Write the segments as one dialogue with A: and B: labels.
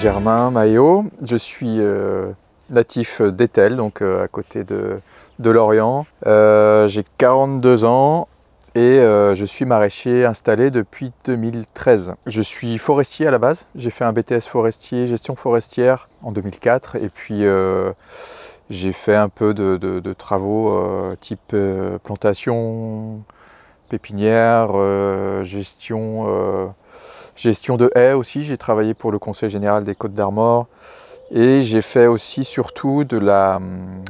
A: Germain Maillot. Je suis euh, natif d'Etel, donc euh, à côté de, Lorient. Euh, J'ai 42 ans et je suis maraîcher installé depuis 2013. Je suis forestier à la base. J'ai fait un BTS forestier, gestion forestière en 2004 et puis j'ai fait un peu de, travaux type plantation, pépinière, gestion, gestion de haies aussi. J'ai travaillé pour le Conseil général des Côtes d'Armor. Et j'ai fait aussi surtout de la,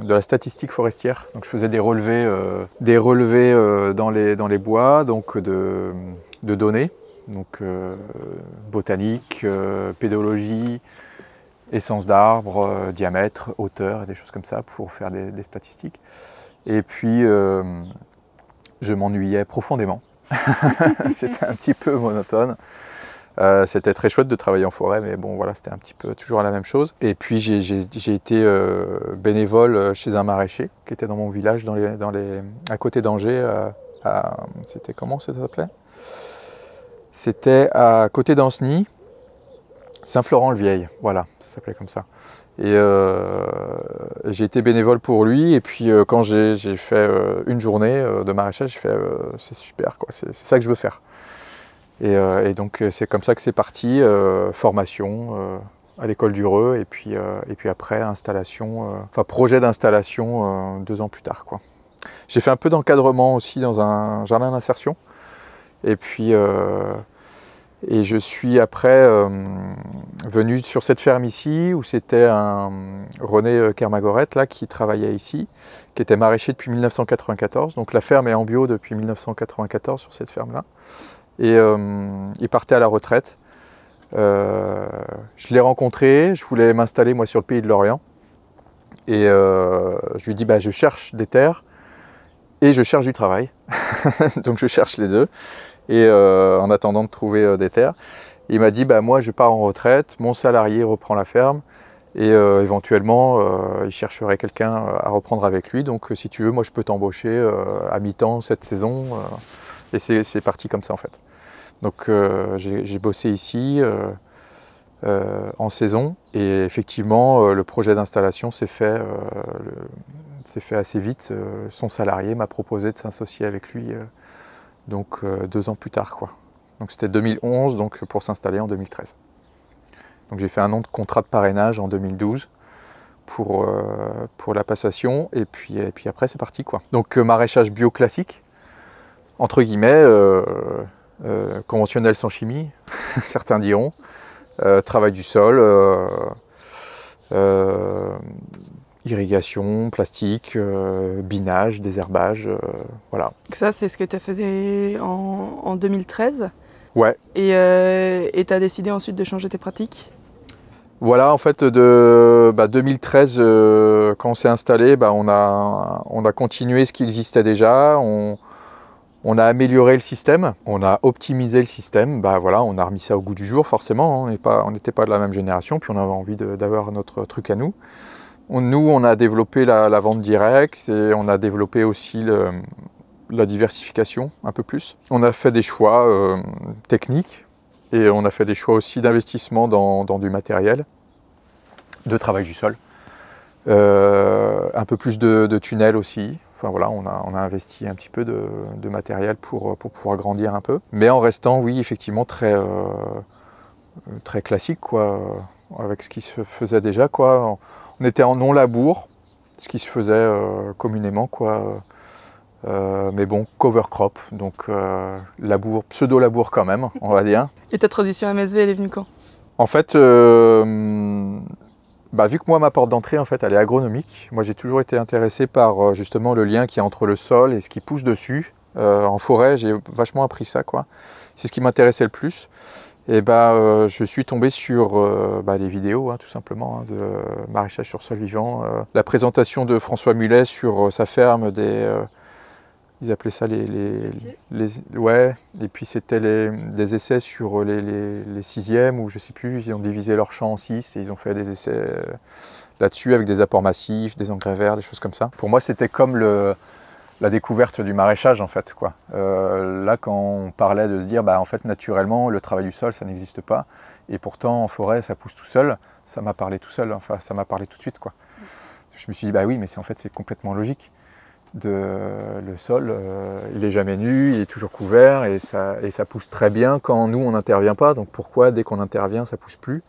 A: la statistique forestière. Je faisais des relevés, euh, euh, dans, les, bois, donc de, de données, donc euh, botanique, pédologie, essence d'arbre, diamètre, hauteur, des choses comme ça pour faire des, statistiques. Et puis euh, je m'ennuyais profondément. C'était un petit peu monotone. Euh, c'était très chouette de travailler en forêt, mais bon, voilà, c'était un petit peu toujours la même chose. Et puis j'ai- été euh, bénévole chez un maraîcher qui était dans mon village, à côté d'Angers. euh, C'était comment ça s'appelait? C'était à côté d'Ancenis, Saint-Florent-le-Vieil. Voilà, ça s'appelait comme ça. Et euh, j'ai été bénévole pour lui. Et puis euh, quand j'ai fait euh, une journée euh, de maraîchage, j'ai fait euh, c'est super, quoi. C'est ça que je veux faire. Et, euh, et donc euh, c'est comme ça que c'est parti, euh, formation à l'école du Reux, et puis, et puis après installation, enfin projet d'installation deux ans plus tard. quoi. J'ai fait un peu d'encadrement aussi dans un jardin d'insertion. Et puis et je suis après venu sur cette ferme ici où c'était un René euh, Kermagoret là qui travaillait ici, qui était maraîcher depuis 1994. Donc la ferme est en bio depuis 1994 sur cette ferme là. Et euh, il partait à la retraite. Euh, je l'ai rencontré, je voulais m'installer moi sur le pays de l'Orient. Et euh, je lui dit bah, je cherche des terres et je cherche du travail. Donc je cherche les deux. Et en attendant de trouver des terres, il m'a dit bah, moi je pars en retraite, mon salarié reprend la ferme et éventuellement il chercherait quelqu'un à reprendre avec lui. Donc si tu veux, moi je peux t'embaucher à mi-temps cette saison. et c'est parti comme ça en fait. Donc euh, j'ai bossé ici euh, euh, en saison et effectivement le projet d'installation s'est fait, assez vite. Son salarié m'a proposé de s'associer avec lui donc deux ans plus tard quoi. Donc c'était 2011 donc pour s'installer en 2013. Donc j'ai fait un an de contrat de parrainage en 2012 pour, la passation et puis, après c'est parti. Donc maraîchage bio classique entre guillemets, euh, conventionnel sans chimie, certains diront, Euh, travail du sol, euh, irrigation, plastique, binage, désherbage, voilà.
B: Ça, c'est ce que tu as fait en, en 2013.
A: Ouais.
B: Et tu as décidé ensuite de changer tes pratiques?
A: Voilà, en fait, de bah, 2013, euh, quand on s'est installé, bah, on, a, on a continué ce qui existait déjà. On, on a amélioré le système, on a optimisé le système. Bah, voilà, on a remis ça au goût du jour, forcément. hein. On n'était pas de la même génération, puis on avait envie d'avoir notre truc à nous. On- nous, on a développé la, la vente directe et on a développé aussi le- la diversification un peu plus. On a fait des choix euh, techniques et on a fait des choix aussi d'investissement dans, dans du matériel, de travail du sol. Euh, un peu plus de, de tunnels aussi. Enfin voilà, on a, on a investi un petit peu de, de matériel pour, pour pouvoir grandir un peu. Mais en restant, oui, effectivement, très, euh, très classique, quoi, euh, avec ce qui se faisait déjà, quoi. On était en non-labour, ce qui se faisait euh, communément, quoi. Euh, mais bon, cover crop, donc labour, pseudo-labour quand même, on va dire.
B: Et ta transition MSV, elle est venue quand?
A: En fait, bah, vu que moi, ma porte d'entrée, en fait, elle est agronomique, moi j'ai toujours été intéressé par euh, justement le lien qu'il y a entre le sol et ce qui pousse dessus. Euh, en forêt, j'ai vachement appris ça, quoi. C'est ce qui m'intéressait le plus. Et bah, euh, je suis tombé sur euh, bah, les vidéos, hein, tout simplement, hein, de maraîchage sur sol vivant. euh, la présentation de François Mulet sur sa ferme des. Euh, ils appelaient ça les. les, ouais, et puis c'était des essais sur les, les, les sixièmes, ou je sais plus, ils ont divisé leur champ en six et ils ont fait des essais euh, là-dessus avec des apports massifs, des engrais verts, des choses comme ça. Pour moi, c'était comme le, la découverte du maraîchage en fait. Quoi. Euh, là, quand on parlait de se dire, bah, en fait, naturellement, le travail du sol, ça n'existe pas, et pourtant en forêt, ça pousse tout seul, ça m'a parlé tout seul, enfin, ça m'a parlé tout de suite. Quoi. Je me suis dit, bah oui, mais en fait, c'est complètement logique. De, le sol, euh, il est jamais nu, il est toujours couvert, et ça, pousse très bien quand nous, on n'intervient pas. Donc pourquoi, dès qu'on intervient, ça pousse plus?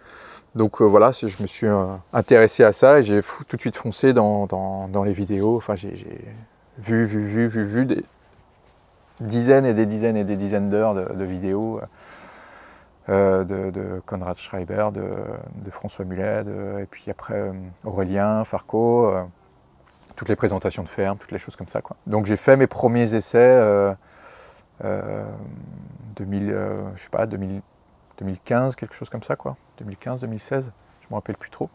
A: Donc euh, voilà, je me suis intéressé à ça et j'ai tout de suite foncé dans, les vidéos. Enfin, j'ai vu, vu, vu, vu, vu des dizaines et des dizaines et des dizaines d'heures de, vidéos euh, de, Konrad Schreiber, de, François Mulet, et puis après euh, Aurélien, Farco, euh, toutes les présentations de ferme, toutes les choses comme ça. Quoi. Donc j'ai fait mes premiers essais 2000, je sais pas, 2015, quelque chose comme ça, quoi. 2015, 2016, je me rappelle plus trop.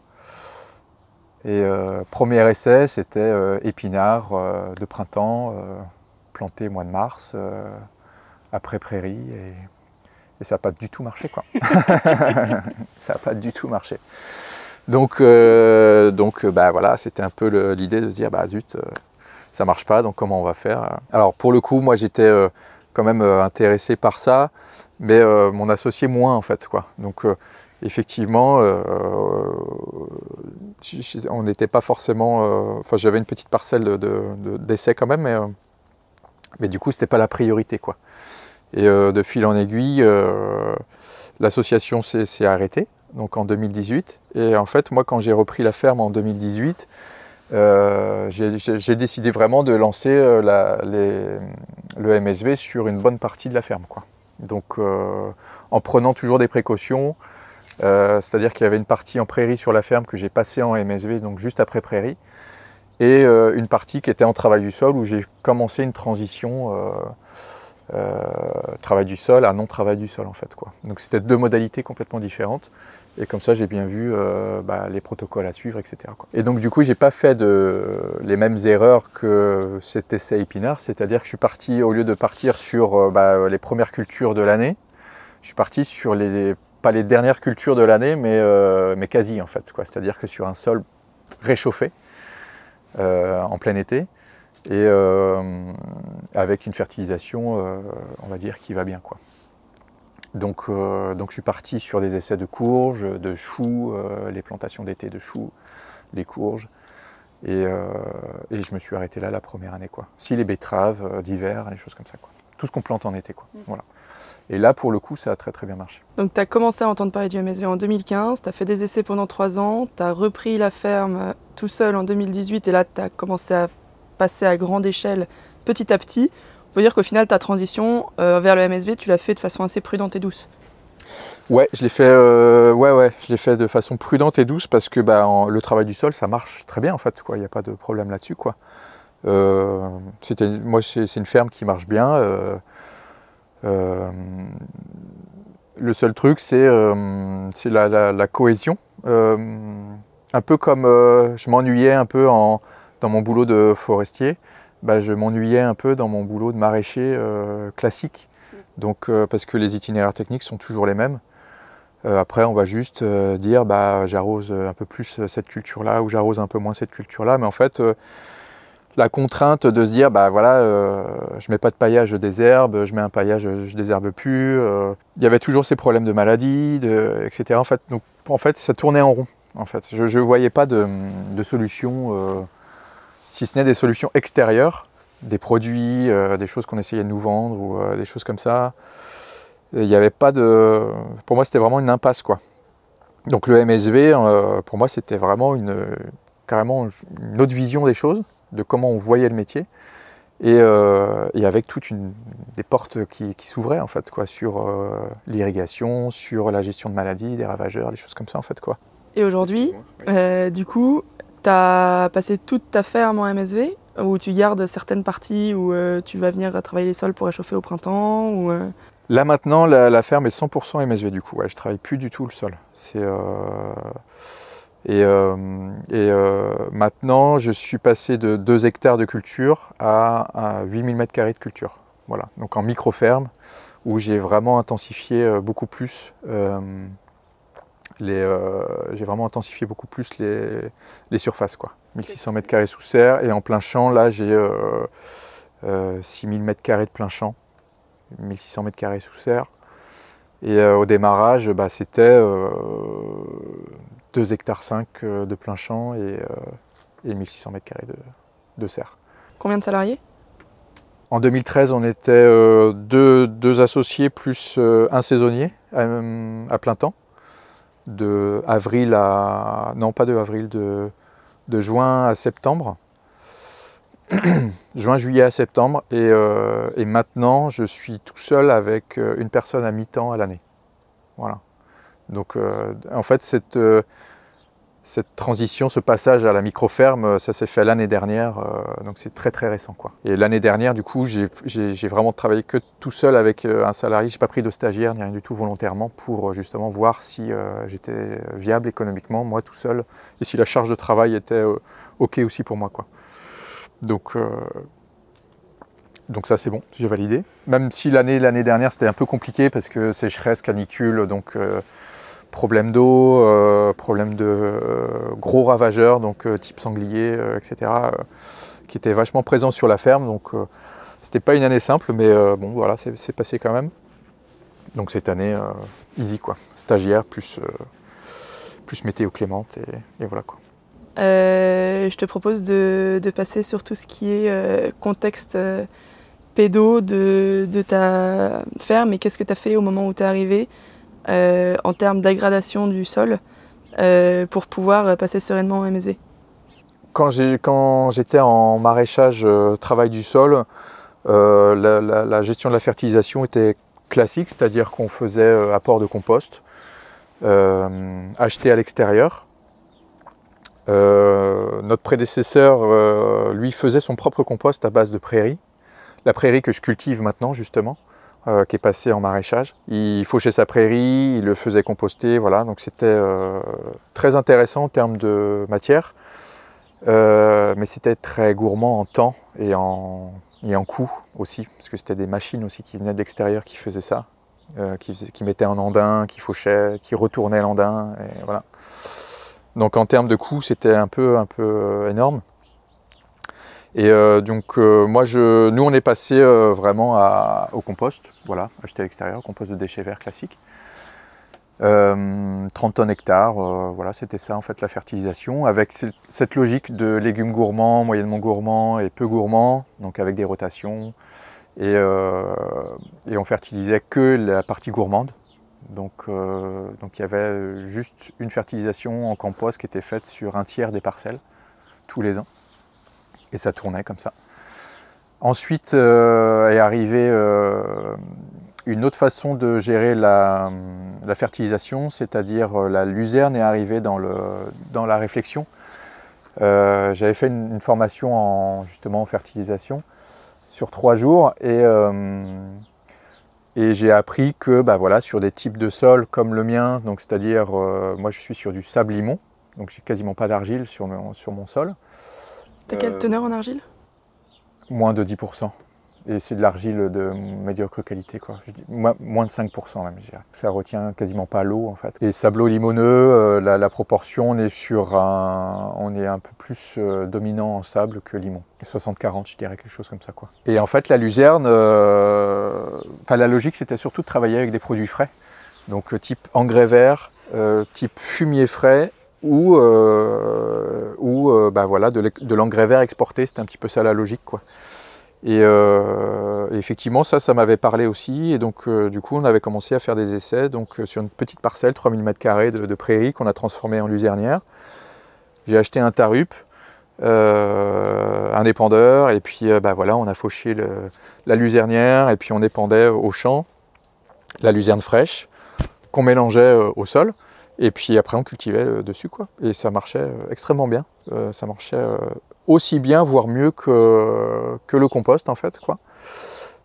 A: Et euh, premier essai, c'était euh, épinard euh, de printemps, planté au mois de mars, après prairie. Et, ça n'a pas du tout marché, quoi. ça n'a pas du tout marché. Donc, donc bah, voilà, c'était un peu l'idée de se dire, bah zut, ça marche pas, donc comment on va faire Alors pour le coup, moi j'étais quand même intéressé par ça, mais mon associé moins en fait, quoi. Donc effectivement, euh, on n'était pas forcément. Euh, enfin, j'avais une petite parcelle d'essai de, quand même, mais, euh, mais du coup, c'était pas la priorité, quoi. Et de fil en aiguille, l'association s'est arrêtée, donc en 2018. Et en fait, moi, quand j'ai repris la ferme en 2018, j'ai décidé vraiment de lancer le MSV sur une bonne partie de la ferme, quoi. Donc, en prenant toujours des précautions, euh, c'est-à-dire qu'il y avait une partie en prairie sur la ferme que j'ai passée en MSV, donc juste après prairie, et euh, une partie qui était en travail du sol où j'ai commencé une transition euh, travail du sol à non-travail du sol en fait. Quoi. Donc c'était deux modalités complètement différentes. Et comme ça, j'ai bien vu bah, les protocoles à suivre, etc. Et donc, du coup, j'ai pas fait de, les mêmes erreurs que cet essai épinard, c'est-à-dire que je suis parti, au lieu de partir sur bah, les premières cultures de l'année, je suis parti sur les pas les dernières cultures de l'année, mais, euh, mais quasi en fait. C'est-à-dire que sur un sol réchauffé euh, en plein été et euh, avec une fertilisation, on va dire, qui va bien. Quoi. Donc, donc je suis parti sur des essais de courges, de choux, les plantations d'été de choux, les courges. Et, et, je me suis arrêté là la première année. Quoi. Si les betteraves d'hiver, les choses comme ça. Quoi. Tout ce qu'on plante en été. Quoi. Mmh. Voilà. Et là, pour le coup, ça a très très bien marché.
B: Donc tu as commencé à entendre parler du MSV en 2015, tu as fait des essais pendant trois ans, tu as repris la ferme euh, tout seul en 2018 et là tu as commencé à passer à grande échelle petit à petit. On peut dire qu'au final, ta transition euh, vers le MSV, tu l'as fait de façon assez prudente et douce.
A: Ouais, je l'ai fait, euh, ouais, ouais, je l'ai fait de façon prudente et douce parce que bah, le travail du sol, ça marche très bien en fait. Il n'y a pas de problème là-dessus. quoi. moi, c'est une ferme qui marche bien. Euh, le seul truc, c'est euh, la, cohésion. Euh, un peu comme je m'ennuyais un peu dans mon boulot de forestier, bah, je m'ennuyais un peu dans mon boulot de maraîcher classique. Donc, parce que les itinéraires techniques sont toujours les mêmes. après, on va juste dire bah, j'arrose un peu plus cette culture-là ou j'arrose un peu moins cette culture-là. Mais en fait, la contrainte de se dire bah voilà euh, je mets pas de paillage je désherbe je mets un paillage je désherbe plus euh. il y avait toujours ces problèmes de maladie etc en fait donc en fait ça tournait en rond en fait je ne voyais pas de, solution euh, si ce n'est des solutions extérieures des produits des choses qu'on essayait de nous vendre ou des choses comme ça il n'y avait pas de pour moi c'était vraiment une impasse quoi donc le MSV pour moi c'était vraiment une carrément une autre vision des choses de comment on voyait le métier. Et, euh, avec toutes une, des portes qui, s'ouvraient en fait, quoi, sur euh, l'irrigation, sur la gestion de maladies, des ravageurs, des choses comme ça en fait. Quoi.
B: Et aujourd'hui, euh, du coup, tu as passé toute ta ferme en MSV où tu gardes certaines parties où tu vas venir travailler les sols pour réchauffer au printemps ou,
A: Là maintenant, la, ferme est 100% MSV du coup. Ouais, je travaille plus du tout le sol. C'est et, euh, euh, maintenant, je suis passé de 2 hectares de culture à, 8000 m2 de culture. Voilà, donc en micro-ferme, où j'ai vraiment intensifié euh, beaucoup plus les, j'ai vraiment intensifié beaucoup plus les, les surfaces. Quoi. 1600 m2 sous serre et en plein champ, là j'ai 6000 m2 de plein champ, 1600 m2 sous serre. Et au démarrage, bah, c'était 2 hectares 5 de plein champ et, 1600 m2 de, de serre.
B: Combien de salariés?
A: En 2013, on était euh, deux, associés plus euh, un saisonnier euh, à, plein temps. De avril à. Non, pas de avril, de, juin à septembre. juin, juillet à septembre. Et, et, maintenant, je suis tout seul avec une personne à mi-temps à l'année. Voilà. Donc, en fait, cette cette transition, ce passage à la micro-ferme, euh, ça s'est fait l'année dernière, euh, donc c'est très très récent. Et l'année dernière, du coup, j'ai vraiment travaillé que tout seul avec euh, un salarié. J'ai pas pris de stagiaire ni rien du tout volontairement pour justement voir si j'étais viable économiquement, moi tout seul, et si la charge de travail était ok aussi pour moi. Donc, donc ça c'est bon, j'ai validé. Même si l'année dernière c'était un peu compliqué parce que sécheresse, canicule, donc problème d'eau, euh, problème de euh, gros ravageurs, donc euh, type sanglier, etc., qui étaient vachement présents sur la ferme. Donc c'était pas une année simple, mais bon voilà, c'est passé quand même. Donc cette année, easy quoi. Stagiaire plus, plus météo clémente et, voilà quoi.
B: je te propose de, passer sur tout ce qui est contexte pédo de, de, ta ferme et qu'est-ce que tu as fait au moment où tu es arrivé en termes d'aggradation du sol euh, pour pouvoir passer sereinement au MSV
A: Quand j'étais en maraîchage, euh, travail du sol, la, gestion de la fertilisation était classique, c'est-à-dire qu'on faisait apport de compost, acheté à l'extérieur. notre prédécesseur, lui, faisait son propre compost à base de prairie. La prairie que je cultive maintenant, justement. Euh, qui est passé en maraîchage. Il fauchait sa prairie, il le faisait composter, voilà, donc c'était euh, très intéressant en termes de matière, euh, mais c'était très gourmand en temps et en, et en coût aussi, parce que c'était des machines aussi qui venaient de l'extérieur qui faisaient ça, qui, mettaient en andin, qui fauchaient, qui retournaient l'andin, et voilà. Donc en termes de coût, c'était un peu, un peu énorme. Et euh, donc euh, moi, je, nous, on est passé euh, vraiment au compost, voilà, acheté à l'extérieur, compost de déchets verts classique. 30 tonnes hectares, voilà, c'était ça en fait la fertilisation, avec cette logique de légumes gourmands, moyennement gourmands et peu gourmands, donc avec des rotations. Et, on fertilisait que la partie gourmande. Donc il y avait juste une fertilisation en compost qui était faite sur un tiers des parcelles tous les ans et ça tournait comme ça. Ensuite euh, est arrivée euh, une autre façon de gérer la, fertilisation, c'est-à-dire euh, la luzerne est arrivée dans, le, dans la réflexion. J'avais fait une, formation en, justement en fertilisation sur trois jours et, et j'ai appris que bah, voilà, sur des types de sols comme le mien, c'est-à-dire moi je suis sur du sable limon, donc j'ai quasiment pas d'argile sur, sur mon sol.
B: T'as quelle euh, teneur en argile?
A: Moins de 10%. Et c'est de l'argile de médiocre qualité, quoi. moins de 5% même, je dirais. Ça retient quasiment pas l'eau, en fait. Et sablo-limoneux, euh, la, proportion, on est sur un, on est un peu plus euh, dominant en sable que limon. 60-40, je dirais quelque chose comme ça, quoi. Et en fait, la luzerne, enfin, la logique, c'était surtout de travailler avec des produits frais. Donc, type engrais vert, type fumier frais ou, euh, ou euh, bah voilà, de l'engrais vert exporté, c'était un petit peu ça la logique. Quoi. Et, euh, effectivement, ça, ça m'avait parlé aussi. Et donc, du coup, on avait commencé à faire des essais donc, sur une petite parcelle, 3000 m2 de, de prairie qu'on a transformée en luzernière. J'ai acheté un tarup, un épandeur, et puis bah, voilà, on a fauché la luzernière, et puis on épandait au champ la luzerne fraîche qu'on mélangeait au sol. Et puis après, on cultivait euh, dessus, quoi. Et ça marchait euh, extrêmement bien. Euh, ça marchait aussi bien, voire mieux que, que le compost, en fait, quoi.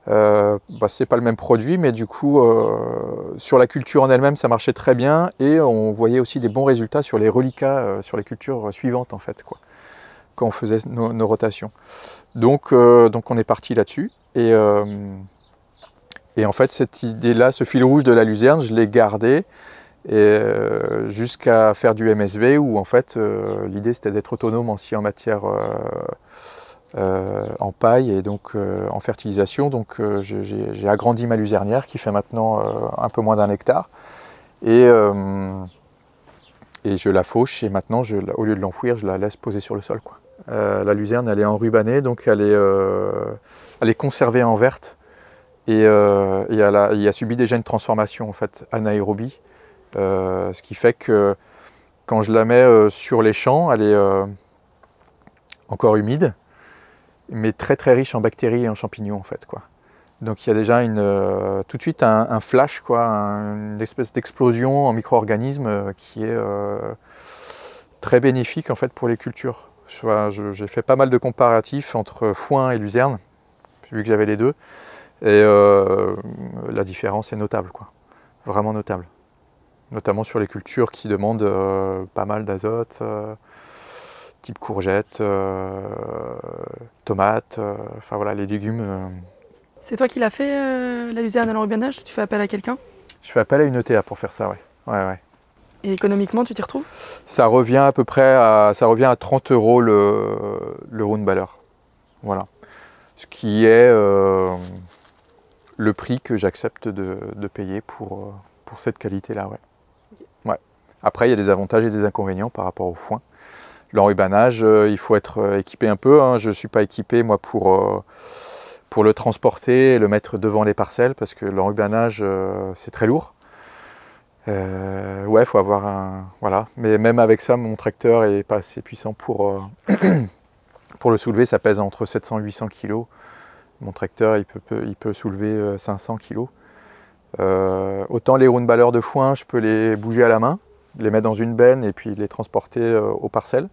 A: Euh, bah, c'est pas le même produit, mais du coup, sur la culture en elle-même, ça marchait très bien. Et on voyait aussi des bons résultats sur les reliquats, sur les cultures suivantes, en fait, quoi. Quand on faisait nos, rotations. Donc, donc, on est parti là-dessus. Et, et en fait, cette idée-là, ce fil rouge de la luzerne, je l'ai gardé et euh, jusqu'à faire du MSV où en fait euh, l'idée c'était d'être autonome aussi en matière euh, en paille et donc en fertilisation. Donc j'ai agrandi ma luzernière qui fait maintenant un peu moins d'un hectare. Et, et je la fauche et maintenant, au lieu de l'enfouir, je la laisse poser sur le sol. Quoi. la luzerne, elle est enrubanée, donc elle est, elle est conservée en verte et, elle, a, il a subi déjà une transformation en fait, anaérobie. Ce qui fait que quand je la mets sur les champs, elle est encore humide, mais très très riche en bactéries et en champignons en fait. Quoi. Donc il y a déjà une, euh, tout de suite un, flash, quoi, une espèce d'explosion en micro-organismes euh, qui est euh, très bénéfique en fait pour les cultures. J'ai fait pas mal de comparatifs entre foin et luzerne, vu que j'avais les deux, et la différence est notable, quoi. vraiment notable. Notamment sur les cultures qui demandent pas mal d'azote type courgettes, euh, tomates, euh, enfin voilà, les légumes. Euh.
B: C'est toi qui l'as fait, la luzerne à l'enrubanage Tu fais appel à quelqu'un?
A: Je fais appel à une ETA pour faire ça, ouais. ouais, ouais.
B: Et économiquement, tu t'y retrouves?
A: Ça revient à peu près à, ça revient à 30 euros le, le roundballer. Voilà. Ce qui est le prix que j'accepte de, de, payer pour, pour cette qualité-là. Ouais. Après, il y a des avantages et des inconvénients par rapport au foin. L'enrubanage, euh, il faut être euh, équipé un peu. Hein. Je ne suis pas équipé moi pour, euh, pour le transporter et le mettre devant les parcelles parce que l'enrubanage c'est très lourd. ouais, il faut avoir un. Voilà. Mais même avec ça, mon tracteur est pas assez puissant pour, pour le soulever. Ça pèse entre 700 et 800 kg. Mon tracteur, il peut, il peut soulever 500 kg. autant les roundballers de foin, je peux les bouger à la main les mettre dans une benne et puis les transporter euh, aux parcelles.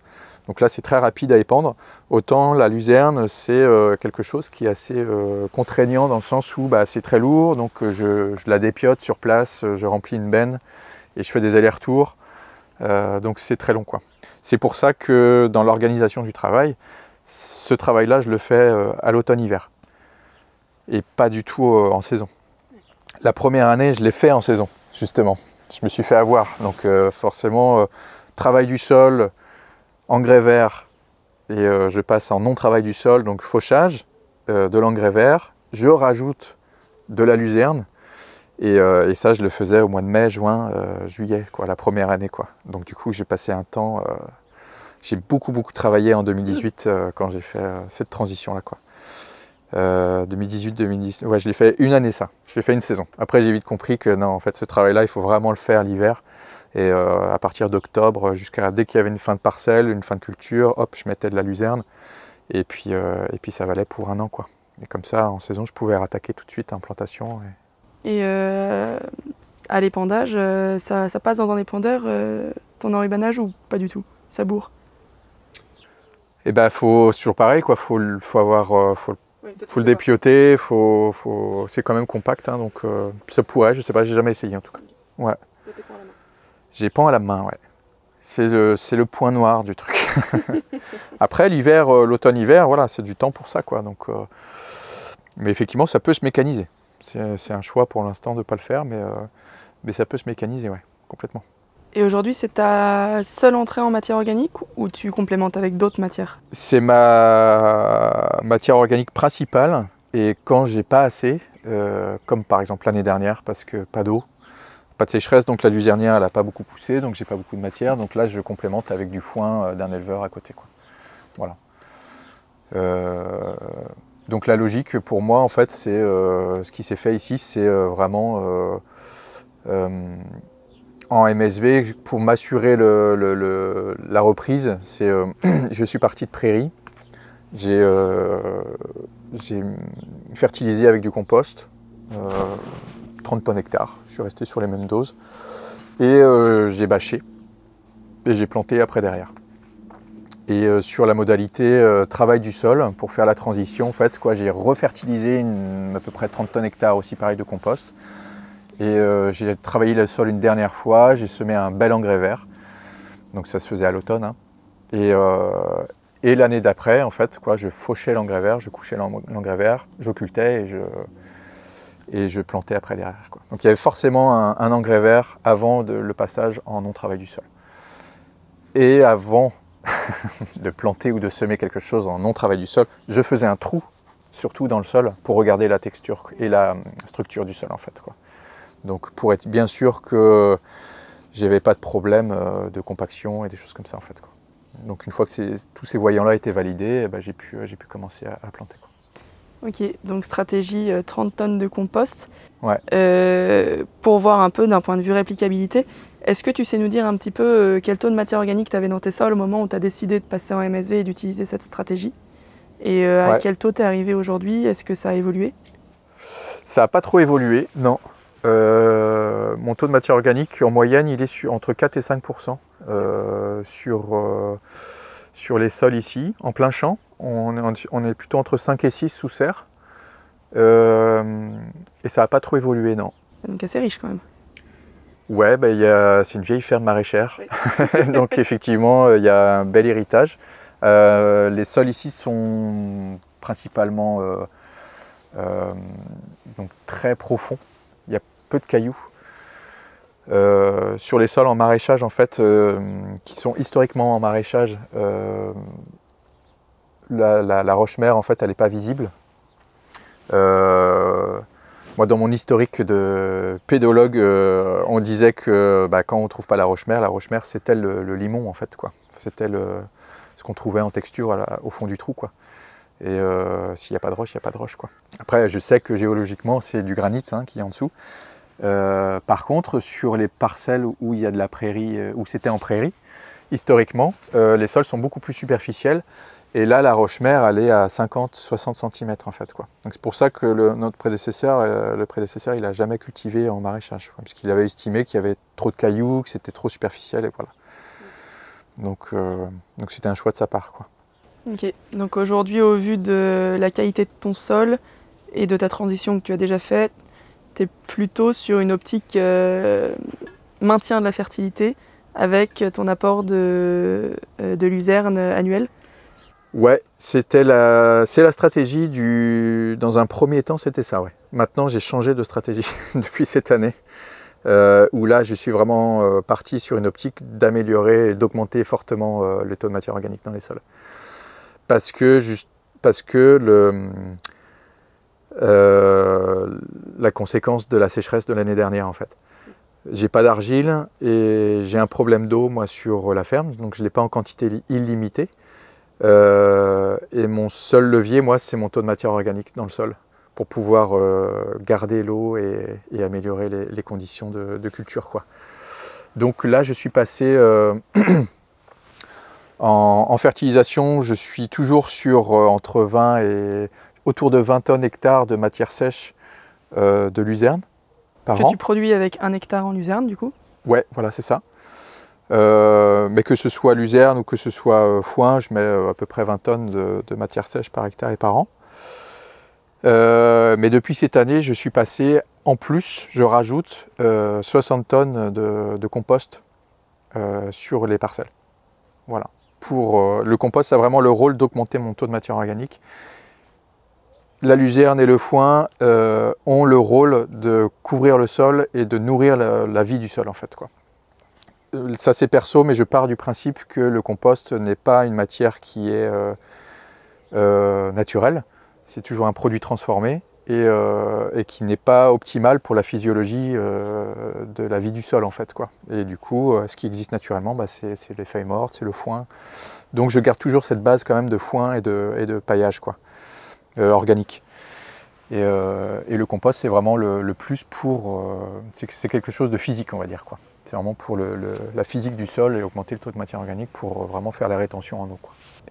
A: Donc là, c'est très rapide à épandre. Autant la luzerne, c'est euh, quelque chose qui est assez euh, contraignant dans le sens où bah, c'est très lourd, donc je, la dépiote sur place, je remplis une benne et je fais des allers-retours. donc c'est très long. C'est pour ça que dans l'organisation du travail, ce travail-là, je le fais à l'automne-hiver et pas du tout en saison. La première année, je l'ai fait en saison, justement je me suis fait avoir. Donc euh, forcément, euh, travail du sol, engrais vert, et euh, je passe en non-travail du sol, donc fauchage, de l'engrais vert. Je rajoute de la luzerne, et, ça, je le faisais au mois de mai, juin, juillet, quoi, la première année. Quoi. Donc du coup, j'ai passé un temps... j'ai beaucoup, beaucoup travaillé en 2018 quand j'ai fait cette transition-là. quoi. 2018, 2019. Ouais, je l'ai fait une année ça. Je l'ai fait une saison. Après, j'ai vite compris que non, en fait, ce travail-là, il faut vraiment le faire l'hiver. Et euh, à partir d'octobre, jusqu'à dès qu'il y avait une fin de parcelle, une fin de culture, hop, je mettais de la luzerne. Et puis, euh, et puis ça valait pour un an, quoi. Et comme ça, en saison, je pouvais rattaquer tout de suite en plantation.
B: Et, euh, à l'épandage, ça, ça, passe dans un épandeur, ton enrubanage ou pas du tout? Ça bourre?
A: Et eh ben, faut, c'est toujours pareil, quoi. Faut, faut avoir, faut il faut le dépioter, faut, faut... c'est quand même compact, hein, donc euh, ça pourrait, je sais pas, j'ai jamais essayé en tout cas. Ouais. J'ai pas à la main, ouais. C'est le, le, point noir du truc. Après l'hiver, euh, l'automne-hiver, voilà, c'est du temps pour ça, quoi. Donc, euh, mais effectivement, ça peut se mécaniser. C'est un choix pour l'instant de ne pas le faire, mais, mais ça peut se mécaniser, ouais, complètement.
B: Et aujourd'hui, c'est ta seule entrée en matière organique ou tu complémentes avec d'autres matières?
A: C'est ma matière organique principale. Et quand j'ai pas assez, euh, comme par exemple l'année dernière, parce que pas d'eau, pas de sécheresse, donc la luzernière elle n'a pas beaucoup poussé, donc j'ai pas beaucoup de matière. Donc là, je complémente avec du foin euh, d'un éleveur à côté. Quoi. Voilà. Euh, donc la logique pour moi, en fait, c'est ce qui s'est fait ici, c'est vraiment en MSV, pour m'assurer la reprise, euh, je suis parti de prairie. Euh, j'ai fertilisé avec du compost, 30 euh, tonnes hectares. Je suis resté sur les mêmes doses. Et j'ai bâché. Et j'ai planté après derrière. Et sur la modalité travail du sol, pour faire la transition, en fait, j'ai refertilisé à peu près 30 tonnes hectares aussi pareil de compost. Et euh, j'ai travaillé le sol une dernière fois, j'ai semé un bel engrais vert. Donc ça se faisait à l'automne. Hein. Euh, et, l'année d'après, en fait, je fauchais l'engrais vert, je couchais l'engrais vert, j'occultais et je, plantais après derrière. Donc il y avait forcément un, engrais vert avant le passage en non-travail du sol. Et avant de planter ou de semer quelque chose en non-travail du sol, je faisais un trou, surtout dans le sol, pour regarder la texture et la structure du sol en fait. Donc pour être bien sûr que j'avais pas de problème euh, de compaction et des choses comme ça en fait. Quoi. Donc une fois que tous ces voyants-là étaient validés, eh ben, j'ai pu, pu, commencer à, planter.
B: Ok, donc stratégie 30 euh, tonnes de compost.
A: Ouais.
B: Euh, pour voir un peu d'un point de vue réplicabilité, est-ce que tu sais nous dire un petit peu euh, quel taux de matière organique tu avais dans tes sols au moment où tu as décidé de passer en MSV et d'utiliser cette stratégie? Et à quel taux tu es arrivé aujourd'hui? Est-ce que ça a évolué?
A: Ça n'a pas trop évolué, non. Mon taux de matière organique, en moyenne, il est sur, entre 4 et 5 sur, sur les sols ici, en plein champ on, est plutôt entre 5 et 6 sous serre. Euh, et ça n'a pas trop évolué, non.
B: Donc assez riche quand même.
A: Ouais, bah, c'est une vieille ferme maraîchère. donc effectivement, il y a un bel héritage. Euh, les sols ici sont principalement euh, donc très profonds. Peu de cailloux. sur les sols en maraîchage, en fait, qui sont historiquement en maraîchage, la, roche-mère, en fait, elle n'est pas visible. Euh, moi, dans mon historique de pédologue, euh, on disait que bah, quand on ne trouve pas la roche-mère, la roche-mère, c'était le, limon, en fait. C'était ce qu'on trouvait en texture au fond du trou. Quoi. Et euh, s'il n'y a pas de roche, il n'y a pas de roche. Quoi. Après, je sais que géologiquement, c'est du granit hein, qui est en dessous. Par contre, sur les parcelles où il y a de la prairie, où c'était en prairie, historiquement, les sols sont beaucoup plus superficiels et là, la roche-mère, elle est à 50-60 cm en fait. Quoi. Donc c'est pour ça que notre prédécesseur, euh, le prédécesseur, il n'a jamais cultivé en maraîchage, puisqu'il avait estimé qu'il y avait trop de cailloux, que c'était trop superficiel et voilà. Donc euh, donc c'était un choix de sa part. Quoi.
B: Ok. Donc aujourd'hui, au vu de la qualité de ton sol et de ta transition que tu as déjà faite, plutôt sur une optique euh, maintien de la fertilité avec ton apport de, de luzerne annuel
A: Ouais, c'était la, c'est la stratégie du. Dans un premier temps, c'était ça, ouais. Maintenant, j'ai changé de stratégie depuis cette année, euh, où là, je suis vraiment euh, parti sur une optique d'améliorer et d'augmenter fortement euh, les taux de matière organique dans les sols. Parce que, juste, parce que le, la conséquence de la sécheresse de l'année dernière, en fait. J'ai pas d'argile et j'ai un problème d'eau, moi, sur la ferme, donc je ne l'ai pas en quantité illimitée. Euh, et mon seul levier, moi, c'est mon taux de matière organique dans le sol pour pouvoir euh, garder l'eau et, améliorer les, conditions de, culture. Quoi. Donc là, je suis passé euh, en, fertilisation, je suis toujours sur entre 20 et autour de 20 tonnes hectares de matière sèche de luzerne par
B: que tu produis avec un hectare en luzerne, du coup?
A: Ouais, voilà, c'est ça. Euh, mais que ce soit luzerne ou que ce soit euh, foin, je mets euh, à peu près 20 tonnes de, matière sèche par hectare et par an. mais depuis cette année, je suis passé, en plus, je rajoute 60 tonnes de, compost sur les parcelles. Voilà. Pour, le compost, ça a vraiment le rôle d'augmenter mon taux de matière organique. La luzerne et le foin ont le rôle de couvrir le sol et de nourrir la, vie du sol, en fait. Quoi. Euh, ça c'est perso, mais je pars du principe que le compost n'est pas une matière qui est euh, euh, naturelle. C'est toujours un produit transformé et, qui n'est pas optimal pour la physiologie de la vie du sol en fait. Quoi. Et du coup, ce qui existe naturellement, bah, c'est les feuilles mortes, c'est le foin. Donc je garde toujours cette base quand même de foin et de, paillage quoi, organique. Et, le compost, c'est vraiment le, plus pour. c'est quelque chose de physique, on va dire. Quoi. C'est vraiment pour la physique du sol et augmenter le taux de matière organique pour vraiment faire la rétention en eau.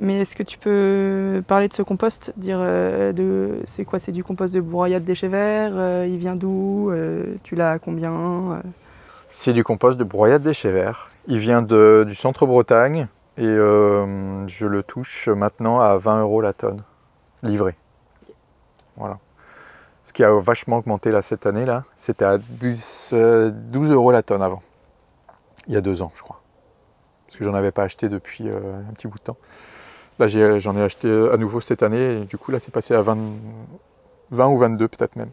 B: Mais est-ce que tu peux parler de ce compost Dire euh, de c'est quoi C'est du compost de broyade déchets verts euh, Il vient d'où euh, Tu l'as à combien
A: C'est du compost de broyade déchets verts. Il vient de, du centre Bretagne et je le touche maintenant à 20 euros la tonne, livré. Voilà. Ce qui a vachement augmenté là cette année là, c'était à 12 euros la tonne avant il y a deux ans, je crois. Parce que j'en avais pas acheté depuis euh, un petit bout de temps. Là, j'en ai, acheté à nouveau cette année, et du coup, là, c'est passé à 20, 20 ou 22 peut-être même.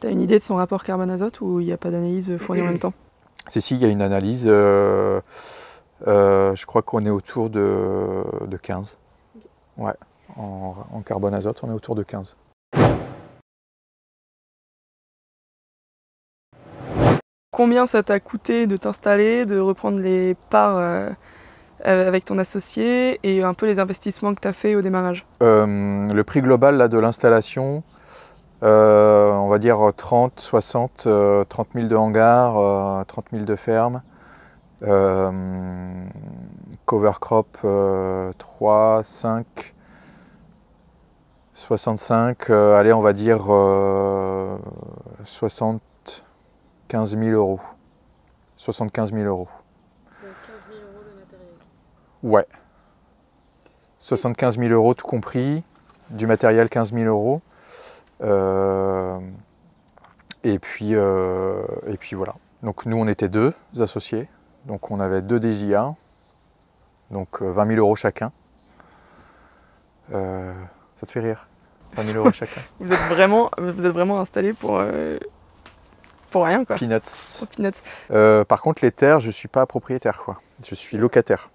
B: Tu as une idée de son rapport carbone-azote ou il n'y a pas d'analyse fournie en même temps?
A: Si, si, il y a une analyse. Euh, Je crois qu'on est autour de, 15. Ouais, en, en carbone azote, on est autour de 15.
B: Combien ça t'a coûté de t'installer, de reprendre les parts euh, euh, avec ton associé et un peu les investissements que tu as fait au démarrage?
A: Euh, Le prix global là, de l'installation, on va dire 30, 60, 30 000 de hangar, 30 000 de ferme, cover crop 3, 5, 65, allez on va dire 60 15 000 euros. 75 000 euros.
B: 15 000 euros de matériel
A: Ouais. 75 000 euros tout compris, du matériel 15 000 euros. Euh, et, puis, euh, et puis voilà. Donc nous on était deux associés, donc on avait deux DJA, donc 20 euh, 000 euros chacun. ça te fait rire? 20 000 euros chacun?
B: vous êtes vraiment, vous êtes vraiment installé pour pour rien quoi.
A: Peanuts. Euh, par contre, les terres, je ne suis pas propriétaire quoi. Je suis locataire.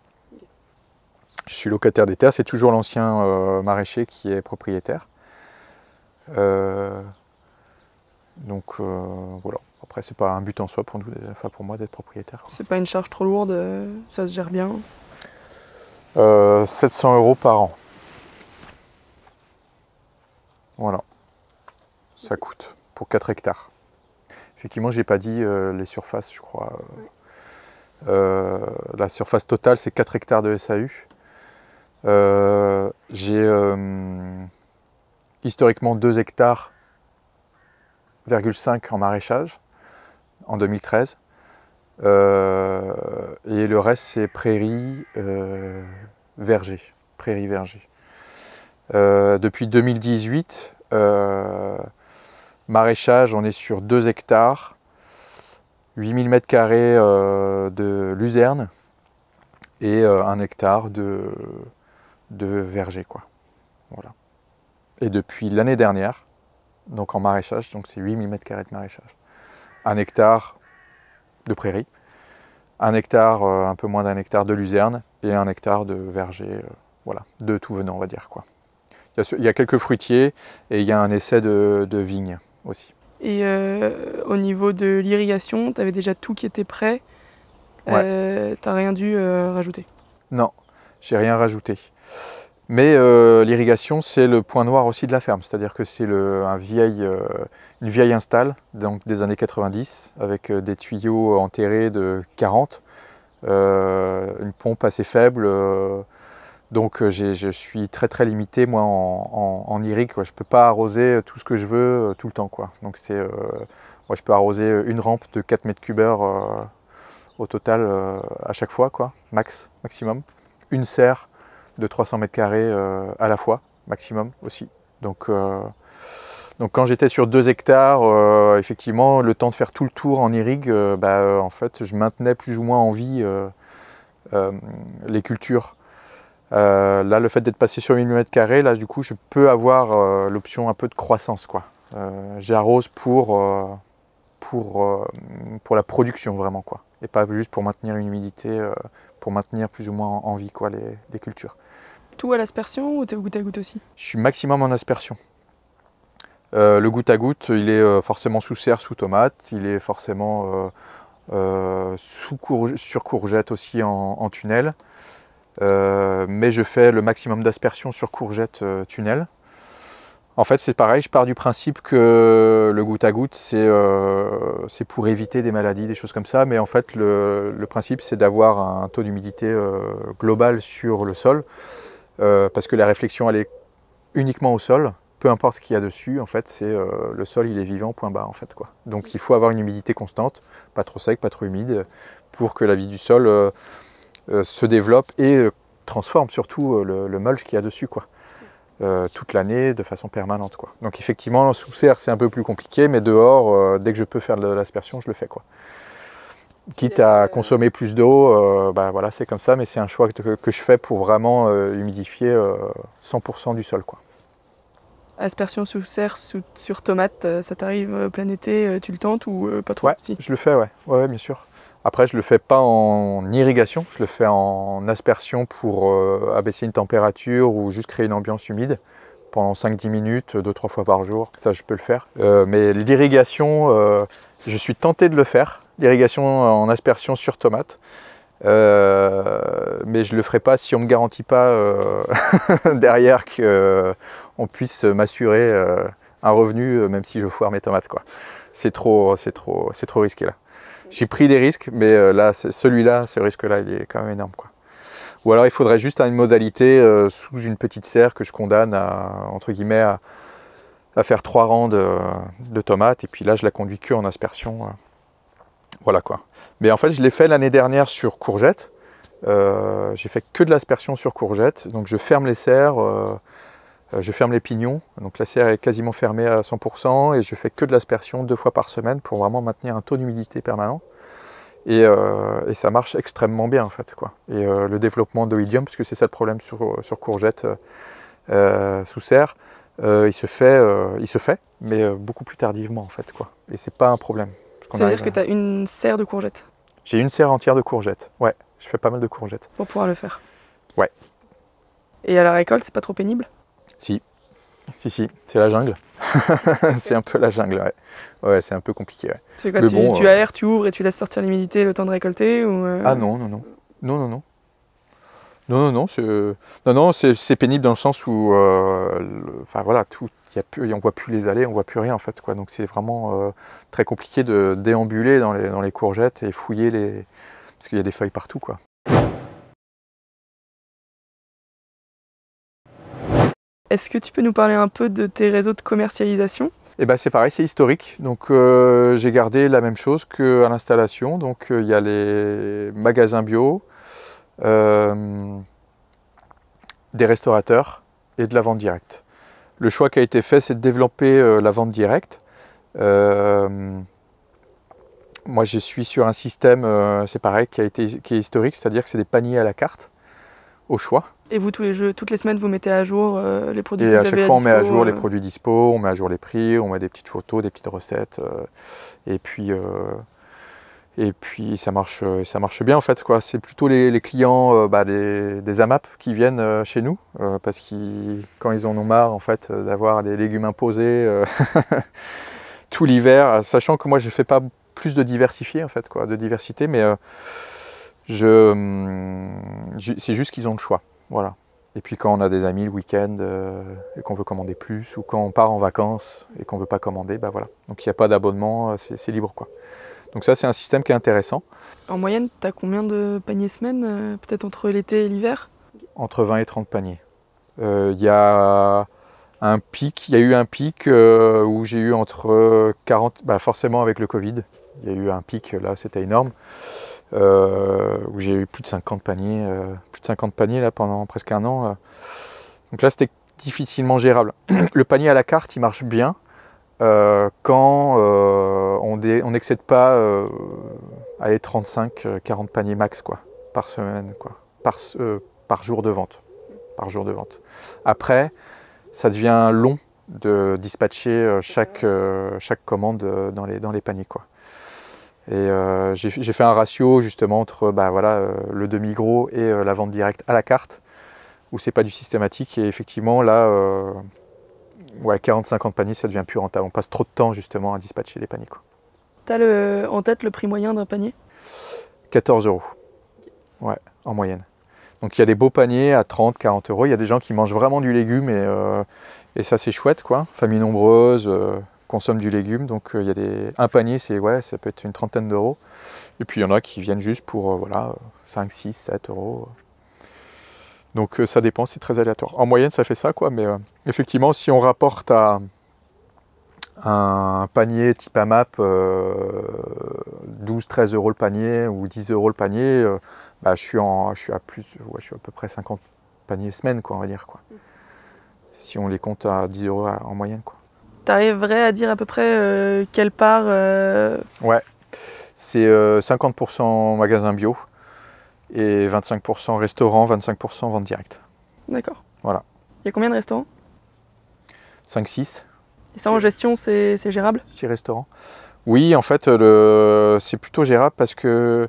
A: Je suis locataire des terres, c'est toujours l'ancien euh, maraîcher qui est propriétaire. Euh, donc voilà. Après, c'est pas un but en soi pour nous, enfin pour moi d'être propriétaire.
B: C'est pas une charge trop lourde, ça se gère bien.
A: 700 euros par an. Voilà. Ça coûte pour 4 hectares. Effectivement, je n'ai pas dit euh, les surfaces, je crois. Euh, la surface totale, c'est 4 hectares de SAU. Euh, j'ai historiquement 2 hectares, 5 en maraîchage en 2013. et le reste, c'est prairies, vergers, prairies vergers. depuis 2018, Maraîchage, on est sur 2 hectares, 8000 m2 euh, de luzerne et 1 euh, hectare de, de verger. Voilà. Et depuis l'année dernière, donc en maraîchage, donc c'est 8000 m2 de maraîchage, 1 hectare de prairie, 1 hectare, euh, un peu moins d'un hectare de luzerne et 1 hectare de verger, voilà, de tout venant on va dire. Quoi. Il y, a, quelques fruitiers et il y a un essai de, de vigne aussi.
B: Et euh, au niveau de l'irrigation, tu avais déjà tout qui était prêt. Euh, tu n'as rien dû euh, rajouter
A: Non, j'ai rien rajouté. Mais l'irrigation, c'est le point noir aussi de la ferme. C'est-à-dire que c'est un vieil, une vieille installe donc des années 90 avec des tuyaux enterrés de 40, une pompe assez faible donc euh, je suis très très limité moi en, en, Je ne peux pas arroser tout ce que je veux euh, tout le temps. Quoi. Donc c'est, euh, moi, je peux arroser une rampe de 4 mètres cubes au total à chaque fois, quoi, max, maximum. Une serre de 300 mètres carrés à la fois, maximum aussi. Donc, donc quand j'étais sur 2 hectares, effectivement, le temps de faire tout le tour en irrigue, bah, en fait, je maintenais plus ou moins en vie les cultures. Euh, là, le fait d'être passé sur 1000 m2, là, du coup, je peux avoir euh, l'option un peu de croissance. quoi. Euh, J'arrose pour, pour, pour la production, vraiment, quoi. Et pas juste pour maintenir une humidité, pour maintenir plus ou moins en, vie quoi, les, les, cultures.
B: Tout à l'aspersion ou tu es au goutte à goutte aussi?
A: Je suis maximum en aspersion. le goutte à goutte, il est forcément sous serre, sous tomate, il est forcément sous sur courgette aussi en, en tunnel. Euh, mais je fais le maximum d'aspersion sur courgette euh, tunnel. En fait, c'est pareil, je pars du principe que le goutte à goutte, c'est euh, pour éviter des maladies, des choses comme ça, mais en fait, le, principe, c'est d'avoir un taux d'humidité global sur le sol, parce que la réflexion, elle est uniquement au sol, peu importe ce qu'il y a dessus, en fait, c'est le sol, il est vivant, point bas, en fait. Quoi. Donc, il faut avoir une humidité constante, pas trop sec, pas trop humide, pour que la vie du sol euh, se développe et euh, transforme surtout euh, le, mulch qu'il y a dessus. Quoi. toute l'année de façon permanente. Quoi. Donc effectivement, sous serre, c'est un peu plus compliqué, mais dehors, dès que je peux faire de l'aspersion, je le fais. Quoi. Quitte à consommer plus d'eau, bah, voilà, c'est comme ça, mais c'est un choix que, je fais pour vraiment humidifier 100% du sol. Quoi.
B: Aspersion sous serre sur tomate, ça t'arrive plein été, tu le tentes ou pas trop?
A: Ouais, je le fais, ouais. ouais, bien sûr. Après, je ne le fais pas en irrigation, je le fais en aspersion pour euh, abaisser une température ou juste créer une ambiance humide pendant 5-10 minutes, 2-3 fois par jour. Ça, je peux le faire. Euh, mais l'irrigation, euh, je suis tenté de le faire. L'irrigation en aspersion sur tomate. mais je ne le ferai pas si on ne me garantit pas derrière qu'on puisse m'assurer un revenu, même si je foire mes tomates. C'est trop, trop, trop risqué là. J'ai pris des risques, mais euh, là, celui-là, ce risque-là, il est quand même énorme. Quoi. Ou alors il faudrait juste une modalité euh, sous une petite serre que je condamne à, entre guillemets, à, faire trois rangs de, tomates, et puis là je la conduis que en aspersion. Euh. voilà quoi. Mais en fait je l'ai fait l'année dernière sur courgettes. j'ai fait que de l'aspersion sur courgettes, donc je ferme les serres, je ferme les pignons, donc la serre est quasiment fermée à 100% et je fais que de l'aspersion deux fois par semaine pour vraiment maintenir un taux d'humidité permanent. Et, euh, ça marche extrêmement bien en fait. Quoi. Et euh, le développement d'oïdium, parce que c'est ça le problème sur, sur courgettes euh, sous serre, il, se fait, il se fait, mais beaucoup plus tardivement en fait. Quoi. Et c'est pas un problème.
B: Ça veut dire que tu as une serre de courgettes
A: J'ai une serre entière de courgettes, ouais. Je fais pas mal de courgettes.
B: Pour pouvoir le faire
A: Ouais.
B: Et à la récolte, c'est pas trop pénible?
A: Si, si, si, c'est la jungle. c'est un peu la jungle, ouais. Ouais, c'est un peu compliqué, ouais.
B: Tu, quoi, tu, tu euh, aères, tu ouvres et tu laisses sortir l'humidité le temps de récolter ou euh
A: Ah non, non, non. Non, non, non. Non, non, non, c'est, non, non, c'est, pénible dans le sens où, euh, enfin voilà, tout, y a plus, on voit plus les allées, on voit plus rien en fait, quoi. Donc c'est vraiment très compliqué de déambuler dans les, dans les courgettes et fouiller les, parce qu'il y a des feuilles partout, quoi.
B: Est-ce que tu peux nous parler un peu de tes réseaux de commercialisation?
A: Eh ben c'est pareil, c'est historique. Donc euh, j'ai gardé la même chose qu'à l'installation. Donc euh, il y a les magasins bio, euh, des restaurateurs et de la vente directe. Le choix qui a été fait, c'est de développer la vente directe. moi, je suis sur un système, c'est pareil, qui, qui est historique, c'est-à-dire que c'est des paniers à la carte, au choix.
B: Et vous, tous les jeux, toutes les semaines, vous mettez à jour euh, les produits
A: Et
B: à
A: chaque fois, on met à jour les euh produits dispo, on met à jour les prix, on met des petites photos, des petites recettes. Euh, et puis, et puis ça, marche, ça marche bien en fait. C'est plutôt les, clients bah, des, AMAP qui viennent chez nous, parce qu'ils, quand ils en ont marre en fait, d'avoir des légumes imposés tout l'hiver, sachant que moi, je ne fais pas plus de diversifier en fait, quoi, de diversité, mais je, hum, c'est juste qu'ils ont le choix. Voilà. Et puis quand on a des amis le week-end euh, et qu'on veut commander plus, ou quand on part en vacances et qu'on ne veut pas commander, bah voilà. Donc il n'y a pas d'abonnement, euh, c'est libre quoi. Donc ça c'est un système qui est intéressant.
B: En moyenne, tu as combien de paniers semaine, euh, peut-être entre l'été et l'hiver?
A: Entre 20 et 30 paniers. Il y a un pic, il y a eu un pic où j'ai eu entre 40, bah forcément avec le Covid, il y a eu un pic, là c'était énorme. Euh, où j'ai eu plus de 50 paniers, euh, plus de 50 paniers là pendant presque un an. Euh. Donc là, c'était difficilement gérable. Le panier à la carte, il marche bien quand on n'excède pas les 35-40 paniers max quoi, par semaine, quoi, par, jour de vente. Par jour de vente. Après, ça devient long de dispatcher chaque, chaque commande dans les, dans les paniers. Quoi. Et euh, j'ai fait un ratio justement entre bah, voilà, euh, le demi-gros et euh, la vente directe à la carte, où c'est pas du systématique. Et effectivement, là, ouais, 40-50 paniers, ça devient plus rentable. On passe trop de temps justement à dispatcher les paniers.
B: Tu as en tête le prix moyen d'un panier?
A: 14 euros. Ouais, en moyenne. Donc il y a des beaux paniers à 30, 40 euros. Il y a des gens qui mangent vraiment du légume et, et ça c'est chouette quoi. Famille nombreuse, consomme du légume. Donc euh, il y a des... un panier, c'est ouais, ça peut être une trentaine d'euros. Et puis il y en a qui viennent juste pour euh, voilà, 5, 6, 7 euros. Donc euh, ça dépend, c'est très aléatoire. En moyenne, ça fait ça, quoi. Mais effectivement, si on rapporte à un panier type AMAP, 12-13 euros le panier ou 10 euros le panier, bah, je, suis en, je suis à plus, je suis à peu près 50 paniers semaine, quoi, on va dire, quoi. Si on les compte à 10 euros en moyenne, quoi.
B: T'arriverais à dire à peu près euh, quelle part euh,
A: Ouais, c'est 50% euh, magasin bio et 25% restaurant, 25% vente directe.
B: D'accord.
A: Voilà.
B: Il y a combien de restaurants?
A: 5-6.
B: Et ça en gestion, c'est gérable?
A: Petit restaurant Oui, en fait, c'est plutôt gérable parce que.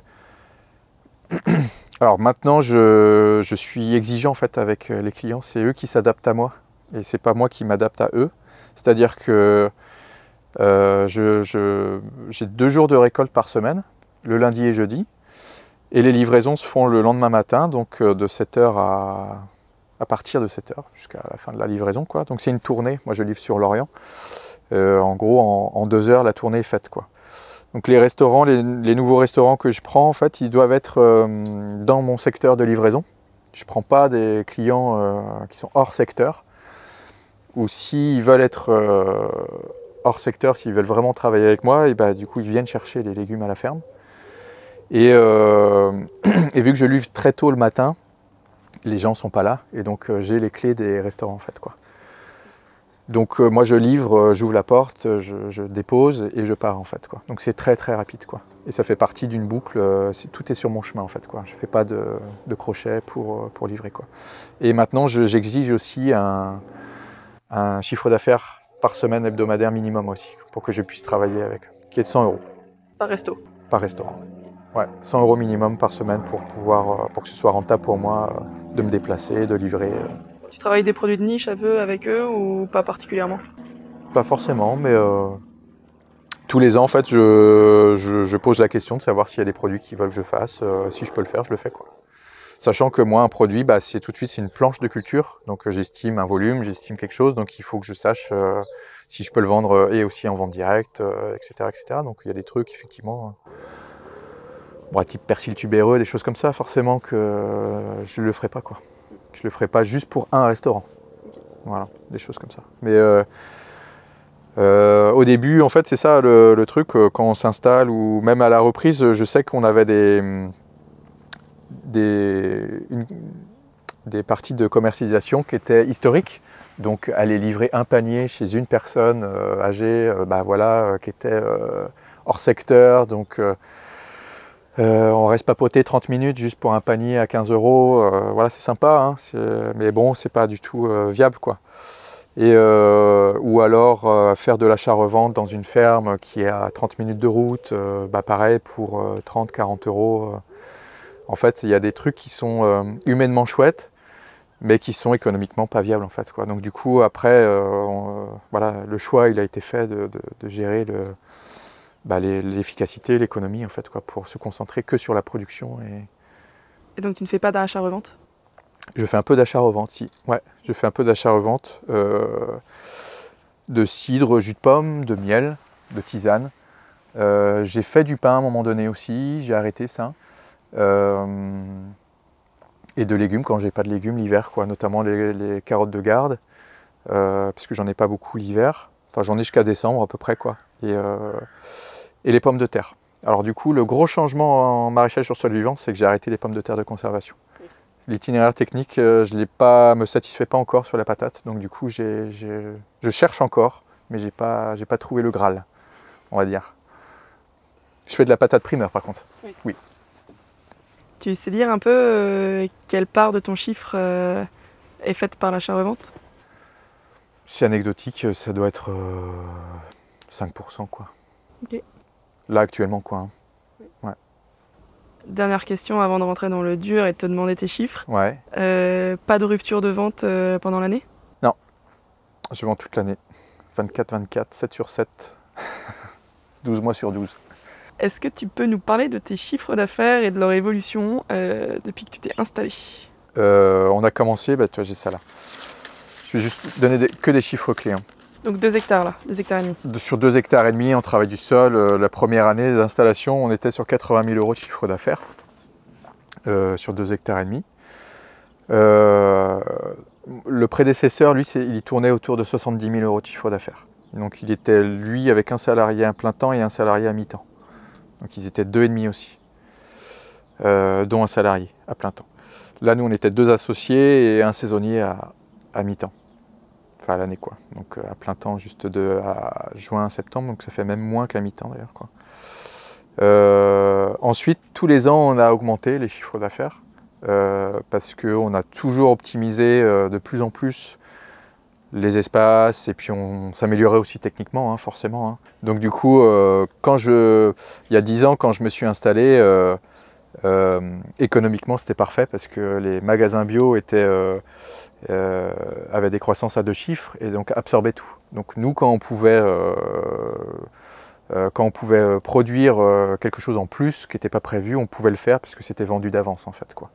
A: Alors maintenant, je, suis exigeant en fait avec les clients. C'est eux qui s'adaptent à moi et c'est pas moi qui m'adapte à eux. C'est-à-dire que euh, j'ai deux jours de récolte par semaine, le lundi et jeudi. Et les livraisons se font le lendemain matin, donc euh, de 7h à, à partir de 7h jusqu'à la fin de la livraison. Quoi. Donc c'est une tournée, moi je livre sur l'Orient. Euh, en gros, en, deux heures, la tournée est faite. Donc les restaurants, les, nouveaux restaurants que je prends, en fait, ils doivent être dans mon secteur de livraison. Je ne prends pas des clients qui sont hors secteur. Ou s'ils veulent être hors secteur, s'ils veulent vraiment travailler avec moi, et bah, du coup ils viennent chercher les légumes à la ferme. Et, euh, vu que je livre très tôt le matin, les gens ne sont pas là, et donc euh, j'ai les clés des restaurants en fait. Quoi. Donc euh, moi je livre, j'ouvre la porte, je, dépose et je pars en fait. Quoi. Donc c'est très très rapide. Quoi. Et ça fait partie d'une boucle, tout est sur mon chemin en fait. Quoi. Je fais pas de, crochet pour, pour livrer. Quoi. Et maintenant j'exige aussi un, un chiffre d'affaires par semaine hebdomadaire minimum aussi, pour que je puisse travailler avec, qui est de 100 euros.
B: Par resto
A: Par restaurant. Ouais, 100 euros minimum par semaine pour pouvoir, euh, pour que ce soit rentable pour moi euh, de me déplacer, de livrer. Euh.
B: Tu travailles des produits de niche un peu avec eux ou pas particulièrement?
A: Pas forcément, mais tous les ans en fait, je, je, pose la question de savoir s'il y a des produits qui veulent que je fasse. si je peux le faire, je le fais quoi. Sachant que moi, un produit, bah, c'est tout de suite une planche de culture. Donc euh, j'estime un volume, j'estime quelque chose. Donc il faut que je sache euh, si je peux le vendre euh, et aussi en vente directe, etc., etc. Donc il y a des trucs effectivement, bon, type persil tubéreux, des choses comme ça, forcément que je ne le ferai pas quoi. Je le ferai pas juste pour un restaurant. Voilà, des choses comme ça. Mais au début, en fait, c'est ça le truc, quand on s'installe ou même à la reprise, je sais qu'on avait des des, parties de commercialisation qui étaient historiques. Donc aller livrer un panier chez une personne euh, âgée, euh, bah, voilà, euh, qui était hors secteur. Donc on reste papoter 30 minutes juste pour un panier à 15 euros. voilà, c'est sympa, hein, mais bon, c'est pas du tout viable quoi. Et, ou alors faire de l'achat-revente dans une ferme qui est à 30 minutes de route, bah, pareil pour 30-40 euros en fait, il y a des trucs qui sont euh, humainement chouettes, mais qui sont économiquement pas viables en fait. Quoi. Donc du coup, après, euh, euh, voilà, le choix il a été fait de, gérer bah, l'efficacité, l'économie en fait, quoi, pour se concentrer que sur la production. Et,
B: et donc tu ne fais pas d'achat-revente?
A: Je fais un peu d'achat-revente, si. Ouais, je fais un peu d'achat-revente de cidre, jus de pomme, de miel, de tisane. j'ai fait du pain à un moment donné aussi, j'ai arrêté ça. Euh, et de légumes quand j'ai pas de légumes l'hiver, quoi, notamment les, carottes de garde, euh, puisque j'en ai pas beaucoup l'hiver. Enfin, j'en ai jusqu'à décembre à peu près, quoi. Et, euh, et, les pommes de terre. Alors du coup, le gros changement en maraîchage sur sol vivant, c'est que j'ai arrêté les pommes de terre de conservation. L'itinéraire technique, je l'ai pas, me satisfait pas encore sur la patate, donc du coup, j'ai, je cherche encore, mais j'ai pas, j'ai pas trouvé le Graal, on va dire. Je fais de la patate primeur, par contre.
B: Oui. oui. Tu sais dire un peu euh, quelle part de ton chiffre euh, est faite par l'achat-revente
A: C'est anecdotique, ça doit être 5% euh, quoi. Là actuellement quoi. Hein.
B: Dernière question avant de rentrer dans le dur et de te demander tes chiffres.
A: Ouais.
B: pas de rupture de vente pendant l'année?
A: Non. Je vends toute l'année. 24-24, 7 sur 7. 12 mois sur 12.
B: Est-ce que tu peux nous parler de tes chiffres d'affaires et de leur évolution euh, depuis que tu t'es installé?
A: Euh, On a commencé, bah, tu vois, j'ai ça là. Je vais juste donner que des chiffres clés. Hein.
B: Donc 2 hectares là, 2 hectares et demi.
A: sur 2 hectares et demi, on travaille du sol. Euh, la première année d'installation, on était sur 80 000 euros de chiffre d'affaires sur 2 hectares et demi. le prédécesseur, lui, il y tournait autour de 70 000 euros de chiffre d'affaires. Donc il était, lui, avec un salarié à plein temps et un salarié à mi-temps. Donc ils étaient deux et demi aussi, euh, dont un salarié à plein temps. Là, nous, on était deux associés et un saisonnier à, mi-temps. Enfin, à l'année, quoi. Donc, euh, à plein temps, juste de à juin, septembre. Donc, ça fait même moins qu'à mi-temps, d'ailleurs, quoi. Euh, ensuite, tous les ans, on a augmenté les chiffres d'affaires parce qu'on a toujours optimisé de plus en plus les espaces et puis on s'améliorait aussi techniquement, hein, forcément. Hein. Donc du coup, euh, quand je, il y a dix ans, quand je me suis installé, euh, euh, économiquement c'était parfait parce que les magasins bio avaient des croissances à deux chiffres et donc absorbaient tout. Donc nous, quand on pouvait, quand on pouvait produire quelque chose en plus qui n'était pas prévu, on pouvait le faire parce que c'était vendu d'avance en fait. Quoi.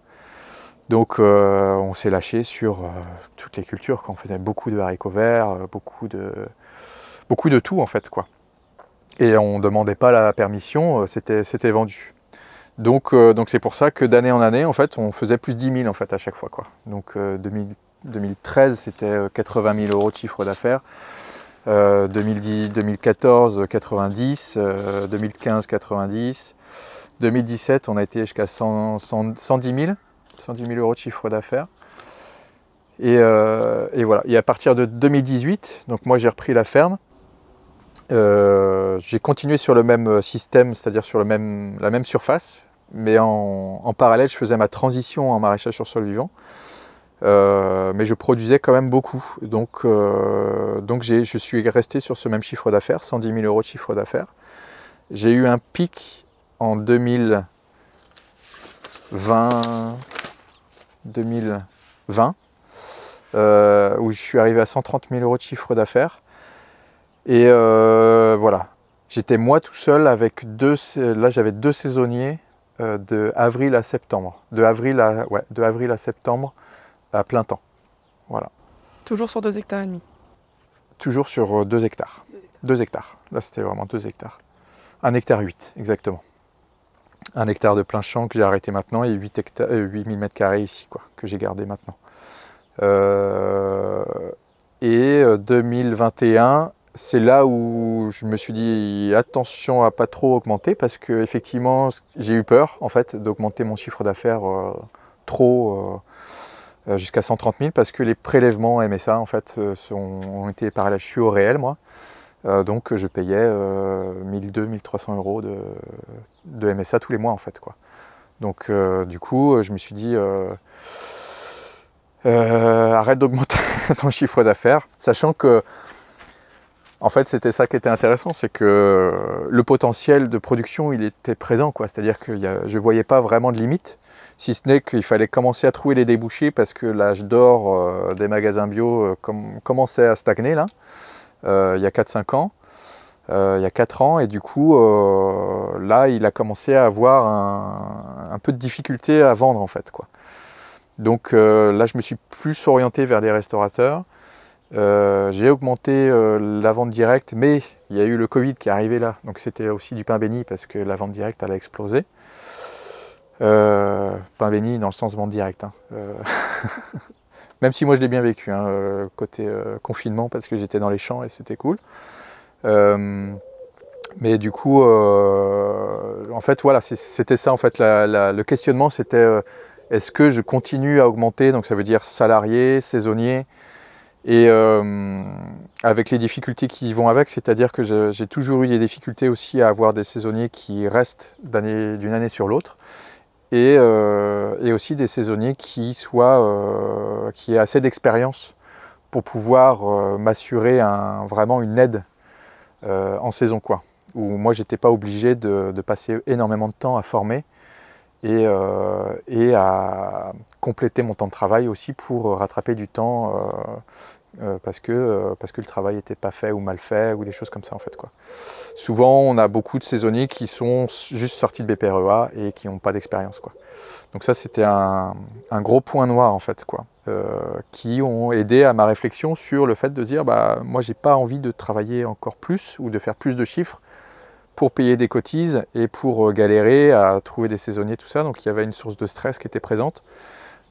A: Donc euh, on s'est lâché sur euh, toutes les cultures, on faisait beaucoup de haricots verts, euh, beaucoup de, tout en fait. Quoi. Et on ne demandait pas la permission, c'était vendu. Donc c'est pour ça que d'année en année, on faisait plus de 10 000 en fait, à chaque fois. Quoi. Donc 2013, c'était 80 000 euros de chiffre d'affaires. 2010, 2014, 90, 2015, 90. 2017, on a été jusqu'à 110 000. 110 000 euros de chiffre d'affaires. Euh, et, voilà. Et à partir de 2018, donc moi j'ai repris la ferme. Euh, j'ai continué sur le même système, c'est-à-dire sur le même, la même surface, mais en, parallèle, je faisais ma transition en maraîchage sur sol vivant. Euh, mais je produisais quand même beaucoup. Donc, donc je suis resté sur ce même chiffre d'affaires, 110 000 euros de chiffre d'affaires. J'ai eu un pic en 2020, 2020, euh, où je suis arrivé à 130 000 euros de chiffre d'affaires. Et euh, voilà, j'étais moi tout seul avec deux, là j'avais deux saisonniers euh, de avril à septembre, de avril à, ouais, de avril à septembre à plein temps. Voilà.
B: Toujours sur 2 hectares et demi
A: Toujours sur 2 hectares. 2 hectares. Là c'était vraiment 2 hectares. 1 hectare 8 exactement un hectare de plein champ que j'ai arrêté maintenant et 8 hectares, 8000 m2 ici, quoi, que j'ai gardé maintenant. Euh, et 2021, euh, c'est là où je me suis dit attention à pas trop augmenter parce que effectivement j'ai eu peur en fait d'augmenter mon chiffre d'affaires euh, trop jusqu'à 130 000 parce que les prélèvements MSA en fait ont été par là je suis au réel moi euh, donc je payais 1200-1300 euh, euros de, MSA tous les mois en fait. Quoi. Donc euh, du coup je me suis dit arrête d'augmenter ton chiffre d'affaires, sachant que en fait c'était ça qui était intéressant, c'est que le potentiel de production il était présent, quoi. c'est-à-dire que je ne voyais pas vraiment de limite, si ce n'est qu'il fallait commencer à trouver les débouchés parce que l'âge d'or des magasins bio commençait à stagner là. Euh, il y a 4-5 ans. Euh, il y a 4 ans et du coup euh, là il a commencé à avoir un, peu de difficulté à vendre en fait quoi. Donc là je me suis plus orienté vers les restaurateurs. j'ai augmenté la vente directe, mais il y a eu le Covid qui est arrivé là, donc c'était aussi du pain béni parce que la vente directe elle a explosé. pain béni dans le sens vente directe. Hein. Même si moi je l'ai bien vécu, hein, euh, côté euh, confinement, parce que j'étais dans les champs et c'était cool. Euh, mais du coup, en fait, voilà, c'était ça en fait. le questionnement, c'était est-ce que je continue à augmenter Donc ça veut dire salarié, saisonnier, et avec les difficultés qui vont avec, c'est-à-dire que j'ai toujours eu des difficultés aussi à avoir des saisonniers qui restent d'une année sur l'autre. Euh, et, aussi des saisonniers qui soient euh, qui aient assez d'expérience pour pouvoir euh, m'assurer vraiment une aide en saison quoi. Où moi j'étais pas obligé de, passer énormément de temps à former et, et, à compléter mon temps de travail aussi pour rattraper du temps euh, parce, que, euh, parce que le travail n'était pas fait ou mal fait ou des choses comme ça en fait. Quoi. Souvent on a beaucoup de saisonniers qui sont juste sortis de BPREA et qui n'ont pas d'expérience. Quoi. Donc ça c'était un, gros point noir en fait, quoi, euh, qui ont aidé à ma réflexion sur le fait de dire bah, moi j'ai pas envie de travailler encore plus ou de faire plus de chiffres pour payer des cotises et pour galérer à trouver des saisonniers, tout ça. Donc il y avait une source de stress qui était présente.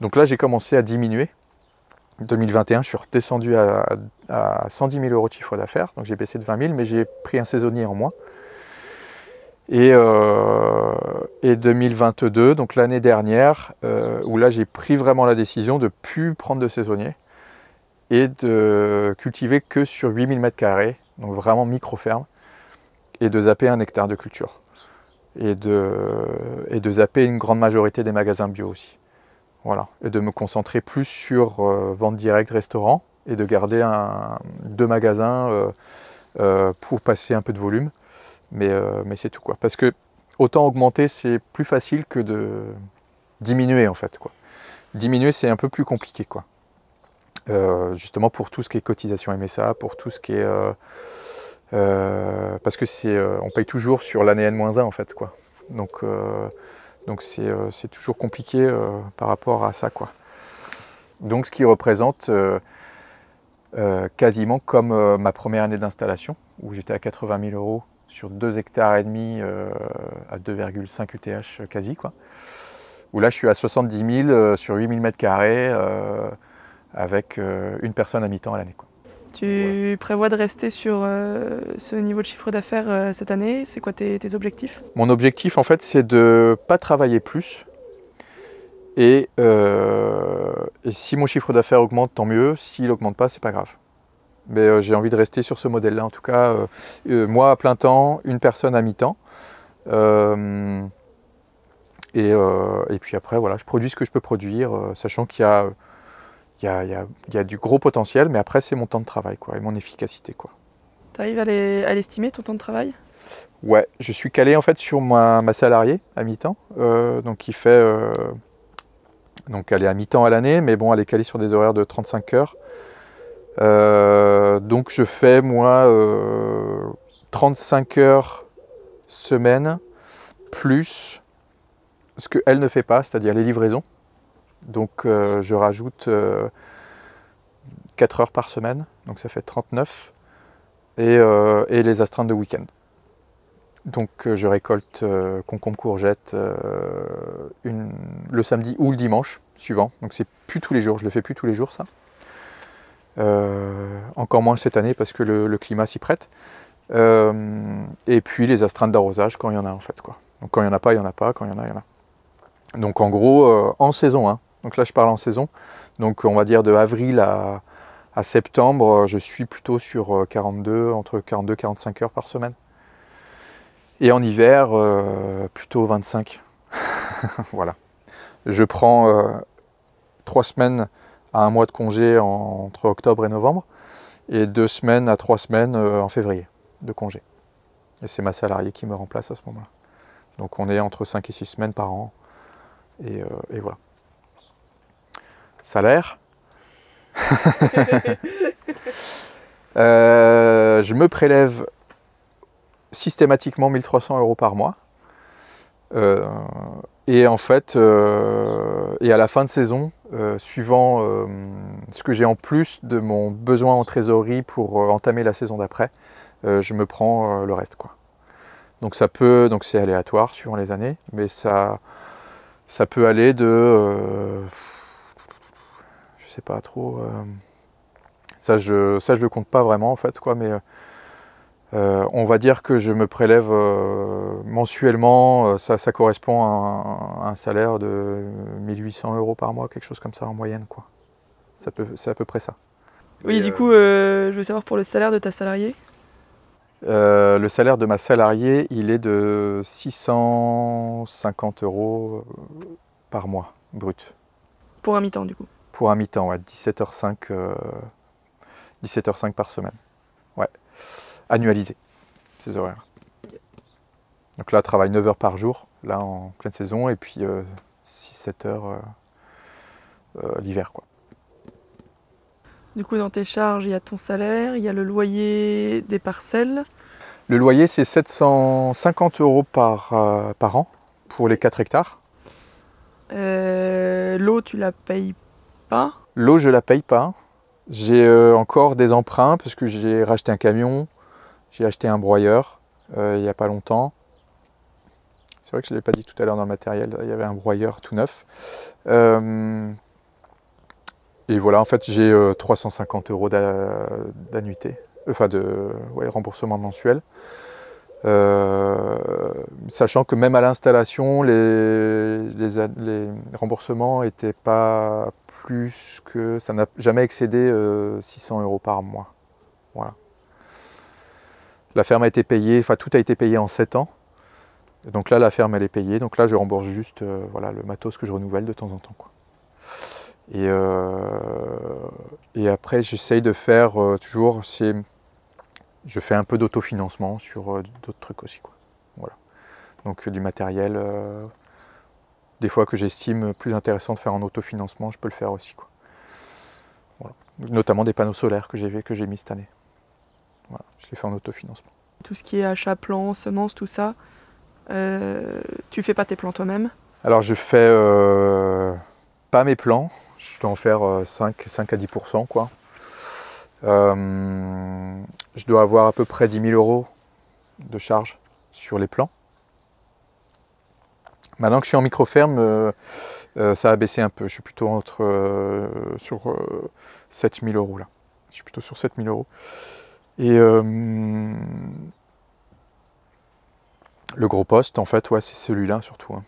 A: Donc là j'ai commencé à diminuer 2021, je suis redescendu à, 110 000 euros de chiffre d'affaires, donc j'ai baissé de 20 000, mais j'ai pris un saisonnier en moins. Et, 2022, euh, donc l'année dernière, euh, où là j'ai pris vraiment la décision de ne plus prendre de saisonnier et de cultiver que sur 8000 m2, donc vraiment micro-ferme, et de zapper un hectare de culture. Et de zapper une grande majorité des magasins bio aussi. Et de me concentrer plus sur euh, vente directe restaurant et de garder deux magasins pour passer un peu de volume. Mais, c'est tout quoi. Parce que autant augmenter, c'est plus facile que de diminuer en fait. Quoi. Diminuer, c'est un peu plus compliqué. Quoi. Euh, justement pour tout ce qui est cotisation MSA, pour tout ce qui est... Euh, euh, parce que c'est, on paye toujours sur l'année N-1 en fait. Quoi. Donc donc c'est, toujours compliqué par rapport à ça. Quoi. Donc ce qui représente quasiment comme ma première année d'installation, où j'étais à 80 000 euros sur 2 hectares et demi à 2,5 UTH quasi. Quoi. Où là je suis à 70 000 sur 8 000 mètres carrés avec euh, une personne à mi-temps à l'année.
B: Tu prévois de rester sur euh, ce niveau de chiffre d'affaires euh, cette année? C'est quoi tes, objectifs?
A: Mon objectif, en fait, c'est de ne pas travailler plus. Et, si mon chiffre d'affaires augmente, tant mieux. S'il n'augmente pas, c'est pas grave. Mais j'ai envie de rester sur ce modèle-là. En tout cas, moi à plein temps, une personne à mi-temps. Et, et, puis après, voilà, je produis ce que je peux produire, sachant qu'il y a il y a, du gros potentiel, mais après, c'est mon temps de travail quoi, et mon efficacité.
B: Tu arrives à l'estimer, ton temps de travail?
A: Ouais, je suis calé en fait sur ma, ma salariée à mi-temps, euh, donc qui fait. Euh, donc elle est à mi-temps à l'année, mais bon, elle est calée sur des horaires de 35 heures. Euh, donc je fais moi 35 heures semaine plus ce qu'elle ne fait pas, c'est-à-dire les livraisons. Donc euh, je rajoute 4 euh, heures par semaine, donc ça fait 39, euh, et, les astreintes de week-end. Donc je récolte concombre courgette le samedi ou le dimanche suivant. Donc c'est plus tous les jours, je le fais plus tous les jours ça. encore moins cette année parce que le, climat s'y prête. et puis les astreintes d'arrosage quand il y en a en fait quoi. Donc quand il n'y en a pas, il n'y en a pas, quand il y en a, il y en a. Donc en gros, en saison, hein, donc là, je parle en saison. Donc on va dire de avril à, septembre, je suis plutôt sur 42, euh, entre 42 et 45 heures par semaine. Et en hiver, euh, plutôt 25. voilà. Je prends euh, trois semaines à un mois de congé entre octobre et novembre, et deux semaines à trois semaines en février de congé. Et c'est ma salariée qui me remplace à ce moment-là. Donc on est entre 5 et 6 semaines par an. et voilà salaire. Euh, je me prélève systématiquement 1300 euros par mois. Euh, et en fait, euh, et à la fin de saison, suivant ce que j'ai en plus de mon besoin en trésorerie pour entamer la saison d'après, je me prends le reste. Quoi. Donc ça peut, donc c'est aléatoire suivant les années, mais ça, ça peut aller de pas trop. Euh, ça, je, ça, je le compte pas vraiment en fait, quoi, mais euh, on va dire que je me prélève euh, mensuellement, ça, ça, correspond à un, salaire de 1800 euros par mois, quelque chose comme ça en moyenne, quoi. Ça peut, c'est à peu près ça.
B: Oui, du coup, je veux savoir pour le salaire de ta salariée.
A: le salaire de ma salariée, il est de 650 euros par mois, brut.
B: Pour un mi-temps, du coup
A: pour un mi-temps, 17h05, 17h05 euh, par semaine. Ouais. Annualisé, ces horaires. Donc là, travaille 9 heures par jour, là en pleine saison, et puis 6-7 euh, heures euh, l'hiver. quoi.
B: Du coup, dans tes charges, il y a ton salaire, il y a le loyer des parcelles.
A: Le loyer, c'est 750 euros par, par an pour les 4 hectares.
B: L'eau, tu la payes
A: L'eau, je la paye pas. J'ai euh, encore des emprunts parce que j'ai racheté un camion, j'ai acheté un broyeur euh, il n'y a pas longtemps. C'est vrai que je ne l'ai pas dit tout à l'heure dans le matériel, il y avait un broyeur tout neuf. Euh, et voilà, en fait, j'ai 350 euros d'annuité, enfin de remboursement mensuel. sachant que même à l'installation, les, remboursements n'étaient pas plus que ça n'a jamais excédé 600 euh, euros par mois. Voilà. La ferme a été payée, enfin tout a été payé en 7 ans. donc là, la ferme elle est payée. Donc là, je rembourse juste euh, voilà, le matos que je renouvelle de temps en temps. Quoi. Et, après, j'essaye de faire toujours, je fais un peu d'autofinancement sur d'autres trucs aussi. Quoi. Voilà. Donc du matériel, des fois que j'estime plus intéressant de faire en autofinancement, je peux le faire aussi. Quoi. Notamment des panneaux solaires que j'ai que j'ai mis cette année. Voilà, je les fais en autofinancement.
B: Tout ce qui est achat plants, semences, tout ça, euh, tu fais pas tes plants toi-même?
A: Alors je fais euh, pas mes plants, je dois en faire 5, euh, 5 à 10%. Quoi. Euh, je dois avoir à peu près 10 000 euros de charge sur les plants. Maintenant que je suis en micro-ferme, euh, euh, ça a baissé un peu. Je suis plutôt entre euh, sur 7000 euros là. Je suis plutôt sur 7000 euros. Et le gros poste, en fait, ouais, c'est celui-là surtout. Hein.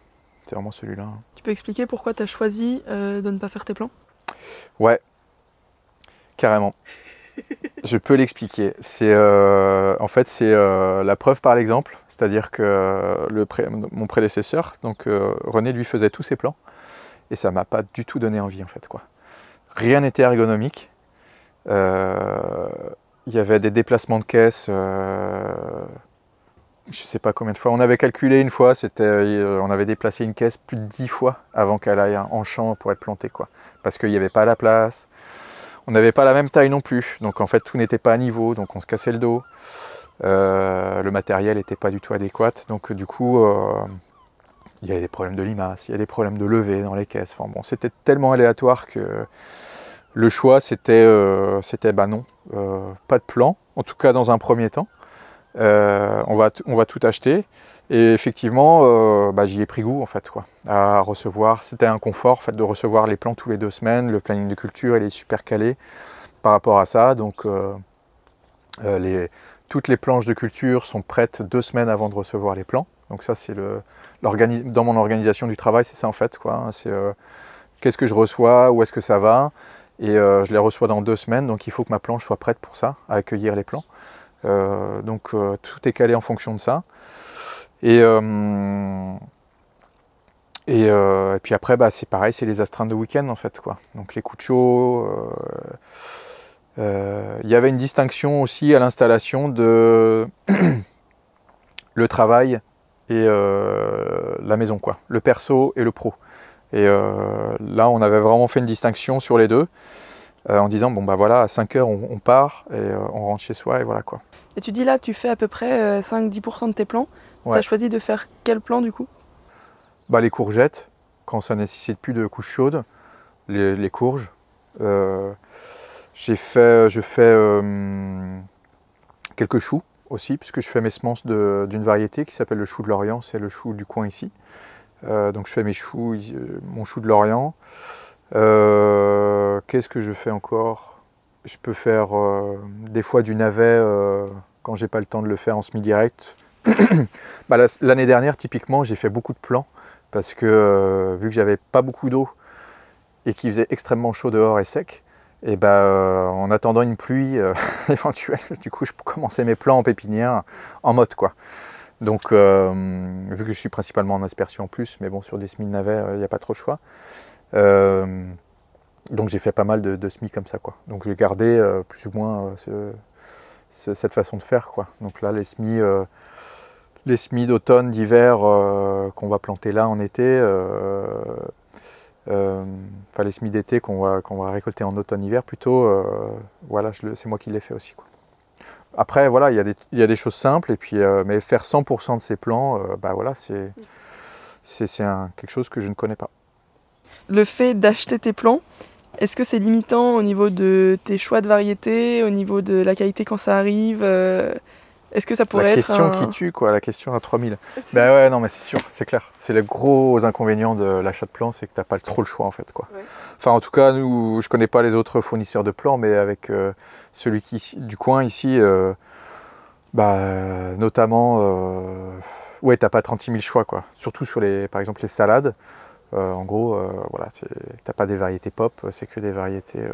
A: C'est vraiment celui-là. Hein.
B: Tu peux expliquer pourquoi tu as choisi de ne pas faire tes plans?
A: Ouais, carrément. Je peux l'expliquer. C'est en fait c'est la preuve par l'exemple. C'est-à-dire que le mon prédécesseur, donc euh, René, lui faisait tous ses plans. Et ça m'a pas du tout donné envie en fait. Quoi. Rien n'était ergonomique. Euh, il y avait des déplacements de caisse. Euh, je sais pas combien de fois. On avait calculé une fois, c'était, on avait déplacé une caisse plus de dix fois avant qu'elle aille en champ pour être plantée. Quoi. Parce qu'il n'y avait pas la place. On n'avait pas la même taille non plus. Donc en fait, tout n'était pas à niveau. Donc on se cassait le dos. Euh, le matériel n'était pas du tout adéquat, donc du coup, euh, il y avait des problèmes de limaces, il y a des problèmes de levée dans les caisses. C'était tellement aléatoire que le choix c'était, euh, bah non, pas de plan, en tout cas dans un premier temps. On, va on va tout acheter. Et effectivement, bah, j'y ai pris goût en fait, quoi, à recevoir. C'était un confort de recevoir les plans tous les deux semaines. Le planning de culture, est super calé par rapport à ça. Donc, les, toutes les planches de culture sont prêtes deux semaines avant de recevoir les plans. Donc ça, c'est dans mon organisation du travail, c'est ça en fait. Quoi. Hein. Euh, qu'est-ce que je reçois, où est-ce que ça va, et euh, je les reçois dans deux semaines. Donc il faut que ma planche soit prête pour ça, à accueillir les plans. Euh, donc tout est calé en fonction de ça. Et, et, puis après, bah, c'est pareil, c'est les astreintes de week-end en fait. Quoi. Donc les coups de chaud euh, il y avait une distinction aussi à l'installation de le travail et euh, la maison, quoi, le perso et le pro. Et euh, là, on avait vraiment fait une distinction sur les deux, en disant bon bah voilà, à 5 heures on, part et on rentre chez soi et voilà quoi.
B: Et tu dis là, tu fais à peu près 5-10% de tes plans. Tu as choisi de faire quel plan du coup?
A: Bah, Les courgettes, quand ça nécessite plus de couches chaudes, les, les courges. J'ai fait, je fais euh, quelques choux aussi, puisque je fais mes semences d'une variété qui s'appelle le chou de l'Orient, c'est le chou du coin ici. Euh, donc je fais mes choux, euh, mon chou de l'Orient. Qu'est-ce que je fais encore? Je peux faire des fois du navet quand j'ai pas le temps de le faire en semi-direct. bah, L'année dernière, typiquement, j'ai fait beaucoup de plans parce que vu que j'avais pas beaucoup d'eau et qu'il faisait extrêmement chaud dehors et sec, et ben, euh, en attendant une pluie euh, éventuelle, du coup, je commençais mes plans en pépinière en mode quoi. Donc, euh, vu que je suis principalement en aspersion en plus, mais bon, sur des semis de navet, il n'y a pas trop de choix. donc, j'ai fait pas mal de, semis comme ça, quoi. Donc, j'ai gardé plus ou moins cette façon de faire, quoi. Donc là, les semis, les semis d'automne, d'hiver qu'on va planter là en été, euh, enfin les semis d'été qu'on va, qu'on va récolter en automne-hiver plutôt, euh, voilà, c'est moi qui l'ai fait aussi. Quoi. Après, voilà, il y, a des, y a des choses simples, et puis, euh, mais faire 100% de ces plans, bah voilà, c'est, c'est, quelque chose que je ne connais pas.
B: Le fait d'acheter tes plants, est-ce que c'est limitant au niveau de tes choix de variétés, au niveau de la qualité quand ça arrive est-ce que ça pourrait être.
A: La question qui tue, quoi, la question à 3000. Ben ouais, non, mais c'est sûr, c'est clair. C'est le gros inconvénient de l'achat de plants, c'est que tu n'as pas trop le choix, en fait. Quoi. Enfin, en tout cas, nous, je connais pas les autres fournisseurs de plants, mais avec euh, celui qui, du coin ici, euh, bah, notamment, euh, ouais, tu n'as pas 36 000 choix, quoi. Surtout sur, les, par exemple, les salades. En gros, voilà, tu n'as pas des variétés pop, c'est que des variétés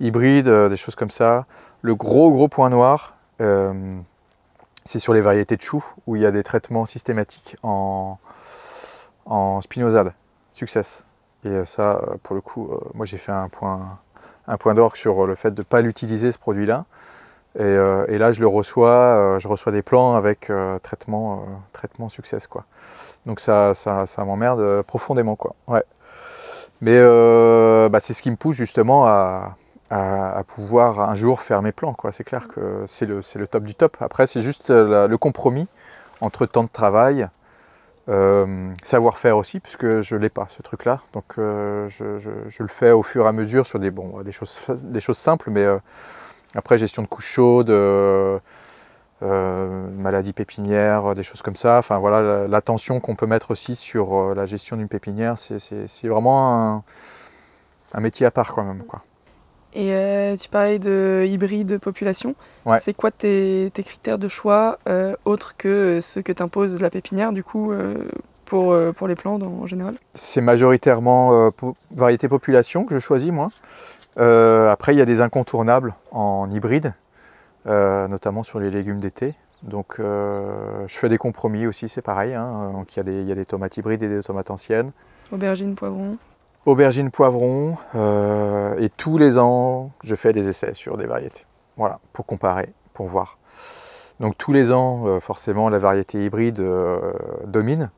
A: hybrides, des choses comme ça. Le gros, gros point noir, c'est sur les variétés de choux où il y a des traitements systématiques en, en spinosade, success. Et ça, pour le coup, moi j'ai fait un point, un d'orgue sur le fait de ne pas l'utiliser ce produit-là. Et, là, je le reçois, je reçois des plans avec traitement, traitement success. Quoi. Donc ça, ça, m'emmerde profondément. Quoi. Ouais. Mais bah, c'est ce qui me pousse justement à, pouvoir un jour faire mes plans. C'est clair que c'est le, top du top. Après, c'est juste le compromis entre temps de travail, euh, savoir-faire aussi, puisque je ne l'ai pas, ce truc-là. Donc euh, je, le fais au fur et à mesure sur des, des, choses, des choses simples, mais euh, après gestion de couches chaudes, maladie pépinière, des choses comme ça. Enfin voilà, l'attention qu'on peut mettre aussi sur la gestion d'une pépinière, c'est vraiment un, un, métier à part quand même. Quoi.
B: Et euh, tu parlais de hybride de population. C'est quoi tes, critères de choix euh, autres que ceux que t'impose la pépinière du coup euh, pour, pour les plantes en général?
A: C'est majoritairement variété population que je choisis moi. après il y a des incontournables en hybride, notamment sur les légumes d'été. Donc je fais des compromis aussi, c'est pareil. Hein. Donc il y, y, a des tomates hybrides et des tomates anciennes.
B: Aubergines, poivrons
A: aubergines, poivrons, euh, et tous les ans, je fais des essais sur des variétés. Voilà, pour comparer, pour voir. Donc tous les ans, euh, forcément, la variété hybride euh, domine.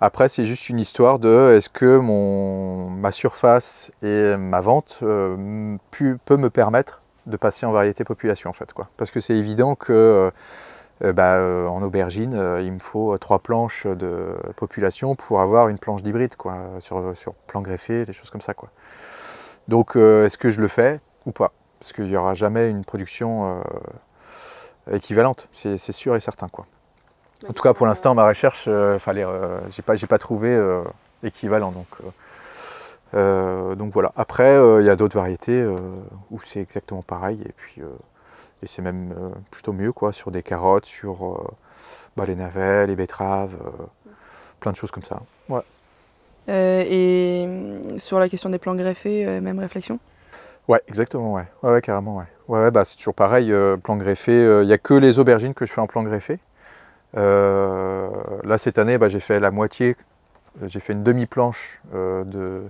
A: Après, c'est juste une histoire de est-ce que mon, ma surface et ma vente peut me permettre de passer en variété population en fait. Quoi. Parce que c'est évident que euh, bah, euh, en aubergine, euh, il me faut trois planches de population pour avoir une planche d'hybride, quoi, sur, sur plan greffé, des choses comme ça. Quoi. Donc, est-ce que je le fais ou pas? Parce qu'il n'y aura jamais une production équivalente, c'est sûr et certain. Quoi. En tout cas, pour l'instant, ma recherche, j'ai pas, pas trouvé équivalent. Donc, donc voilà. Après, il y a d'autres variétés où c'est exactement pareil. Et puis, et c'est même euh, plutôt mieux quoi, sur des carottes, sur euh, bah, les navets, les betteraves, euh, plein de choses comme ça. Ouais.
B: et sur la question des plants greffés, même réflexion?
A: Ouais, exactement, ouais. Ouais, ouais carrément, ouais. Ouais, bah, c'est toujours pareil, plan greffé, il n'y a que les aubergines que je fais en plan greffé. là, cette année, bah, j'ai fait la moitié, j'ai fait une demi-planche de,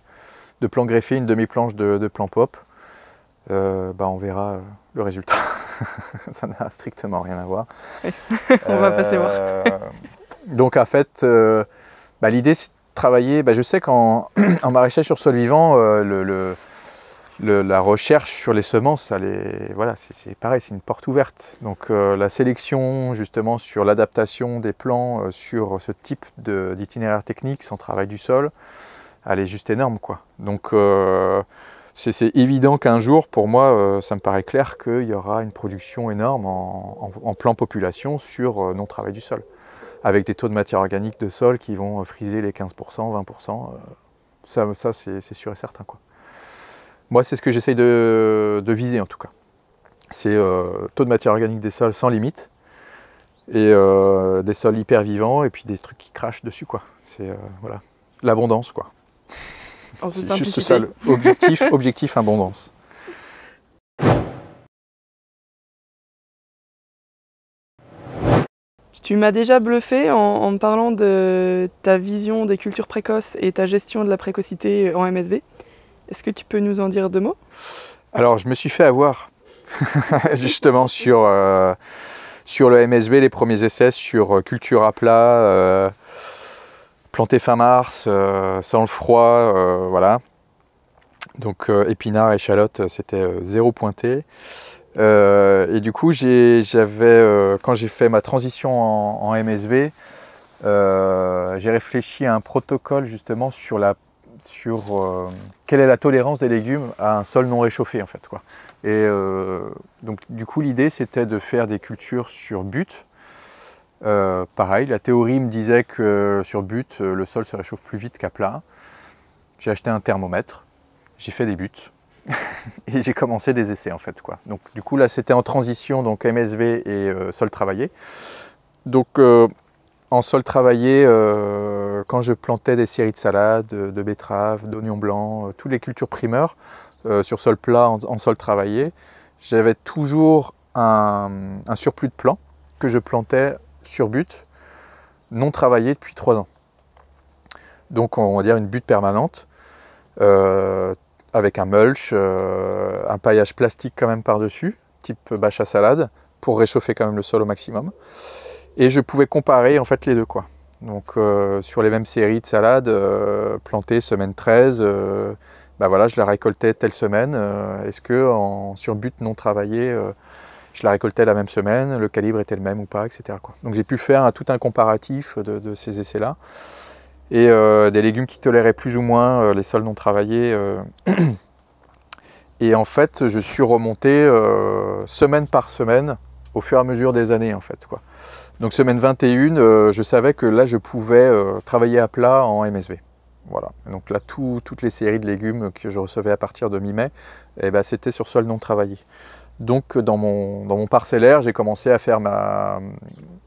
A: de plan greffé, une demi-planche de, de plan pop. bah, on verra le résultat. ça n'a strictement rien à voir.
B: On va passer voir.
A: Euh, donc en fait, euh, bah, l'idée c'est de travailler, bah, je sais qu'en maraîchage sur sol vivant, euh, le, la recherche sur les semences, voilà, c'est pareil, c'est une porte ouverte. Donc la sélection justement sur l'adaptation des plants sur ce type d'itinéraire technique sans travail du sol, elle est juste énorme. Quoi. Donc c'est évident qu'un jour, pour moi, euh, ça me paraît clair qu'il y aura une production énorme en, plan population sur euh, non-travail du sol, avec des taux de matière organique de sol qui vont euh, friser les 15%, 20%. ça, ça c'est sûr et certain. Quoi. Moi, c'est ce que j'essaye de, viser en tout cas. C'est taux de matière organique des sols sans limite, et des sols hyper vivants, et puis des trucs qui crachent dessus. quoi. C'est voilà, l'abondance. quoi.
B: C'est juste
A: ça, objectif, objectif abondance.
B: Tu m'as déjà bluffé en, me parlant de ta vision des cultures précoces et ta gestion de la précocité en MSV. Est-ce que tu peux nous en dire deux mots?
A: Alors, je me suis fait avoir justement sur, euh, sur le MSV, les premiers essais sur euh, culture à plat. Euh, planté fin mars, euh, sans le froid, euh, voilà. Donc euh, épinards, échalotes, c'était zéro pointé. et du coup, j'avais, quand j'ai fait ma transition en, MSV, j'ai réfléchi à un protocole justement sur la sur quelle est la tolérance des légumes à un sol non réchauffé en fait. Et donc du coup l'idée c'était de faire des cultures sur but, euh, pareil, la théorie me disait que sur but, euh, le sol se réchauffe plus vite qu'à plat. J'ai acheté un thermomètre, j'ai fait des buts et j'ai commencé des essais en fait. Quoi. Donc du coup là c'était en transition, donc MSV et euh, sol travaillé. Donc en sol travaillé, quand je plantais des séries de salades, de, betteraves, d'oignons blancs, toutes les cultures primeurs sur sol plat en, sol travaillé, j'avais toujours un surplus de plants que je plantais sur but, non travaillé depuis trois ans. Donc on va dire une butte permanente. avec un mulch, un paillage plastique quand même par-dessus, type bâche à salade, pour réchauffer quand même le sol au maximum. Et je pouvais comparer en fait les deux quoi. Donc sur les mêmes séries de salades, plantées semaine 13, bah voilà, je la récoltais telle semaine. Est-ce que en sur but non travaillé, je la récoltais la même semaine, le calibre était le même ou pas, etc. Donc j'ai pu faire tout un comparatif de, ces essais-là. Et euh, des légumes qui toléraient plus ou moins euh, les sols non travaillés. Euh. et en fait, je suis remonté semaine par semaine au fur et à mesure des années. En fait. Donc semaine 21, je savais que là, je pouvais travailler à plat en MSV. Voilà. donc là, toutes les séries de légumes que je recevais à partir de mi-mai, eh ben, c'était sur sol non travaillé. Donc dans mon, dans mon parcellaire, j'ai commencé à faire ma,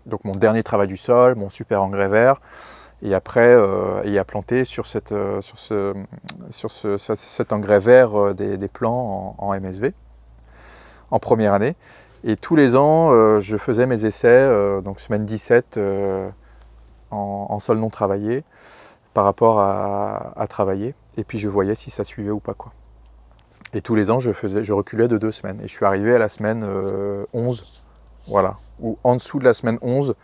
A: donc mon dernier travail du sol, mon super engrais vert, et après euh, et à planter sur, cette, euh, sur, ce, sur ce, cet engrais vert euh, des, des plants en, MSV en première année. Et tous les ans, je faisais mes essais, donc semaine 17 en, en, sol non travaillé, par rapport à, à travailler, et puis je voyais si ça suivait ou pas. quoi. Et tous les ans, je, faisais, je reculais de deux semaines. Et je suis arrivé à la semaine 11, euh, voilà. Ou en dessous de la semaine 11,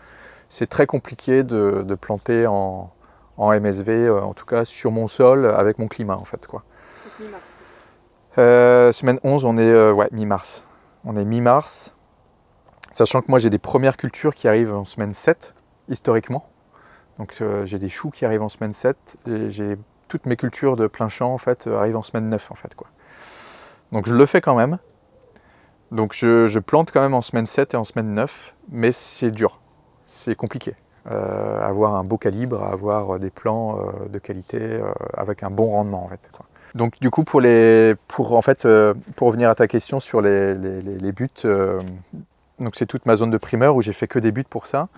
A: c'est très compliqué de, planter en, MSV, euh, en tout cas sur mon sol, avec mon climat en fait. Quoi. mi-mars. Euh, semaine 11, on est ouais, mi-mars. On est mi-mars, sachant que moi j'ai des premières cultures qui arrivent en semaine 7, historiquement. Donc j'ai des choux qui arrivent en semaine 7, et j'ai toutes mes cultures de plein champ en fait arrivent en semaine 9 en fait. Quoi. Donc je le fais quand même. Donc je, plante quand même en semaine 7 et en semaine 9, mais c'est dur, c'est compliqué. Euh, avoir un beau calibre, avoir des plants euh, de qualité euh, avec un bon rendement en fait. Donc du coup pour les, pour en fait, pour revenir à ta question sur les, buts, donc c'est toute ma zone de primeur où j'ai fait que des buts pour ça.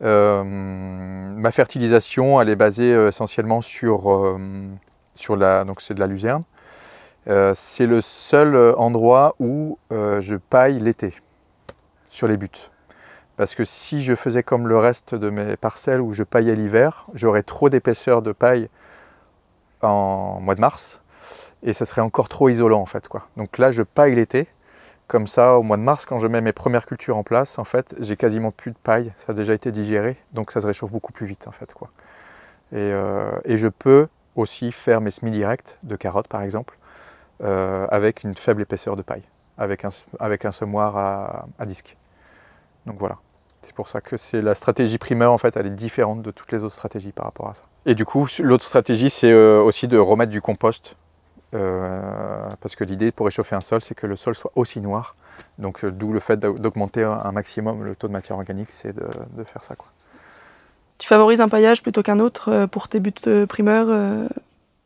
A: ma fertilisation elle est basée essentiellement sur, sur la, donc c'est de la luzerne. Euh, c'est le seul euh, endroit où euh, je paille l'été, sur les buts. Parce que si je faisais comme le reste de mes parcelles où je paillais l'hiver, j'aurais trop d'épaisseur de paille en mois de mars et ça serait encore trop isolant en fait. Donc là, je paille l'été. Comme ça, au mois de mars, quand je mets mes premières cultures en place, en fait, j'ai quasiment plus de paille. Ça a déjà été digéré, donc ça se réchauffe beaucoup plus vite en fait. Et je peux aussi faire mes semis directs de carottes par exemple euh, avec une faible épaisseur de paille, avec un, avec un semoir à, disque. Donc voilà. C'est pour ça que c'est la stratégie primaire, en fait, elle est différente de toutes les autres stratégies par rapport à ça. Et du coup, l'autre stratégie, c'est euh, aussi de remettre du compost. Euh, parce que l'idée pour réchauffer un sol, c'est que le sol soit aussi noir. Donc d'où le fait d'augmenter un maximum le taux de matière organique, c'est de, de, faire ça. Quoi.
B: Tu favorises un paillage plutôt qu'un autre pour tes buts primeurs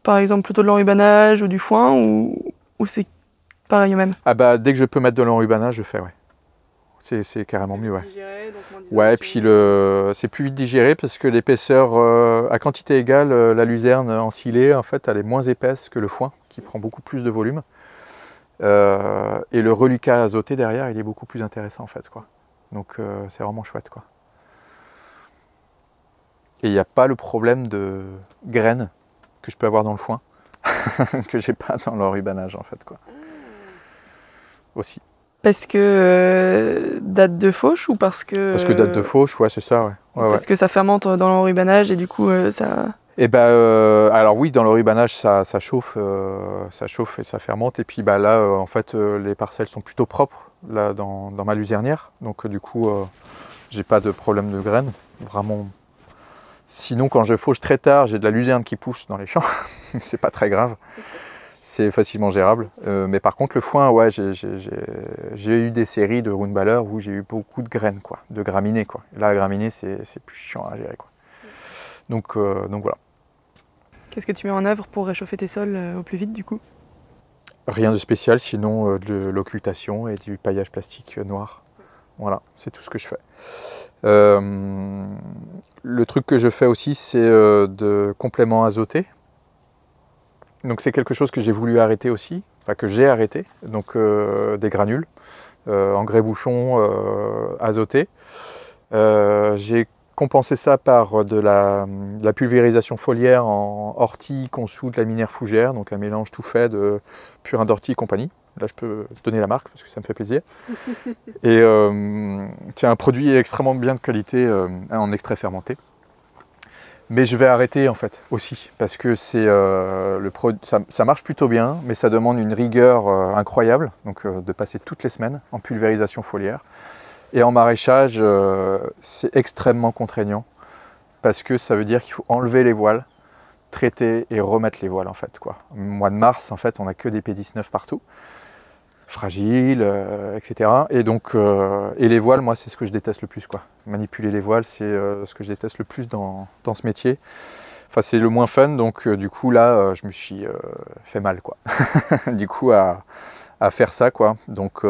B: par exemple plutôt de l'enrubanage ou du foin ou, c'est pareil au même?
A: Ah bah dès que je peux mettre de l'enrubanage, je fais ouais. C'est carrément mieux ouais. puis c'est plus vite digéré parce que l'épaisseur euh, à quantité égale, euh, la luzerne ensilée en fait elle est moins épaisse que le foin qui prend beaucoup plus de volume. Euh, et le relucat azoté derrière il est beaucoup plus intéressant en fait quoi. Donc c'est vraiment chouette quoi. Et il n'y a pas le problème de graines que je peux avoir dans le foin, que j'ai pas dans l'enrubanage en fait quoi. Aussi.
B: Parce que euh, date de fauche ou parce que.
A: Parce que date de fauche, ouais, c'est ça, ouais.
B: parce que ça fermente dans l'enrubanage et du coup euh, ça.
A: Eh ben, euh, alors oui, dans l'enrubanage, ça, ça chauffe, ça chauffe et ça fermente. Et puis bah là, en fait, les parcelles sont plutôt propres là dans, dans ma luzernière, donc du coup, j'ai pas de problème de graines, vraiment Sinon, quand je fauche très tard, j'ai de la luzerne qui pousse dans les champs. c'est pas très grave. C'est facilement gérable. Euh, mais par contre, le foin, ouais, j'ai eu des séries de Roundballer où j'ai eu beaucoup de graines, quoi, de graminées. Quoi. là, la graminée, c'est plus chiant à gérer. Quoi. Donc, euh, donc voilà.
B: Qu'est-ce que tu mets en œuvre pour réchauffer tes sols euh, au plus vite, du coup?
A: Rien de spécial, sinon de l'occultation et du paillage plastique noir. Voilà, c'est tout ce que je fais. Euh, le truc que je fais aussi, c'est euh, de compléments azotés. Donc c'est quelque chose que j'ai voulu arrêter aussi, enfin que j'ai arrêté, donc euh, des granules, engrais bouchons azotés. j'ai compenser ça par de la, pulvérisation foliaire en ortie, conçue de laminaire fougère, donc un mélange tout fait de purin d'ortie et compagnie. Là, je peux donner la marque parce que ça me fait plaisir. Et c'est un produit extrêmement bien de qualité en extrait fermenté. Mais je vais arrêter en fait aussi parce que c'est euh, le ça, ça, marche plutôt bien, mais ça demande une rigueur euh, incroyable, donc euh, de passer toutes les semaines en pulvérisation foliaire. Et en maraîchage, c'est extrêmement contraignant parce que ça veut dire qu'il faut enlever les voiles, traiter et remettre les voiles en fait. Quoi. Au mois de mars, en fait, on n'a que des P19 partout fragile, euh, etc. Et donc, euh, et les voiles, moi, c'est ce que je déteste le plus, quoi. Manipuler les voiles, c'est euh, ce que je déteste le plus dans, dans ce métier. Enfin, c'est le moins fun, donc du coup, là, je me suis fait mal, quoi. du coup, à, à, faire ça, quoi. Donc,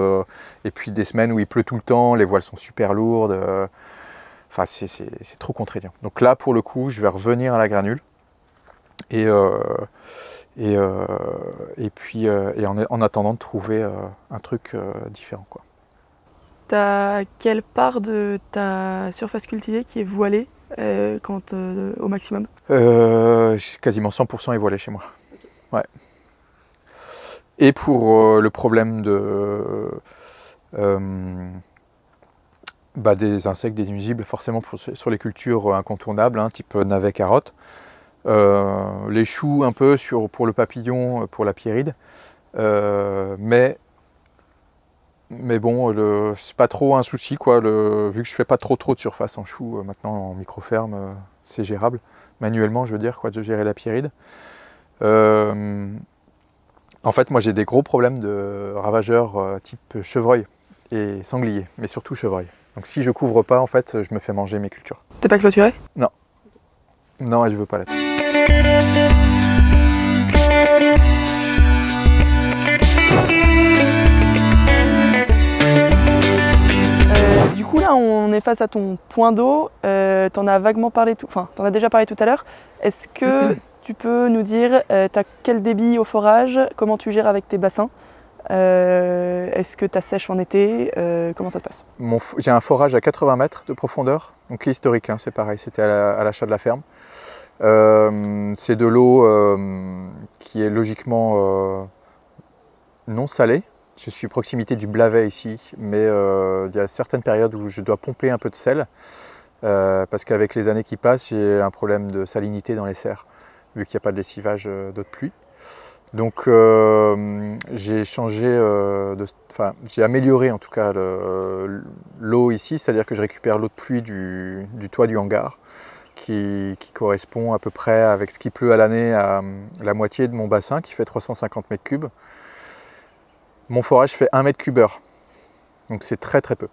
A: et puis des semaines où il pleut tout le temps, les voiles sont super lourdes. Enfin, c'est trop contraignant. Donc là, pour le coup, je vais revenir à la granule. Et et, euh, et puis euh, et en, attendant de trouver euh, un truc différent. Quoi.
B: Tu as quelle part de ta surface cultivée qui est voilée quand, au maximum?
A: Quasiment 100% est voilée chez moi. Ouais. Et pour le problème de, bah, des insectes, des nuisibles, forcément sur les cultures incontournables, hein, type navet, carotte, euh, les choux un peu sur, pour le papillon, pour la pierride. Euh, mais, mais bon, c'est pas trop un souci, quoi. vu que je fais pas trop trop de surface en chou, euh, maintenant en micro-ferme, c'est gérable. Manuellement, je veux dire, quoi, de gérer la pierride. en fait, moi j'ai des gros problèmes de ravageurs type chevreuil et sanglier, mais surtout chevreuil. Donc si je couvre pas, en fait, je me fais manger mes cultures.
B: T'es pas clôturé?
A: Non. Non, je veux pas l'être.
B: Euh, du coup là on est face à ton point d'eau, euh, t'en as vaguement parlé tout, enfin t'en as déjà parlé tout à l'heure. Est-ce que tu peux nous dire euh, t'as quel débit au forage, comment tu gères avec tes bassins? Est-ce que tu sèche en été? Comment ça se passe?
A: J'ai un forage à 80 mètres de profondeur, donc historique, hein, c'est pareil, c'était à l'achat de la ferme. Euh, c'est de l'eau euh, qui est logiquement euh, non salée. Je suis proximité du Blavet ici, mais il y a certaines périodes où je dois pomper un peu de sel, parce qu'avec les années qui passent, j'ai un problème de salinité dans les serres, vu qu'il n'y a pas de lessivage d'eau de pluie. Donc j'ai changé, enfin j'ai amélioré en tout cas l'eau ici, c'est-à-dire que je récupère l'eau de pluie du, toit du hangar qui, correspond à peu près avec ce qui pleut à l'année à la moitié de mon bassin qui fait 350 mètres cubes. Mon forage fait 1 mètre cube heure, donc c'est très très peu.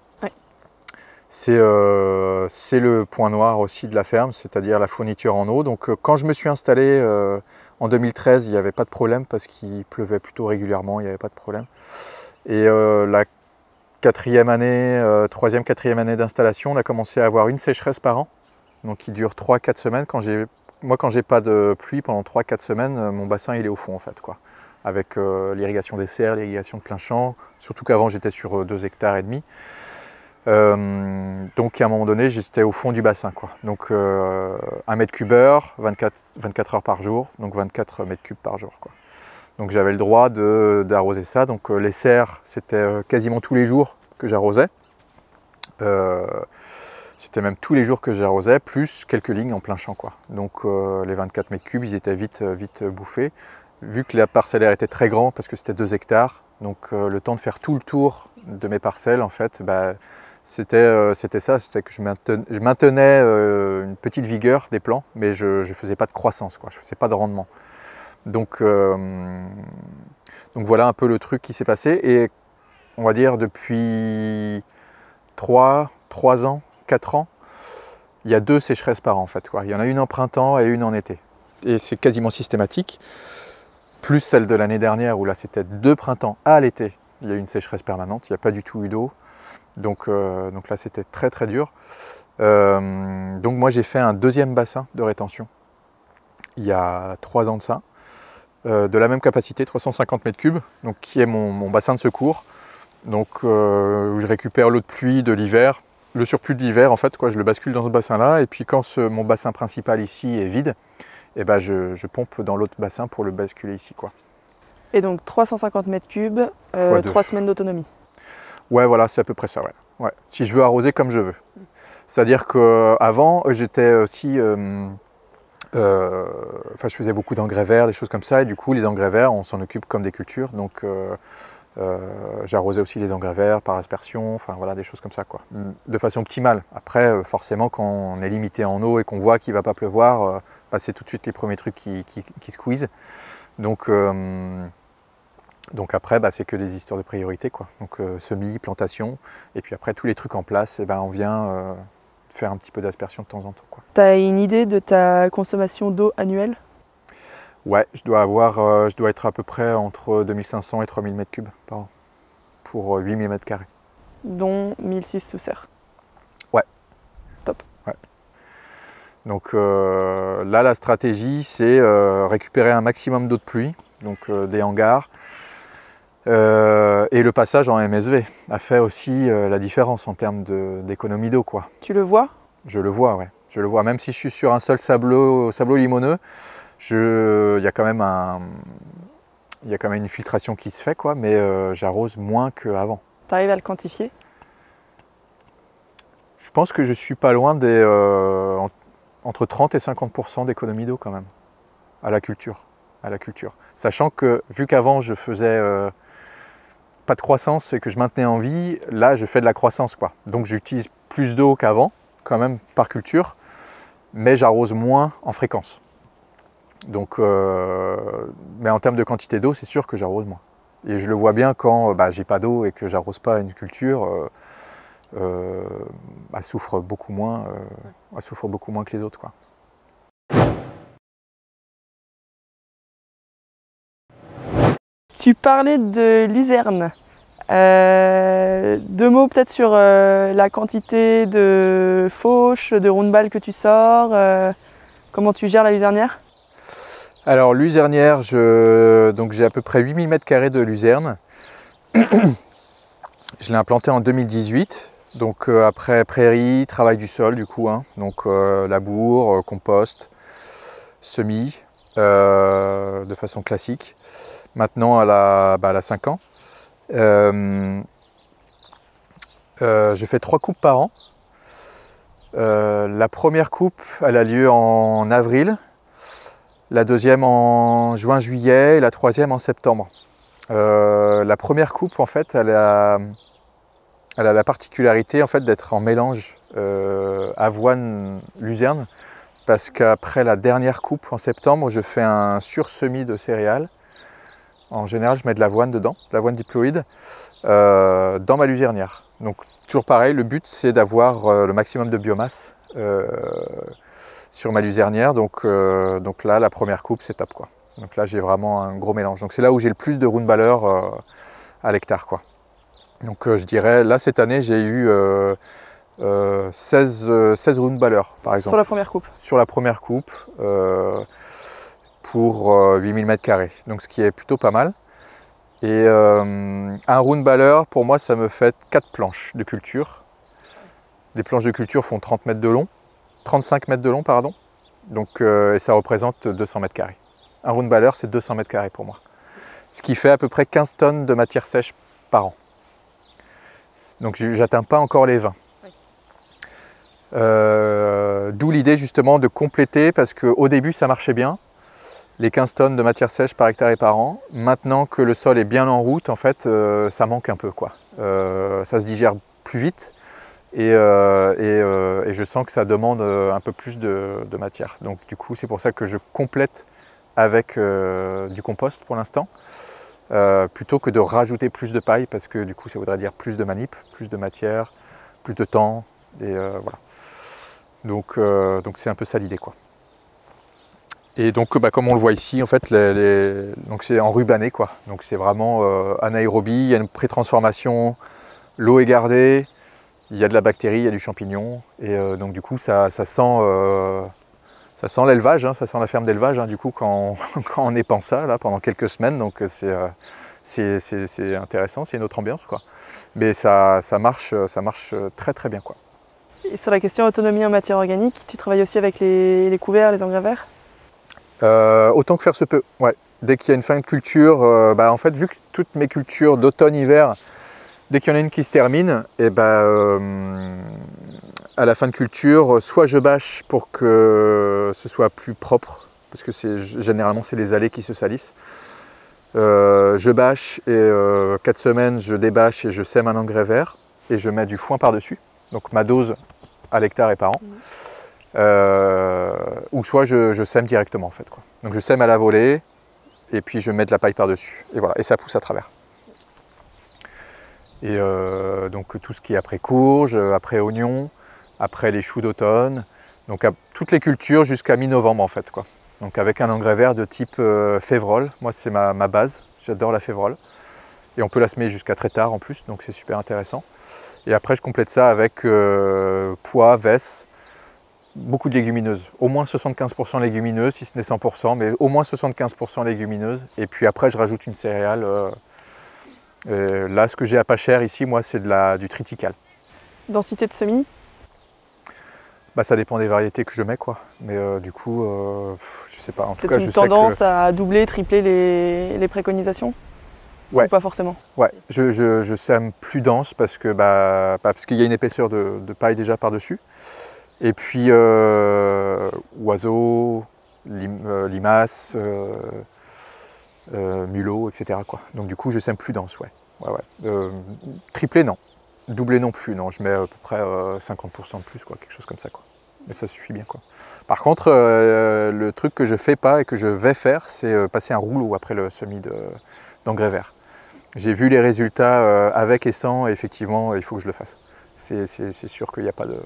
A: Euh, c'est le point noir aussi de la ferme, c'est-à-dire la fourniture en eau. Donc euh, quand je me suis installé euh, en 2013, il n'y avait pas de problème parce qu'il pleuvait plutôt régulièrement, il n'y avait pas de problème. Et la quatrième année, troisième, quatrième année d'installation, on a commencé à avoir une sécheresse par an donc qui dure 3-4 semaines. Moi, quand j'ai pas de pluie pendant 3-4 semaines, euh, mon bassin il est au fond en fait, quoi. Avec euh, l'irrigation des serres, l'irrigation de plein champ. Surtout qu'avant j'étais sur 2 euh, hectares et demi. donc à un moment donné, j'étais au fond du bassin, quoi. Donc 1 mètre cube heure, 24, 24 heures par jour, donc 24 mètres cubes par jour, quoi. Donc j'avais le droit d'arroser ça. Donc les serres, c'était quasiment tous les jours que j'arrosais. C'était même tous les jours que j'arrosais, plus quelques lignes en plein champ. Quoi. Donc euh, les 24 mètres cubes, ils étaient vite, euh, vite bouffés. Vu que la parcellaire était très grande, parce que c'était 2 hectares, donc euh, le temps de faire tout le tour de mes parcelles, en fait, bah, c'était ça, c'était que je maintenais, une petite vigueur des plants, mais je ne faisais pas de croissance, quoi, je ne faisais pas de rendement. Donc, donc voilà un peu le truc qui s'est passé. Et on va dire depuis 3, 3 ans, 4 ans, il y a deux sécheresses par an en fait. Il y en a une en printemps et une en été. Et c'est quasiment systématique. Plus celle de l'année dernière où là c'était deux printemps à l'été, il y a eu une sécheresse permanente, il n'y a pas du tout eu d'eau. Donc, euh, là c'était très très dur. Euh, donc moi j'ai fait un deuxième bassin de rétention il y a trois ans de ça, euh, de la même capacité, 350 mètres cubes, qui est mon, bassin de secours. Donc où je récupère l'eau de pluie de l'hiver le surplus d'hiver, en fait, quoi, je le bascule dans ce bassin-là. Et puis quand mon bassin principal ici est vide, eh ben, je, pompe dans l'autre bassin pour le basculer ici. Quoi.
B: Et donc 350 mètres cubes, euh, 3 semaines d'autonomie.
A: Ouais, voilà, c'est à peu près ça. Ouais. Ouais. Si je veux arroser comme je veux. C'est-à-dire qu'avant, j'étais aussi. Euh, euh, enfin, je faisais beaucoup d'engrais verts, des choses comme ça. Et du coup, les engrais verts, on s'en occupe comme des cultures. Donc, euh, j'arrosais aussi les engrais verts par aspersion. Enfin, voilà, des choses comme ça, quoi. De façon optimale. Après, forcément, quand on est limité en eau et qu'on voit qu'il ne va pas pleuvoir, bah, c'est tout de suite les premiers trucs qui, qui, qui squeeze. Donc, donc après, bah, c'est que des histoires de priorité. Quoi. Donc euh, semis, plantation, et puis après tous les trucs en place, et eh ben, on vient euh, faire un petit peu d'aspersion de temps en temps.
B: Tu as une idée de ta consommation d'eau annuelle?
A: Ouais, je dois, avoir, euh, je dois être à peu près entre 2500 et 3000 m3 par an pour 8000 m2.
B: Dont 1006 sous serre
A: Ouais.
B: Top.
A: Ouais. Donc là, la stratégie, c'est récupérer un maximum d'eau de pluie, donc des hangars, euh, et le passage en MSV a fait aussi euh, la différence en termes d'économie d'eau. quoi.
B: Tu le vois?
A: Je le vois, ouais. Je le vois. Même si je suis sur un seul sableau, sableau limoneux, il y a quand même un, il y a quand même une filtration qui se fait, quoi, mais euh, j'arrose moins qu'avant.
B: Tu arrives à le quantifier?
A: Je pense que je suis pas loin des entre 30 et 50% d'économie d'eau quand même à la culture, à la culture. Sachant que vu qu'avant je faisais pas de croissance et que je maintenais en vie, là je fais de la croissance quoi. Donc j'utilise plus d'eau qu'avant, quand même par culture, mais j'arrose moins en fréquence. Donc, euh, mais en termes de quantité d'eau, c'est sûr que j'arrose moins. Et je le vois bien quand bah, j'ai pas d'eau et que j'arrose pas une culture, euh, euh, elle souffre beaucoup moins, souffre beaucoup moins que les autres.
B: Tu parlais de luzerne. Euh, deux mots peut-être sur euh, la quantité de fauches, de roundballes que tu sors. Euh, comment tu gères la luzernière?
A: Alors luzernière, je... j'ai à peu près 8000 m2 de luzerne. je l'ai implanté en 2018. Donc après prairie, travail du sol du coup, hein. donc labour, compost, semis, de façon classique. Maintenant, elle a, 5 bah, ans. Euh, euh, je fais trois coupes par an. Euh, la première coupe, elle a lieu en avril, la deuxième en juin-juillet et la troisième en septembre. la première coupe, en fait, elle a, la particularité en fait, d'être en mélange avoine-luzerne parce qu'après la dernière coupe en septembre, je fais un sursemis de céréales en général, je mets de l'avoine dedans, de l'avoine diploïde, euh, dans ma luzernière. Donc toujours pareil, le but c'est d'avoir euh, le maximum de biomasse euh, sur ma luzernière. Donc, donc là, la première coupe, c'est top. Quoi. Donc là, j'ai vraiment un gros mélange. Donc c'est là où j'ai le plus de roundballers à l'hectare. Quoi. Donc je dirais, là cette année, j'ai eu 16, 16 roundballers par exemple.
B: Sur la première coupe
A: Sur la première coupe pour 8000 euh, m2, donc ce qui est plutôt pas mal. Et euh, un round baller, pour moi, ça me fait 4 planches de culture. Les planches de culture font 30 mètres de long, 35 mètres de long, pardon. Donc, euh, et ça représente 200 mètres carrés. Un round baller, c'est 200 mètres carrés pour moi. Ce qui fait à peu près 15 tonnes de matière sèche par an. Donc, j'atteins pas encore les 20. D'où l'idée justement de compléter parce qu'au début ça marchait bien les 15 tonnes de matière sèche par hectare et par an. Maintenant que le sol est bien en route, en fait, euh, ça manque un peu. Quoi. Euh, ça se digère plus vite euh, et, je sens que ça demande un peu plus de, matière. Donc du coup, c'est pour ça que je complète avec du compost pour l'instant, plutôt que de rajouter plus de paille, parce que du coup, ça voudrait dire plus de manip, plus de matière, plus de temps. Et voilà. Donc c'est un peu ça l'idée. quoi. Et donc, bah, comme on le voit ici, en fait, c'est en rubané, quoi. Donc, c'est vraiment euh, anaérobie. Il y a une pré-transformation, l'eau est gardée, il y a de la bactérie, il y a du champignon. Et euh, donc, du coup, ça, sent, euh, ça sent l'élevage, hein, ça sent la ferme d'élevage. Hein, du coup, quand, on épand ça, là, pendant quelques semaines, donc c'est intéressant, c'est une autre ambiance, quoi. Mais ça, marche, ça marche très très bien, quoi.
B: Et sur la question autonomie en matière organique, tu travailles aussi avec les, couverts, les engrais verts?
A: Euh, Autant que faire se peut, ouais. Dès qu'il y a une fin de culture, euh, bah, en fait, vu que toutes mes cultures d'automne-hiver, dès qu'il y en a une qui se termine, et eh bah, à la fin de culture, soit je bâche pour que ce soit plus propre, parce que généralement c'est les allées qui se salissent. je bâche et 4 semaines je débâche et je sème un engrais vert et je mets du foin par-dessus. Donc ma dose à l'hectare et par an. Euh, ou soit je, sème directement en fait. Quoi. Donc je sème à la volée et puis je mets de la paille par-dessus. Et voilà, et ça pousse à travers. Et euh, donc tout ce qui est après courge, après oignon, après les choux d'automne, donc toutes les cultures jusqu'à mi-novembre en fait. Donc avec un engrais vert de type euh, févrole, moi c'est ma, ma, base, j'adore la févrole. Et on peut la semer jusqu'à très tard en plus, donc c'est super intéressant. Et après, je complète ça avec euh, pois, vesse, beaucoup de légumineuses. Au moins 75% légumineuses, si ce n'est 100%, mais au moins 75% légumineuses. Et puis après, je rajoute une céréale. Euh, là, ce que j'ai à pas cher ici, moi, c'est du triticale.
B: Densité de semis?
A: Bah, ça dépend des variétés que je mets, quoi. Mais euh, du coup, je sais pas. En
B: tout cas, une tendance à doubler, tripler les préconisations?
A: Ouais.
B: pas forcément?
A: Ouais, je, sème plus dense parce que bah, parce qu'il y a une épaisseur de, paille déjà par-dessus. Et puis euh, oiseaux, euh, limaces, euh, mulots, etc. Quoi. Donc du coup je sème plus dense, ouais. Ouais, triplé non. Doublé non plus, non. Je mets à peu près 50% de plus, quoi, quelque chose comme ça. Quoi. Mais ça suffit bien. Quoi. Par contre, le truc que je fais pas et que je vais faire, c'est passer un rouleau après le semis d'engrais vert. J'ai vu les résultats euh, avec et sans, et effectivement, il faut que je le fasse. C'est sûr qu'il n'y a pas de...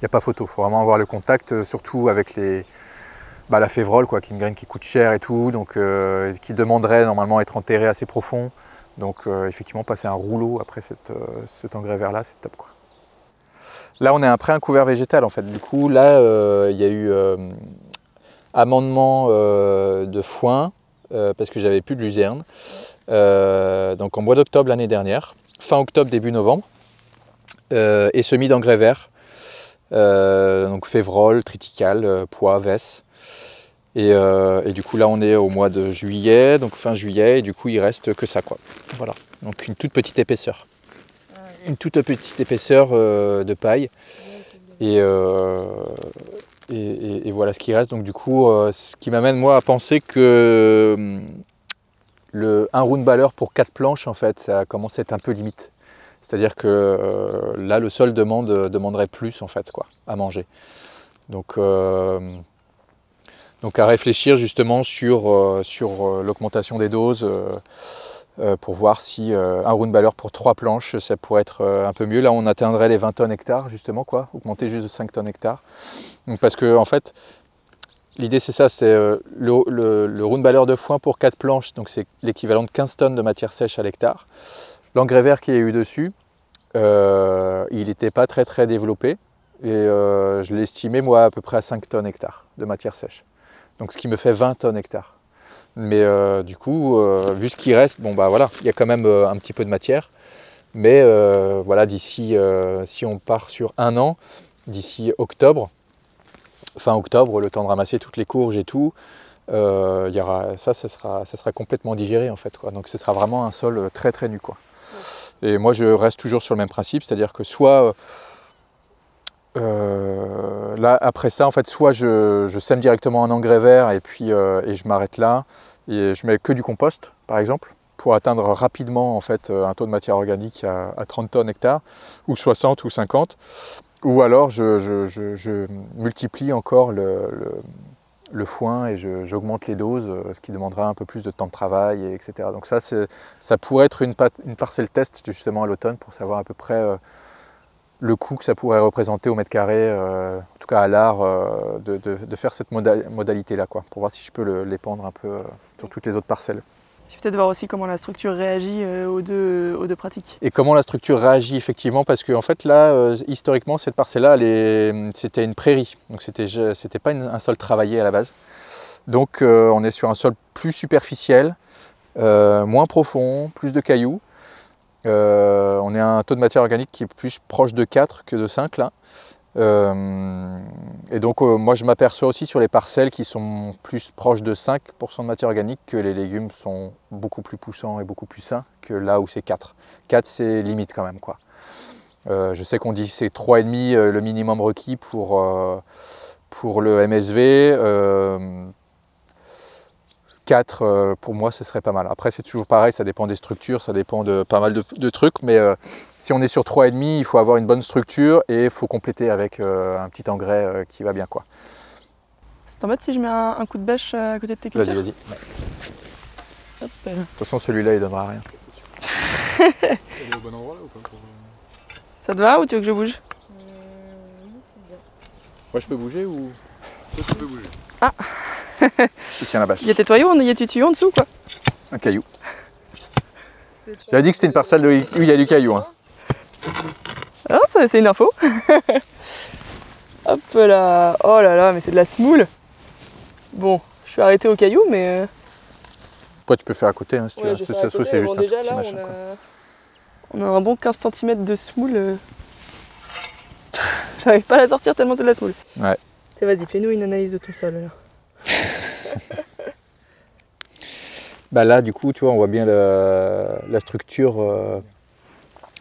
A: Il a pas photo, il faut vraiment avoir le contact, euh, surtout avec les, bah, la févrole, qui est une graine qui coûte cher et tout, donc euh, qui demanderait normalement à être enterrée assez profond. Donc effectivement, passer un rouleau après cet engrais vert là, c'est top. Quoi. Là, on est après un couvert végétal en fait. Du coup, là, il y a eu amendement de foin parce que j'avais plus de luzerne. Euh, donc en mois d'octobre l'année dernière, fin octobre, début novembre, euh, et semis d'engrais vert, euh, donc févrole, triticale, pois, vesse. Et, du coup là on est au mois de juillet, donc fin juillet, et du coup il reste que ça quoi. Voilà, donc une toute petite épaisseur. Une toute petite épaisseur de paille. Et, et, voilà ce qui reste. Donc du coup, ce qui m'amène moi à penser que le, un round baller pour quatre planches, en fait, ça commence à être un peu limite. C'est-à-dire que euh, là, le sol demande, demanderait plus, en fait, quoi, à manger. Donc, euh, donc à réfléchir justement sur, euh, sur l'augmentation des doses pour voir si un round baller pour trois planches, ça pourrait être un peu mieux. Là, on atteindrait les 20 tonnes hectares, justement, quoi, augmenter juste de 5 tonnes hectares. Donc, parce que, en fait, L'idée c'est ça, c'est euh, le, le, round de foin pour 4 planches, donc c'est l'équivalent de 15 tonnes de matière sèche à l'hectare. L'engrais vert qui est eu dessus, euh, il n'était pas très très développé et euh, je l'estimais moi à peu près à 5 tonnes hectare de matière sèche. Donc ce qui me fait 20 tonnes hectare. Mais du coup, vu ce qui reste, bon bah voilà, il y a quand même un petit peu de matière. Mais voilà, d'ici, si on part sur un an, d'ici octobre, fin octobre, le temps de ramasser toutes les courges et tout, euh, y aura, ça, ça sera, ça sera complètement digéré en fait. Quoi. Donc ce sera vraiment un sol très très nu. Quoi. Et moi je reste toujours sur le même principe, c'est-à-dire que soit euh, là après ça en fait soit je, sème directement en engrais vert et puis euh, et je m'arrête là et je mets que du compost par exemple pour atteindre rapidement en fait un taux de matière organique à, à 30 tonnes hectare ou 60 ou 50 ou alors je, multiplie encore le, foin et j'augmente les doses, ce qui demandera un peu plus de temps de travail, etc. Donc ça, ça pourrait être une, parcelle test justement à l'automne pour savoir à peu près euh, le coût que ça pourrait représenter au mètre carré, euh, en tout cas à l'art, euh, de, faire cette modalité-là, pour voir si je peux l'épandre un peu sur toutes les autres parcelles
B: peut-être voir aussi comment la structure réagit euh, aux, deux, aux deux pratiques.
A: Et comment la structure réagit effectivement, parce qu'en en fait là, euh, historiquement, cette parcelle-là, c'était une prairie, donc c'était n'était pas un sol travaillé à la base. Donc euh, on est sur un sol plus superficiel, moins profond, plus de cailloux. On est à un taux de matière organique qui est plus proche de 4 que de 5 là. et donc moi je m'aperçois aussi sur les parcelles qui sont plus proches de 5% de matière organique que les légumes sont beaucoup plus poussants et beaucoup plus sains que là où c'est 4. 4 c'est limite quand même quoi. je sais qu'on dit c'est 3,5 le minimum requis pour le MSV. 4 euh, pour moi ce serait pas mal. Après c'est toujours pareil, ça dépend des structures, ça dépend de pas mal de, trucs, mais euh, si on est sur 3,5, il faut avoir une bonne structure et il faut compléter avec euh, un petit engrais qui va bien quoi.
B: C'est en mode si je mets un, coup de bêche à côté de tes cultures
A: Vas-y, vas-y. De toute façon celui-là il donnera rien.
B: Ça te va ou tu veux que je bouge?
A: Moi je peux bouger ou?
C: Toi tu peux bouger.
B: Ah
A: je te tiens la bâche.
B: Il y a tes tuyaux, il y a tes tuyaux en dessous quoi
A: Un caillou. J'avais dit que c'était une parcelle où il y a du caillou. Hein.
B: Ah, ça c'est une info. Hop là. Oh là là, mais c'est de la semoule. Bon, je suis arrêté au caillou, mais.
A: Euh, Toi, tu peux faire à côté hein, si tu veux. C'est juste un petit machin.
B: On a... un bon 15 cm de semoule. Euh. J'arrive pas à la sortir tellement c'est de la semoule.
A: Ouais.
B: Vas-y, fais-nous une analyse de ton sol là.
A: bah là, du coup, tu vois, on voit bien la, structure. Euh.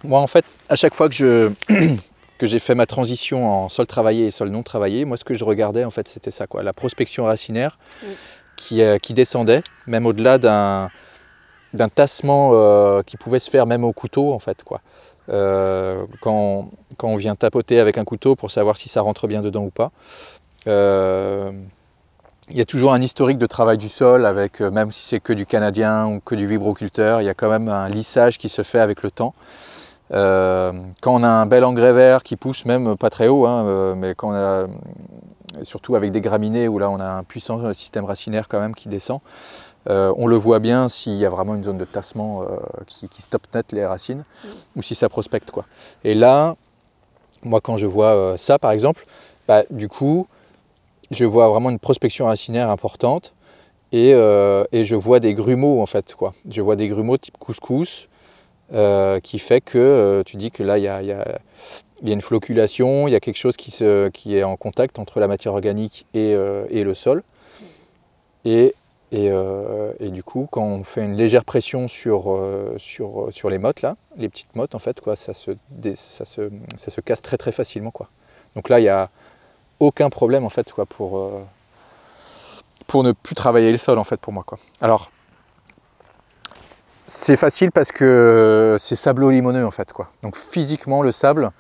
A: Moi, en fait, à chaque fois que je que j'ai fait ma transition en sol travaillé et sol non travaillé, moi, ce que je regardais, en fait, c'était ça, quoi, la prospection racinaire qui, euh, qui descendait, même au-delà d'un d'un tassement euh, qui pouvait se faire même au couteau, en fait, quoi. quand, quand, on vient tapoter avec un couteau pour savoir si ça rentre bien dedans ou pas. Il y a toujours un historique de travail du sol, avec, euh, même si c'est que du canadien ou que du vibroculteur, il y a quand même un lissage qui se fait avec le temps. Euh, quand on a un bel engrais vert qui pousse même pas très haut, hein, euh, mais quand surtout avec des graminées où là on a un puissant système racinaire quand même qui descend, on le voit bien s'il y a vraiment une zone de tassement qui, stoppe net les racines ou si ça prospecte. Quoi. Et là, moi quand je vois ça par exemple, bah, du coup, je vois vraiment une prospection racinaire importante et, euh, et, je vois des grumeaux en fait. Quoi. Je vois des grumeaux type couscous euh, qui fait que euh, tu dis que là il y a, y, a, y a, une floculation, il y a quelque chose qui, se, qui, est en contact entre la matière organique et, et le sol. Et, et, du coup, quand on fait une légère pression sur, sur, sur les mottes, là, les petites mottes, en fait, quoi, ça, se, ça, se, ça se casse très très facilement. Quoi. Donc là, il y a, aucun problème en fait quoi, pour, euh, pour ne plus travailler le sol en fait pour moi. Quoi. Alors c'est facile parce que c'est sablo-limoneux en fait. Quoi. Donc physiquement le sable,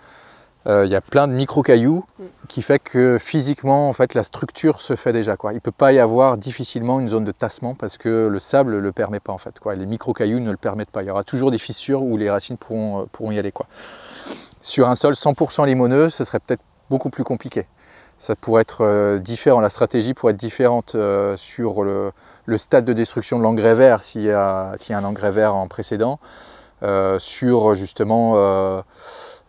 A: euh, il y a plein de micro-cailloux qui fait que physiquement en fait la structure se fait déjà. Quoi. Il ne peut pas y avoir difficilement une zone de tassement parce que le sable ne le permet pas en fait. Quoi. Les micro-cailloux ne le permettent pas. Il y aura toujours des fissures où les racines pourront, euh, pourront y aller. Quoi. Sur un sol 100% limoneux, ce serait peut-être beaucoup plus compliqué ça pourrait être euh, différent, la stratégie pourrait être différente euh, sur le, stade de destruction de l'engrais vert s'il y, a un engrais vert en précédent, euh, sur justement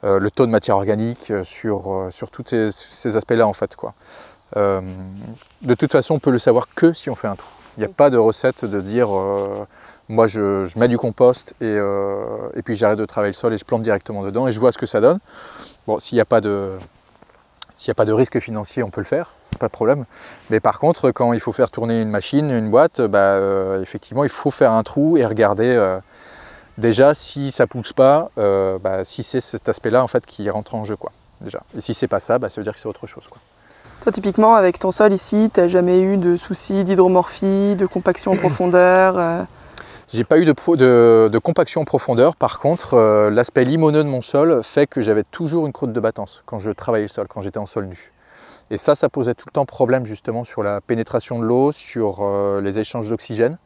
A: le taux de matière organique, sur, sur tous ces, aspects-là en fait. Quoi. de toute façon, on peut le savoir que si on fait un trou. Il n'y a pas de recette de dire moi je, mets du compost et, et puis j'arrête de travailler le sol et je plante directement dedans et je vois ce que ça donne. Bon, s'il a pas de s'il n'y a pas de risque financier, on peut le faire, pas de problème. Mais par contre, quand il faut faire tourner une machine, une boîte, bah, euh, effectivement, il faut faire un trou et regarder euh, déjà si ça pousse pas, euh, bah, si c'est cet aspect-là en fait qui rentre en jeu. Déjà. Et si c'est pas ça, bah, ça veut dire que c'est autre chose.
B: Toi, typiquement, avec ton sol ici, tu n'as jamais eu de soucis d'hydromorphie, de compaction en profondeur
A: j'ai pas eu de, compaction en profondeur. Par contre, euh, l'aspect limoneux de mon sol fait que j'avais toujours une croûte de battance quand je travaillais le sol, quand j'étais en sol nu. Et ça, ça posait tout le temps problème justement sur la pénétration de l'eau, sur euh, les échanges d'oxygène.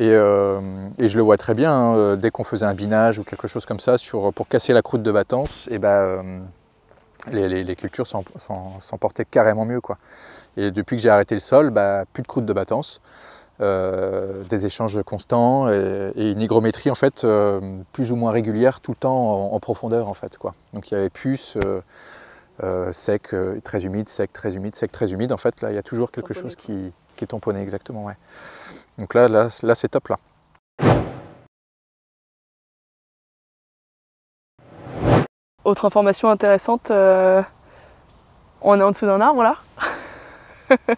A: Euh, et, je le vois très bien, hein, dès qu'on faisait un binage ou quelque chose comme ça, pour casser la croûte de battance, et ben, les, cultures s'en portaient carrément mieux. Et depuis que j'ai arrêté le sol, bah, plus de croûte de battance. Euh, des échanges constants et, une hygrométrie en fait euh, plus ou moins régulière tout le temps en, profondeur en fait quoi. Donc il y avait plus euh, sec, très humide, sec, très humide, sec, très humide. En fait là il y a toujours quelque chose qui, qui, est tamponné exactement. Ouais. Donc là, là, là c'est top là.
B: Autre information intéressante, on est en dessous d'un arbre là.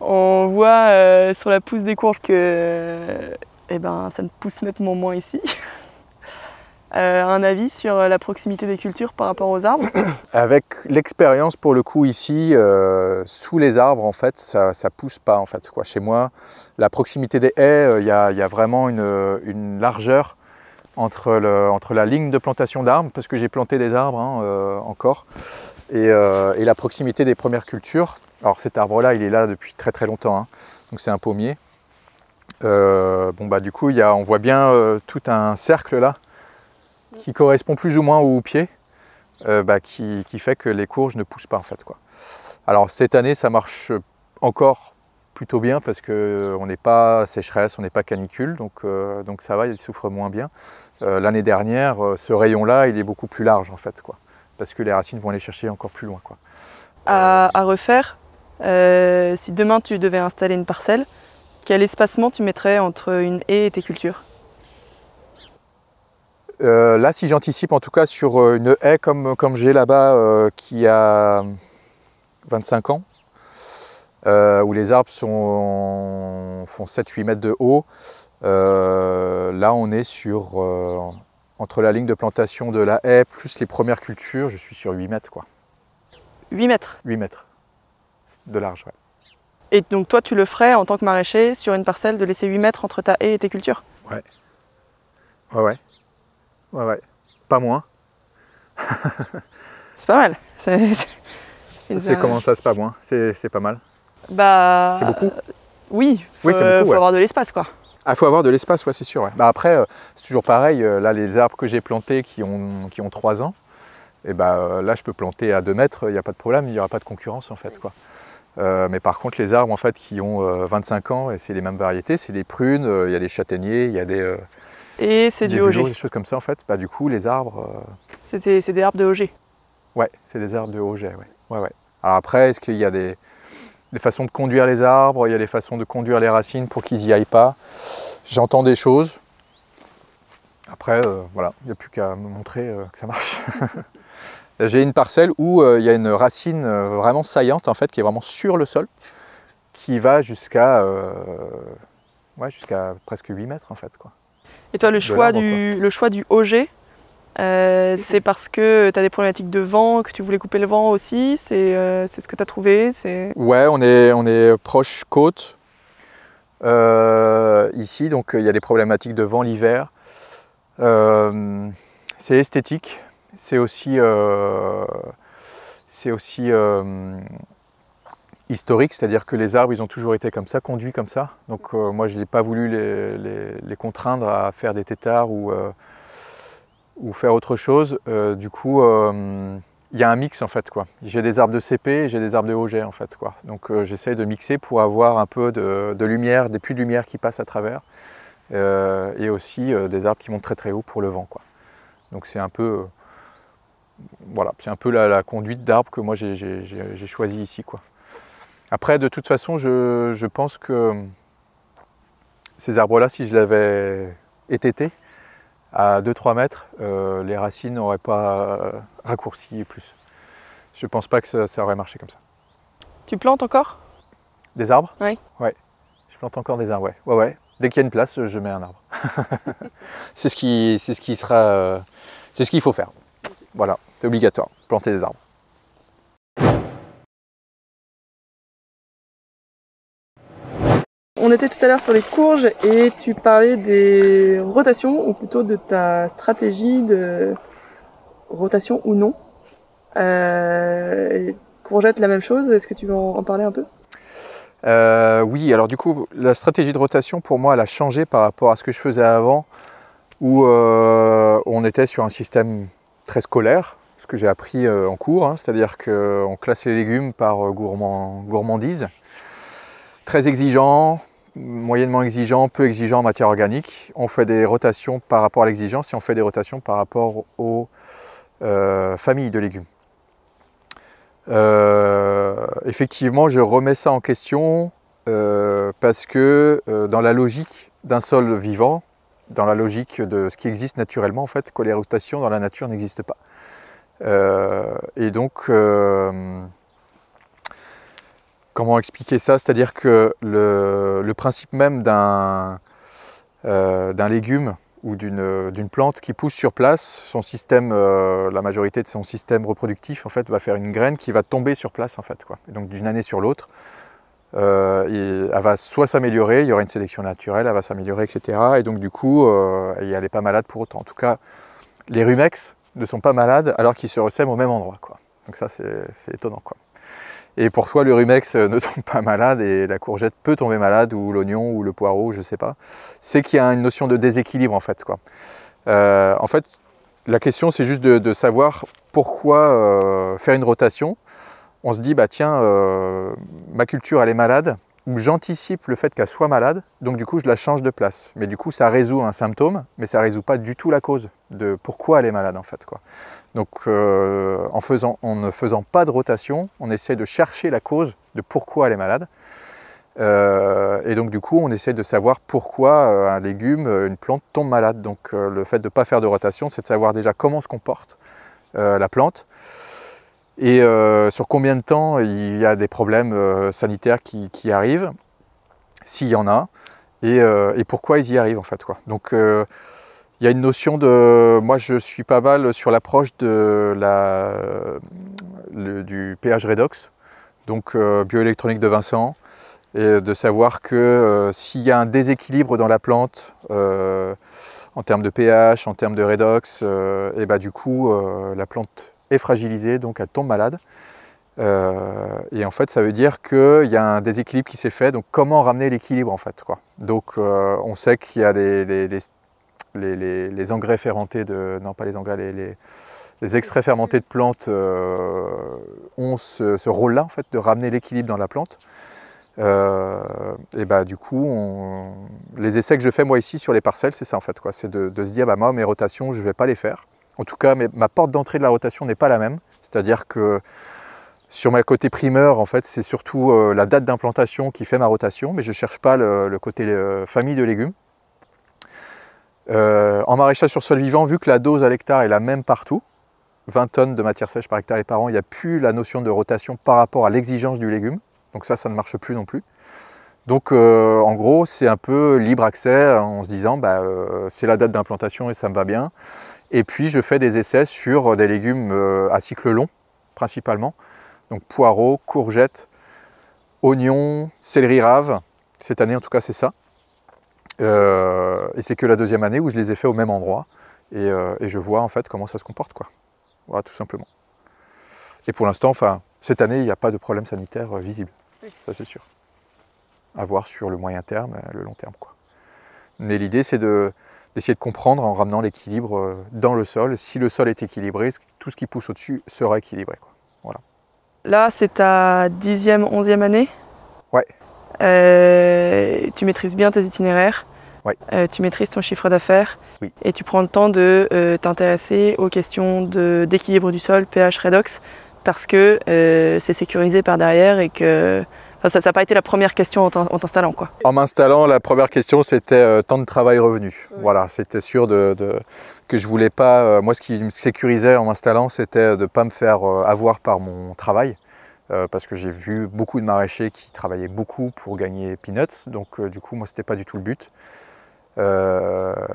B: on voit euh, sur la pousse des courges que eh ben, ça ne pousse nettement moins ici. Euh, un avis sur la proximité des cultures par rapport aux arbres?
A: Avec l'expérience pour le coup ici, sous les arbres en fait, ça, ne pousse pas en fait. Chez moi, la proximité des haies, il y, a vraiment une largeur entre, la ligne de plantation d'arbres, parce que j'ai planté des arbres hein, euh, encore, euh, et, la proximité des premières cultures. Alors cet arbre-là, il est là depuis très très longtemps, hein. donc c'est un pommier. Euh, bon bah du coup, y a, on voit bien tout un cercle là, qui correspond plus ou moins au pied, bah, qui, fait que les courges ne poussent pas en fait. Quoi. Alors cette année, ça marche encore plutôt bien parce qu'on n'est pas sécheresse, on n'est pas canicule, donc, donc ça va, il souffre moins bien. Euh, l'année dernière, euh, ce rayon-là, il est beaucoup plus large en fait, quoi, parce que les racines vont aller chercher encore plus loin. Quoi.
B: À, refaire, euh, si demain tu devais installer une parcelle, quel espacement tu mettrais entre une haie et tes cultures
A: Là, si j'anticipe en tout cas sur une haie comme, comme j'ai là-bas qui a 25 ans, où les arbres sont, font 7-8 mètres de haut, euh, là, on est sur, euh, entre la ligne de plantation de la haie plus les premières cultures, je suis sur 8 mètres. Quoi.
B: 8 mètres
A: 8 mètres de large, ouais.
B: Et donc toi, tu le ferais en tant que maraîcher sur une parcelle de laisser 8 mètres entre ta haie et tes cultures?
A: Ouais. Ouais, ouais. Ouais, ouais. Pas moins.
B: c'est pas mal.
A: C'est comment ça, c'est pas moins? C'est pas mal.
B: Bah.
A: C'est beaucoup?
B: Oui, il faut, avoir de l'espace, quoi.
A: Il ah, faut avoir de l'espace, ouais, c'est sûr. Bah, après, euh, c'est toujours pareil. Euh, là, les arbres que j'ai plantés qui ont, qui ont 3 ans, et eh bah, euh, là, je peux planter à 2 mètres, il n'y a pas de problème, il n'y aura pas de concurrence en fait. Quoi. Mais par contre, les arbres en fait, qui ont 25 ans, et c'est les mêmes variétés, c'est des prunes, il y a des châtaigniers, il y a des.
B: et c'est du OG.
A: Des choses comme ça en fait. Bah, du coup, les arbres.
B: C'est des, arbres de OG
A: Ouais, c'est des arbres de OG, ouais. ouais, ouais. Alors après, est-ce qu'il y a des des façons de conduire les arbres, il y a des façons de conduire les racines pour qu'ils n'y aillent pas? J'entends des choses. Après, euh, voilà, il n'y a plus qu'à me montrer euh, que ça marche. J'ai une parcelle où euh, il y a une racine vraiment saillante, en fait, qui est vraiment sur le sol, qui va jusqu'à ouais, jusqu'à presque 8 mètres, en fait. Quoi.
B: Et toi, le choix, du, le choix du OG, euh, c'est parce que tu as des problématiques de vent, que tu voulais couper le vent aussi C'est euh, ce que tu as trouvé
A: Ouais, on est, on est proche côte euh, ici, donc il y a des problématiques de vent l'hiver. c'est esthétique, c'est aussi, c'est aussi historique, c'est-à-dire que les arbres ils ont toujours été comme ça, conduits comme ça. Donc moi je n'ai pas voulu les, contraindre à faire des têtards ou ou faire autre chose. Euh, du coup, euh, il y a un mix en fait. J'ai des arbres de CP et j'ai des arbres de OG en fait. quoi. Donc euh, j'essaie de mixer pour avoir un peu de, lumière, des puits de lumière qui passent à travers. et aussi des arbres qui montent très très haut pour le vent. quoi. Donc c'est un peu, voilà, c'est un peu la, conduite d'arbres que moi j'ai choisi ici. quoi. Après, de toute façon, je, je pense que ces arbres-là, si je l'avais étêté, à 2-3 mètres, euh, les racines n'auraient pas euh, raccourci plus. Je ne pense pas que ça, aurait marché comme ça.
B: Tu plantes encore?
A: Des arbres?
B: Oui.
A: Ouais. Je plante encore des arbres, ouais. Ouais, ouais. Dès qu'il y a une place, je mets un arbre. c'est ce qui, c'est ce qui sera, euh, c'est ce qu'il faut faire. Voilà, c'est obligatoire, planter des arbres.
B: On était tout à l'heure sur les courges et tu parlais des rotations, ou plutôt de ta stratégie de rotation ou non. Euh, courgette, la même chose. Est-ce que tu veux en parler un peu?
A: Euh, Oui, alors du coup, la stratégie de rotation, pour moi, elle a changé par rapport à ce que je faisais avant, où euh, on était sur un système très scolaire, ce que j'ai appris en cours, hein. c'est-à-dire qu'on classe les légumes par gourmandise très exigeant, moyennement exigeant, peu exigeant en matière organique. On fait des rotations par rapport à l'exigence et on fait des rotations par rapport aux euh, familles de légumes. Euh, effectivement, je remets ça en question euh, parce que dans la logique d'un sol vivant, dans la logique de ce qui existe naturellement, en fait, que les rotations dans la nature n'existent pas. et donc, comment expliquer ça? C'est-à-dire que le, principe même d'un légume ou d'une plante qui pousse sur place, son système, la majorité de son système reproductif en fait va faire une graine qui va tomber sur place en fait. Quoi. Donc d'une année sur l'autre, euh, elle va soit s'améliorer, il y aura une sélection naturelle, elle va s'améliorer, etc. Et donc du coup, euh, elle n'est pas malade pour autant. En tout cas, les rumex ne sont pas malades alors qu'ils se ressèment au même endroit. Donc ça, c'est étonnant. Et pour toi, le rumex ne tombe pas malade et la courgette peut tomber malade, ou l'oignon, ou le poireau, je ne sais pas. C'est qu'il y a une notion de déséquilibre en fait. Euh, en fait, la question, c'est juste de, savoir pourquoi faire une rotation on se dit, bah tiens, euh, ma culture elle est malade, ou j'anticipe le fait qu'elle soit malade, donc du coup je la change de place. Mais du coup ça résout un symptôme, mais ça ne résout pas du tout la cause de pourquoi elle est malade en fait. Donc euh, en ne faisant pas de rotation, on essaie de chercher la cause de pourquoi elle est malade. Euh, et donc du coup on essaie de savoir pourquoi un légume, une plante tombe malade. Donc le fait de ne pas faire de rotation, c'est de savoir déjà comment se comporte la plante, et euh, sur combien de temps il y a des problèmes euh, sanitaires qui, arrivent, s'il y en a, euh, et, pourquoi ils y arrivent en fait. Donc il y a une notion de... Moi je suis pas mal sur l'approche de la, du pH redox, donc bioélectronique de Vincent, et de savoir que s'il y a un déséquilibre dans la plante, en termes de pH, en termes de redox, et bah du coup la plante est fragilisée, donc elle tombe malade. Euh, et en fait, ça veut dire qu'il y a un déséquilibre qui s'est fait. Donc, comment ramener l'équilibre en fait quoi? Donc, euh, on sait qu'il y a les, les, engrais fermentés de, non pas les engrais, les, extraits fermentés de plantes euh, ont ce, rôle-là en fait de ramener l'équilibre dans la plante. et bah du coup, les essais que je fais moi ici sur les parcelles, c'est ça en fait. C'est de, se dire bah moi mes rotations, je vais pas les faire. En tout cas, ma porte d'entrée de la rotation n'est pas la même. C'est-à-dire que sur ma côté primeur, en fait, c'est surtout euh, la date d'implantation qui fait ma rotation, mais je ne cherche pas le, côté euh, famille de légumes. Euh, en maraîchage sur sol vivant, vu que la dose à l'hectare est la même partout, 20 tonnes de matière sèche par hectare et par an, il n'y a plus la notion de rotation par rapport à l'exigence du légume. Donc ça, ça ne marche plus non plus. Donc en gros, c'est un peu libre accès en se disant, bah, c'est la date d'implantation et ça me va bien. Et puis je fais des essais sur des légumes euh, à cycle long, principalement. Donc poireaux, courgettes, oignons, céleri rave. Cette année en tout cas c'est ça. Euh, et c'est que la deuxième année où je les ai fait au même endroit. Euh, et, je vois en fait comment ça se comporte. Quoi. Voilà, tout simplement. Et pour l'instant, enfin, cette année, il n'y a pas de problème sanitaire visible. Ça c'est sûr. À voir sur le moyen terme, le long terme. Quoi. Mais l'idée c'est de, d'essayer de comprendre en ramenant l'équilibre euh, dans le sol. Si le sol est équilibré, tout ce qui pousse au-dessus sera équilibré. Voilà.
B: Là, c'est ta dixième, onzième année?
A: Ouais.
B: Euh, tu maîtrises bien tes itinéraires?
A: Ouais.
B: Euh, tu maîtrises ton chiffre d'affaires?
A: Oui.
B: et tu prends le temps de t'intéresser aux questions d'équilibre du sol, pH redox, parce que c'est sécurisé par derrière et que ça n'a pas été la première question en t'installant quoi.
A: En m'installant, la première question c'était euh, temps de travail revenu. Voilà, c'était sûr de, que je voulais pas. Euh, moi, ce qui me sécurisait en m'installant, c'était de ne pas me faire euh, avoir par mon travail. parce que j'ai vu beaucoup de maraîchers qui travaillaient beaucoup pour gagner peanuts. Donc, du coup, moi, c'était pas du tout le but.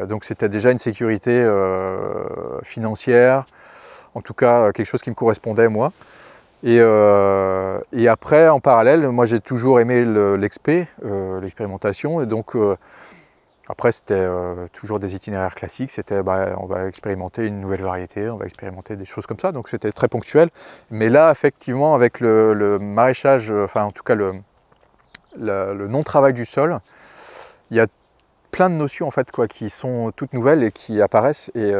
A: donc, c'était déjà une sécurité financière, en tout cas, quelque chose qui me correspondait moi. Euh, et, après, en parallèle, moi j'ai toujours aimé euh, l'expérimentation. Et donc, euh, après, c'était toujours des itinéraires classiques. C'était, bah, on va expérimenter une nouvelle variété, on va expérimenter des choses comme ça. Donc, c'était très ponctuel. Mais là, effectivement, avec le, maraîchage, enfin, en tout cas, le, non-travail du sol, il y a plein de notions en fait quoi, qui sont toutes nouvelles et qui apparaissent. Et,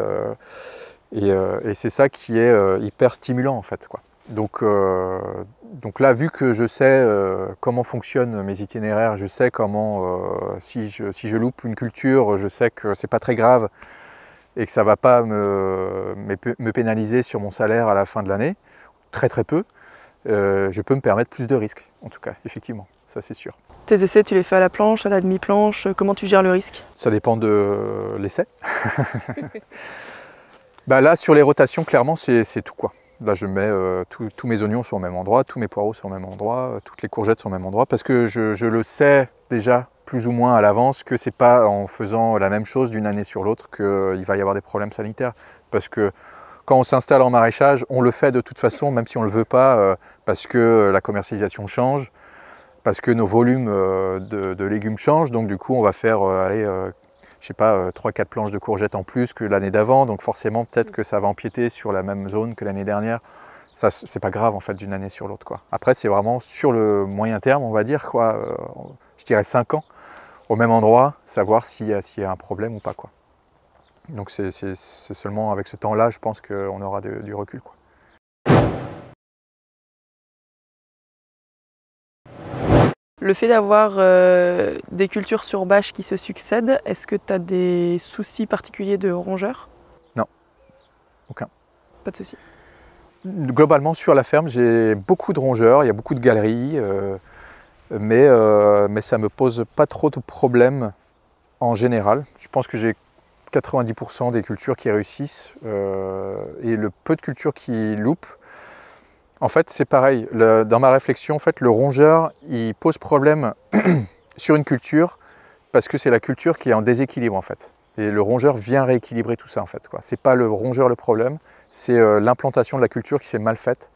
A: et c'est ça qui est hyper stimulant en fait. Quoi. Donc, euh, donc là, vu que je sais euh, comment fonctionnent mes itinéraires, je sais comment, euh, si, je, si, je, loupe une culture, je sais que c'est pas très grave et que ça va pas me, me, pénaliser sur mon salaire à la fin de l'année, très très peu, je peux me permettre plus de risques, en tout cas, effectivement, ça c'est sûr.
B: Tes essais, tu les fais à la planche, à la demi-planche, comment tu gères le risque?
A: Ça dépend de l'essai. bah Là, sur les rotations, clairement, c'est tout quoi. Là, je mets euh, tous mes oignons sont au même endroit, tous mes poireaux sont au même endroit, euh, toutes les courgettes sont au même endroit, parce que je, le sais déjà plus ou moins à l'avance que c'est pas en faisant la même chose d'une année sur l'autre qu'il va y avoir des problèmes sanitaires. Parce que quand on s'installe en maraîchage, on le fait de toute façon, même si on ne le veut pas, euh, parce que la commercialisation change, parce que nos volumes de, légumes changent, donc du coup on va faire aller je sais pas, 3-4 euh, planches de courgettes en plus que l'année d'avant, donc forcément peut-être que ça va empiéter sur la même zone que l'année dernière. Ça, c'est pas grave en fait d'une année sur l'autre. Après, c'est vraiment sur le moyen terme, on va dire, quoi, euh, je dirais 5 ans, au même endroit, savoir s'il y, a un problème ou pas. Quoi. Donc c'est seulement avec ce temps-là, je pense qu'on aura du recul. Quoi.
B: Le fait d'avoir euh, des cultures sur bâche qui se succèdent, est-ce que tu as des soucis particuliers de rongeurs?
A: Non, aucun.
B: Pas de soucis.
A: Globalement, sur la ferme, j'ai beaucoup de rongeurs, il y a beaucoup de galeries, euh, mais, euh, mais ça ne me pose pas trop de problèmes en général. Je pense que j'ai 90% des cultures qui réussissent et le peu de cultures qui loupent, en fait, c'est pareil. dans ma réflexion, en fait, le rongeur, il pose problème sur une culture parce que c'est la culture qui est en déséquilibre, en fait. Et le rongeur vient rééquilibrer tout ça, en fait. Ce n'est pas le rongeur le problème, c'est euh, l'implantation de la culture qui s'est mal faite.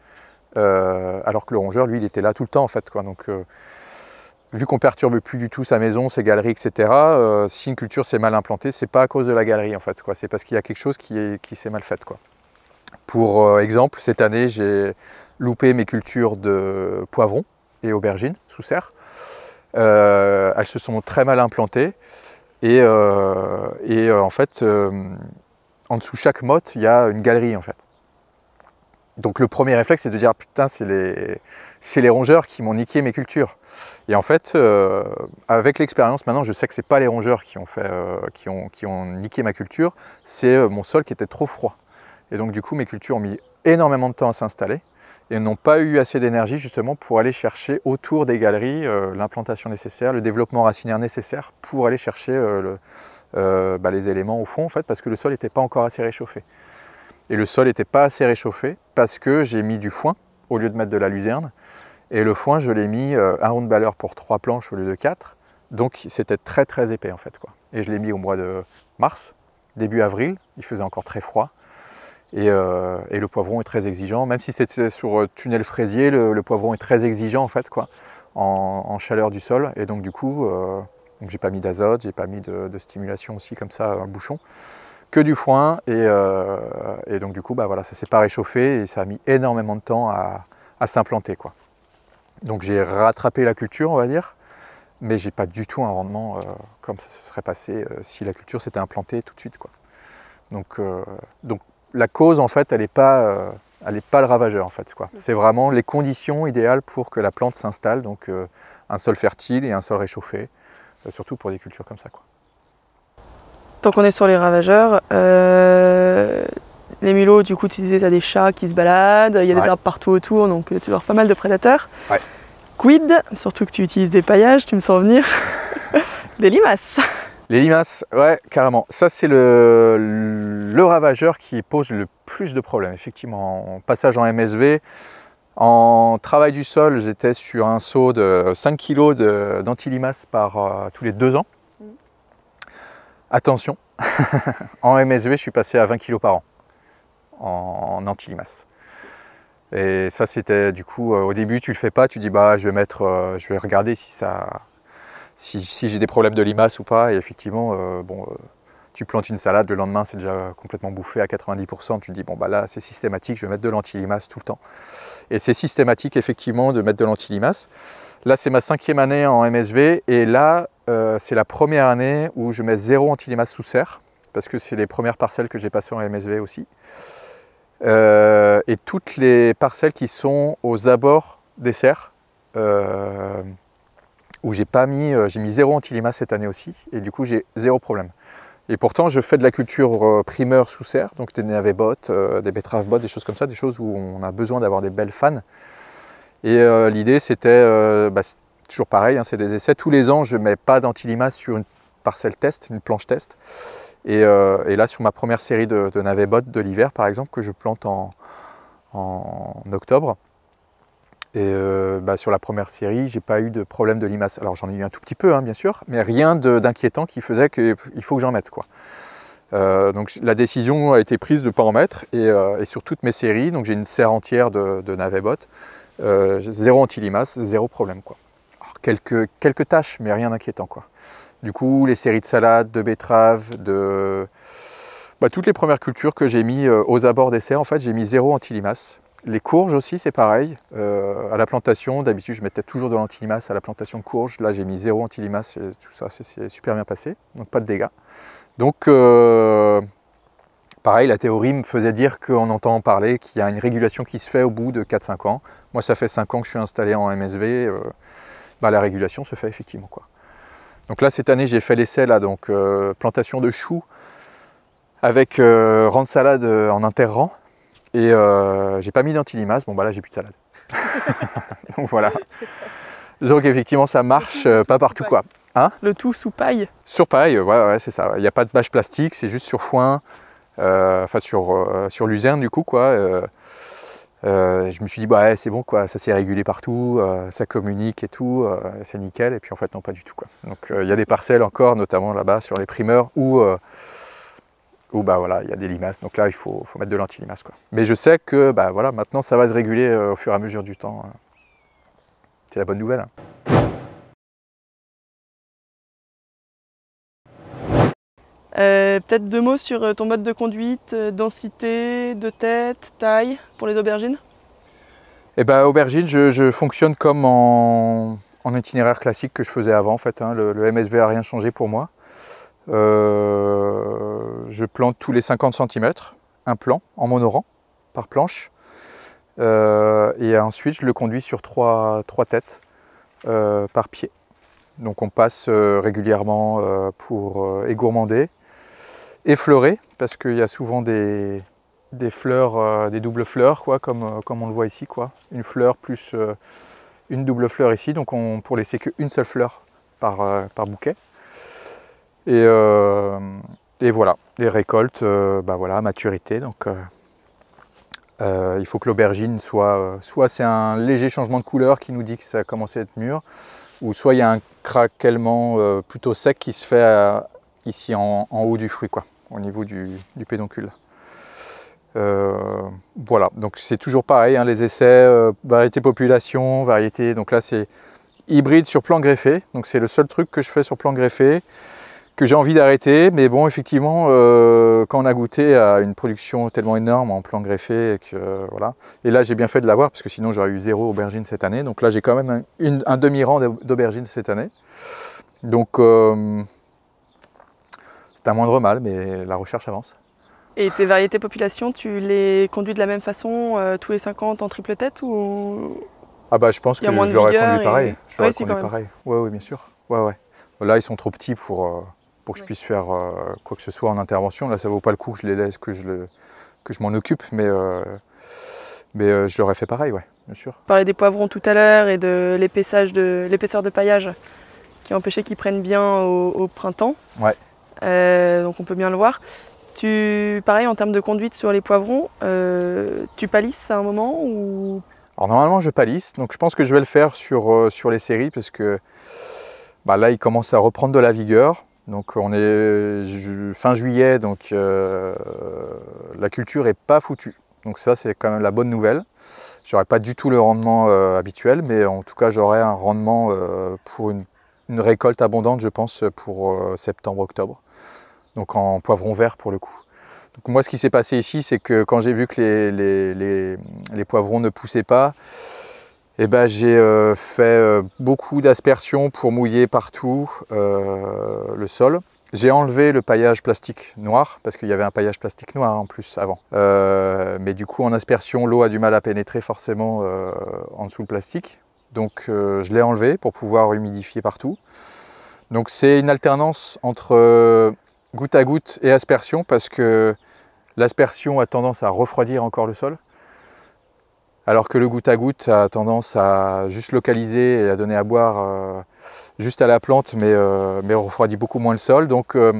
A: Euh, alors que le rongeur, lui, il était là tout le temps, en fait. Donc, euh, vu qu'on perturbe plus du tout sa maison, ses galeries, etc., si une culture s'est mal implantée, c'est pas à cause de la galerie, en fait. C'est parce qu'il y a quelque chose qui, qui s'est mal fait. Pour exemple, cette année, j'ai loupé mes cultures de poivrons et aubergines sous serre. Euh, elles se sont très mal implantées et, euh, et euh, en fait, en dessous chaque motte, il y a une galerie en fait. Donc le premier réflexe, c'est de dire putain, c'est les, les rongeurs qui m'ont niqué mes cultures. Et en fait, avec l'expérience, maintenant, je sais que c'est pas les rongeurs qui ont, fait, qui, ont, qui ont niqué ma culture, c'est mon sol qui était trop froid. Et donc du coup, mes cultures ont mis énormément de temps à s'installer et n'ont pas eu assez d'énergie justement pour aller chercher autour des galeries euh, l'implantation nécessaire, le développement racinaire nécessaire pour aller chercher euh, euh, bah, les éléments au fond en fait parce que le sol n'était pas encore assez réchauffé. Et le sol n'était pas assez réchauffé parce que j'ai mis du foin au lieu de mettre de la luzerne. Et le foin, je l'ai mis un rond de balleur pour trois planches au lieu de quatre. Donc c'était très très épais en fait. Quoi. Et je l'ai mis au mois de mars, début avril, il faisait encore très froid. Euh, et, le poivron est très exigeant, même si c'est sur euh, tunnel fraisier, le, poivron est très exigeant en fait, quoi, en, chaleur du sol. Et donc du coup, euh, j'ai pas mis d'azote, j'ai pas mis de, stimulation aussi comme ça, un bouchon, que du foin. Et, donc du coup, bah voilà, ça s'est pas réchauffé et ça a mis énormément de temps à, s'implanter, quoi. Donc j'ai rattrapé la culture, on va dire, mais j'ai pas du tout un rendement comme ça se serait passé si la culture s'était implantée tout de suite, quoi. Donc, donc la cause, en fait, elle n'est pas, euh, pas le ravageur, en fait. C'est vraiment les conditions idéales pour que la plante s'installe, donc euh, un sol fertile et un sol réchauffé, euh, surtout pour des cultures comme ça. Quoi.
B: Tant qu'on est sur les ravageurs, les mulots, du coup, tu disais, tu as des chats qui se baladent, il y a des arbres partout autour, donc tu as pas mal de prédateurs. Quid, surtout que tu utilises des paillages, tu me sens venir, des limaces.
A: Les limaces, ouais, carrément. Ça, c'est le, le, ravageur qui pose le plus de problèmes, effectivement. En passage en MSV, en travail du sol, j'étais sur un saut de 5 kg d'antilimaces par euh, tous les deux ans. Mm. Attention, en MSV, je suis passé à 20 kg par an en, en antilimaces. Et ça, c'était du coup, euh, au début, tu le fais pas, tu dis, bah, je vais mettre, euh, je vais regarder si ça, si, j'ai des problèmes de limaces ou pas. Et effectivement, euh, bon, euh, tu plantes une salade, le lendemain c'est déjà complètement bouffé à 90%. Tu te dis, bon bah là c'est systématique, je vais mettre de l'anti-limace tout le temps. Et c'est systématique effectivement de mettre de l'anti-limace. Là c'est ma cinquième année en MSV et là euh, c'est la première année où je mets zéro anti-limace sous serre parce que c'est les premières parcelles que j'ai passées en MSV aussi. et toutes les parcelles qui sont aux abords des serres, où j'ai pas mis, euh, j'ai mis zéro antilima cette année aussi, et du coup j'ai zéro problème. Et pourtant je fais de la culture euh, primeur sous serre, donc des navets bottes, euh, des betteraves bottes, des choses comme ça, des choses où on a besoin d'avoir des belles fans. Et l'idée c'était, bah, toujours pareil, hein, c'est des essais, tous les ans je mets pas d'antilimas sur une parcelle test, une planche test, Et, là, sur ma première série de, navets bottes de l'hiver, par exemple, que je plante en octobre, et euh, bah, sur la première série, j'ai pas eu de problème de limaces. Alors j'en ai eu un tout petit peu, hein, bien sûr, mais rien d'inquiétant qui faisait qu'il faut que j'en mette. Quoi. Euh, donc la décision a été prise de ne pas en mettre, euh, et, sur toutes mes séries, donc j'ai une serre entière de, de navets bottes, zéro anti-limaces, zéro problème. Quoi. quelques, tâches, mais rien d'inquiétant. Du coup, les séries de salades, de betteraves, de... Bah, toutes les premières cultures que j'ai mis aux abords des serres, en fait, j'ai mis zéro anti-limaces. Les courges aussi, c'est pareil. Euh, à la plantation, d'habitude, je mettais toujours de l'antilimace à la plantation de courges. Là, j'ai mis zéro antilimace et tout ça, c'est super bien passé. Donc, pas de dégâts. Donc, euh, pareil, la théorie me faisait dire qu'on entend parler qu'il y a une régulation qui se fait au bout de 4-5 ans. Moi, ça fait 5 ans que je suis installé en MSV. Euh, bah, la régulation se fait effectivement. Quoi. Donc là, cette année, j'ai fait l'essai, là, donc plantation de choux avec rang de salade en interrang. Et euh, j'ai pas mis d'antilimace, bon bah là j'ai plus de salade. Donc voilà. Donc effectivement ça marche euh, pas partout quoi.
B: Hein? Le tout sous paille
A: Sur paille, ouais, ouais c'est ça. Il n'y a pas de bâche plastique, c'est juste sur foin, euh, enfin sur, sur luzerne du coup quoi. je me suis dit bah c'est bon quoi, ça s'est régulé partout, ça communique et tout, c'est nickel. Et puis en fait non pas du tout quoi. Donc il y a des parcelles encore, notamment là-bas sur les primeurs où où bah voilà, il y a des limaces. Donc là, il faut, mettre de l'anti-limace. Mais je sais que bah voilà, maintenant, ça va se réguler euh, au fur et à mesure du temps. Hein. C'est la bonne nouvelle. Hein.
B: Euh, peut-être deux mots sur euh, ton mode de conduite, densité, de tête, taille pour les aubergines?
A: Eh ben, aubergine, je, fonctionne comme en, itinéraire classique que je faisais avant. En fait, hein. le, le, MSV n'a rien changé pour moi. Euh, je plante tous les 50 cm, un plan en monorang par planche. Euh, et ensuite, je le conduis sur trois, trois têtes euh, par pied. Donc on passe régulièrement pour égourmander, effleurer, parce qu'il y a souvent des, des fleurs, des doubles fleurs, quoi, comme, comme on le voit ici. Quoi. Une fleur plus une double fleur ici, donc on, pour laisser qu'une seule fleur par, par bouquet. Euh, et, voilà, les récoltes, euh, bah voilà, maturité. Donc, euh, il faut que l'aubergine soit, soit c'est un léger changement de couleur qui nous dit que ça a commencé à être mûr, ou soit il y a un craquellement plutôt sec qui se fait ici en, haut du fruit, quoi, au niveau du, pédoncule. voilà, donc c'est toujours pareil, hein, les essais, variété population, variété, donc là c'est hybride sur plan greffé, donc c'est le seul truc que je fais sur plan greffé que j'ai envie d'arrêter. Mais bon, effectivement, euh, quand on a goûté à une production tellement énorme en plan greffé, et, que, voilà. et là j'ai bien fait de l'avoir parce que sinon j'aurais eu zéro aubergine cette année. Donc là j'ai quand même un, demi-rang d'aubergine cette année. Donc euh, c'est un moindre mal, mais la recherche avance.
B: Et tes variétés population, tu les conduis de la même façon euh, tous les 50 en triple tête ou?
A: Ah bah je pense que je l'aurais conduit pareil. Je l'aurais conduit pareil. Ouais, oui, bien sûr. Ouais, ouais. Là ils sont trop petits pour pour que je puisse faire euh, quoi que ce soit en intervention. Là, ça vaut pas le coup que je les laisse, que je, le, que je m'en occupe, mais, euh, mais euh, je l'aurais fait pareil, ouais, bien sûr.
B: On parlait des poivrons tout à l'heure et de l'épaisseur de, de paillage qui empêchait qu'ils prennent bien au, printemps.
A: Ouais.
B: donc on peut bien le voir. Tu, pareil en termes de conduite sur les poivrons, tu palisses à un moment ou?
A: Alors normalement je palisse, donc je pense que je vais le faire sur, sur les séries parce que bah, là il commence à reprendre de la vigueur. Donc on est fin juillet, donc euh, la culture est pas foutue. Donc ça c'est quand même la bonne nouvelle. J'aurai pas du tout le rendement euh, habituel, mais en tout cas j'aurai un rendement euh, pour une, récolte abondante, je pense, pour septembre-octobre. Donc en poivron vert pour le coup. Moi ce qui s'est passé ici, c'est que quand j'ai vu que les, poivrons ne poussaient pas, eh ben, j'ai euh, fait euh, beaucoup d'aspersions pour mouiller partout euh, le sol. J'ai enlevé le paillage plastique noir, parce qu'il y avait un paillage plastique noir en plus avant. mais du coup, en aspersion, l'eau a du mal à pénétrer forcément en dessous le plastique. Donc je l'ai enlevé pour pouvoir humidifier partout. Donc c'est une alternance entre goutte à goutte et aspersion, parce que l'aspersion a tendance à refroidir encore le sol alors que le goutte à goutte a tendance à juste localiser et à donner à boire euh, juste à la plante, mais, euh, refroidit beaucoup moins le sol. Donc euh,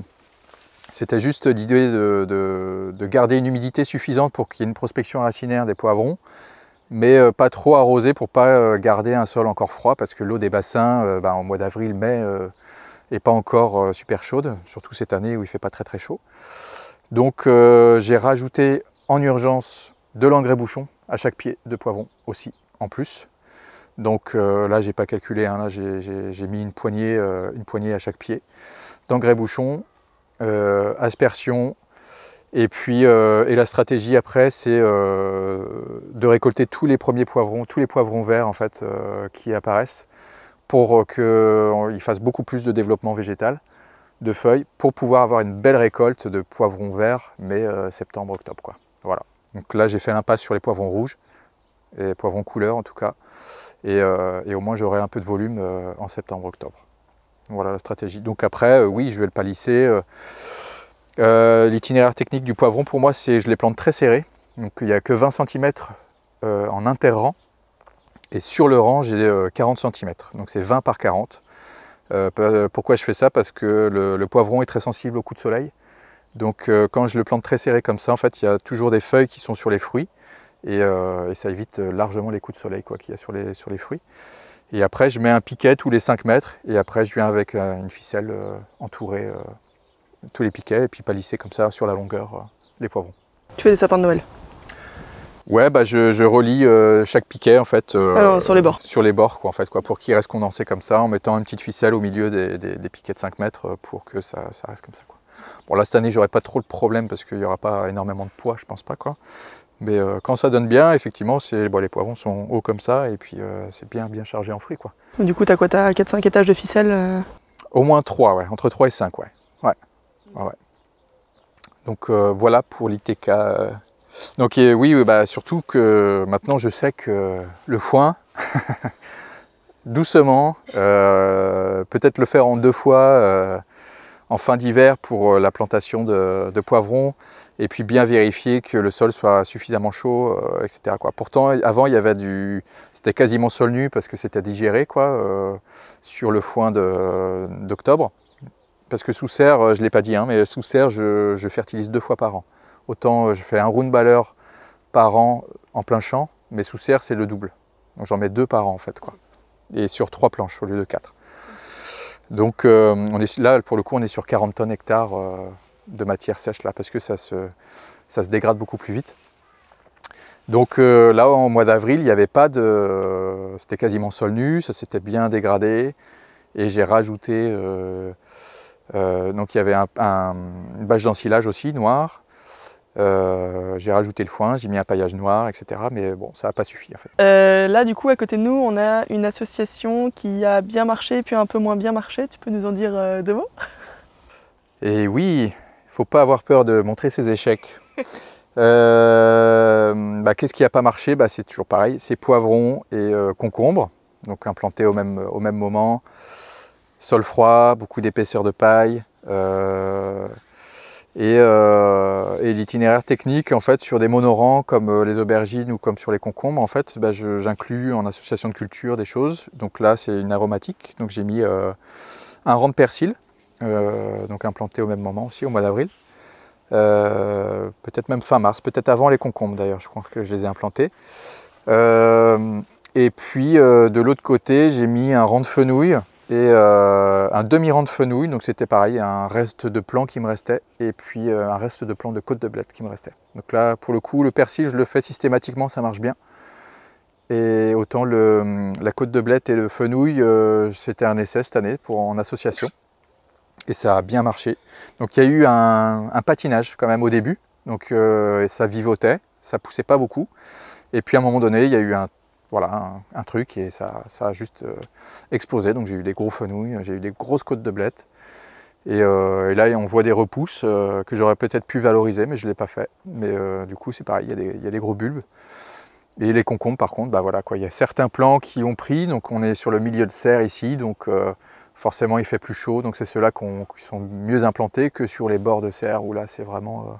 A: C'était juste l'idée de, garder une humidité suffisante pour qu'il y ait une prospection racinaire des poivrons, mais pas trop arrosé pour pas garder un sol encore froid, parce que l'eau des bassins, ben, en mois d'avril, mai, n'est pas encore super chaude, surtout cette année où il fait pas très très chaud. Donc j'ai rajouté en urgence de l'engrais bouchon à chaque pied de poivron aussi, en plus. Donc là, j'ai pas calculé, hein, j'ai mis une poignée, une poignée à chaque pied d'engrais bouchon euh, aspersion. Et puis, euh, et la stratégie après, c'est euh, de récolter tous les premiers poivrons, tous les poivrons verts en fait qui apparaissent, pour qu'ils fassent beaucoup plus de développement végétal de feuilles, pour pouvoir avoir une belle récolte de poivrons verts, mai, septembre, octobre. Quoi. Voilà. Donc là, j'ai fait l'impasse sur les poivrons rouges, et poivrons couleur en tout cas, et, et au moins j'aurai un peu de volume en septembre, octobre. Voilà la stratégie. Donc après, euh, oui, je vais le palisser. Euh, euh, l'itinéraire technique du poivron, pour moi, c'est je les plante très serrés. Donc il n'y a que 20 cm en interrang. Et sur le rang, j'ai 40 cm. Donc c'est 20 par 40. pourquoi je fais ça? Parce que le, poivron est très sensible au coup de soleil. Donc quand je le plante très serré comme ça, en fait, il y a toujours des feuilles qui sont sur les fruits. Et, ça évite largement les coups de soleil qu'il y a sur les, sur les fruits. Et après, je mets un piquet tous les 5 mètres. Et après, je viens avec euh, une ficelle euh, entourer euh, tous les piquets et puis palisser comme ça sur la longueur les poivrons.
B: Tu fais des sapins de Noël?
A: Ouais, bah je, relie chaque piquet en fait
B: ah sur les bords.
A: Sur les bords quoi en fait quoi, pour qu'il reste condensé comme ça, en mettant une petite ficelle au milieu des, piquets de 5 mètres pour que ça, reste comme ça quoi. Bon là cette année j'aurai pas trop de problème parce qu'il n'y aura pas énormément de poids je pense pas quoi. Mais euh, quand ça donne bien, effectivement, bon, les poivrons sont hauts comme ça et puis euh, c'est bien, bien chargé en fruits. Quoi.
B: Du coup, tu as quoi Tu as 4-5 étages de ficelle euh
A: Au moins 3, ouais. entre 3 et 5. Ouais. ouais. ouais, Donc voilà pour l'ITK. Donc oui, bah, surtout que maintenant je sais que le foin, doucement, peut-être le faire en deux fois en fin d'hiver pour la plantation de, poivrons et puis bien vérifier que le sol soit suffisamment chaud, euh, etc. Pourtant, avant, il y avait du... C'était quasiment sol nu parce que c'était digéré quoi, euh, sur le foin d'octobre. Parce que sous serre, euh, je ne l'ai pas dit, hein, mais sous serre, je, fertilise deux fois par an. Autant je fais un round baller par an en plein champ, mais sous serre, c'est le double. Donc j'en mets deux par an en fait. Quoi. Et sur trois planches au lieu de quatre. Donc on est, là, pour le coup, on est sur 40 tonnes hectares de matière sèche là parce que ça se, dégrade beaucoup plus vite. Donc euh, là en mois d'avril il n'y avait pas de... c'était quasiment sol nu, ça s'était bien dégradé et j'ai rajouté euh, euh, donc il y avait un, une bâche d'ensilage aussi noire. J'ai rajouté le foin, j'ai mis un paillage noir, etc. Mais bon, ça n'a pas suffi en
B: fait. là, du coup, à côté de nous, on a une association qui a bien marché puis un peu moins bien marché. Tu peux nous en dire deux mots?
A: Et oui, faut pas avoir peur de montrer ses échecs. Euh, bah, qu'est-ce qui n'a pas marché? Bah, C'est toujours pareil, c'est poivrons et euh, concombres, donc implantés au même, au même moment. Sol froid, beaucoup d'épaisseur de paille. Euh, et, l'itinéraire technique, en fait, sur des monorangs comme les aubergines ou comme sur les concombres, en fait, bah, j'inclus en association de culture des choses. Donc là, c'est une aromatique. Donc j'ai mis un rang de persil euh, donc implanté au même moment aussi, au mois d'avril. Euh, peut-être même fin mars, peut-être avant les concombres d'ailleurs, je crois que je les ai implantés. Euh, et puis de l'autre côté, j'ai mis un rang de fenouil et un demi-rang de fenouil, donc c'était pareil, un reste de plan qui me restait, et puis un reste de plan de côte de blette qui me restait. Donc là, pour le coup, le persil, je le fais systématiquement, ça marche bien. Et autant la côte de blette et le fenouil, c'était un essai cette année pour, en association et ça a bien marché. Donc il y a eu un, patinage quand même au début, donc euh, ça vivotait, ça poussait pas beaucoup. Et puis à un moment donné, il y a eu un, voilà, un, truc et ça, ça a juste euh, explosé. Donc j'ai eu des gros fenouilles, j'ai eu des grosses côtes de blettes. Et, euh, là, on voit des repousses que j'aurais peut-être pu valoriser, mais je ne l'ai pas fait. Mais du coup, c'est pareil, il y, y, a des, gros bulbes. Et les concombres, par contre, bah voilà, quoi, il y a certains plants qui ont pris. Donc on est sur le milieu de serre ici. Donc forcément il fait plus chaud, donc c'est ceux-là qui sont mieux implantés que sur les bords de serre où là c'est vraiment, euh,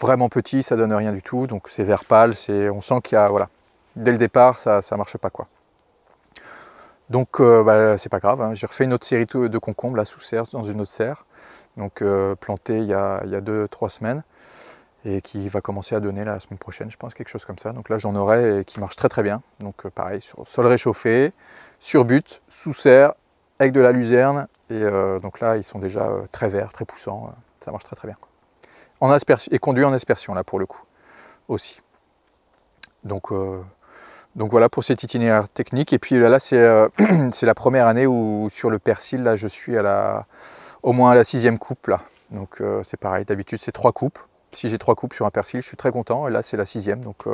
A: vraiment petit, ça donne rien du tout, donc c'est vert pâle, on sent qu'il y a, voilà, dès le départ ça ne marche pas quoi. Donc bah, c'est pas grave, hein. j'ai refait une autre série de concombres sous serre, dans une autre serre, donc planté il y a 2-3 semaines et qui va commencer à donner la semaine prochaine, je pense, quelque chose comme ça. Donc là, j'en aurai et qui marche très très bien. Donc pareil, sur sol réchauffé, sur but, sous serre, avec de la luzerne. Et donc là, ils sont déjà très verts, très poussants. ça marche très très bien. Et conduit en aspersion là pour le coup aussi. Donc, euh, donc voilà pour cet itinéraire technique. Et puis là, euh, c'est la première année où sur le persil, là, je suis à la, au moins à la sixième coupe. Là. Donc euh, c'est pareil, d'habitude c'est trois coupes. Si j'ai trois coupes sur un persil, je suis très content. Et là, c'est la sixième. Donc,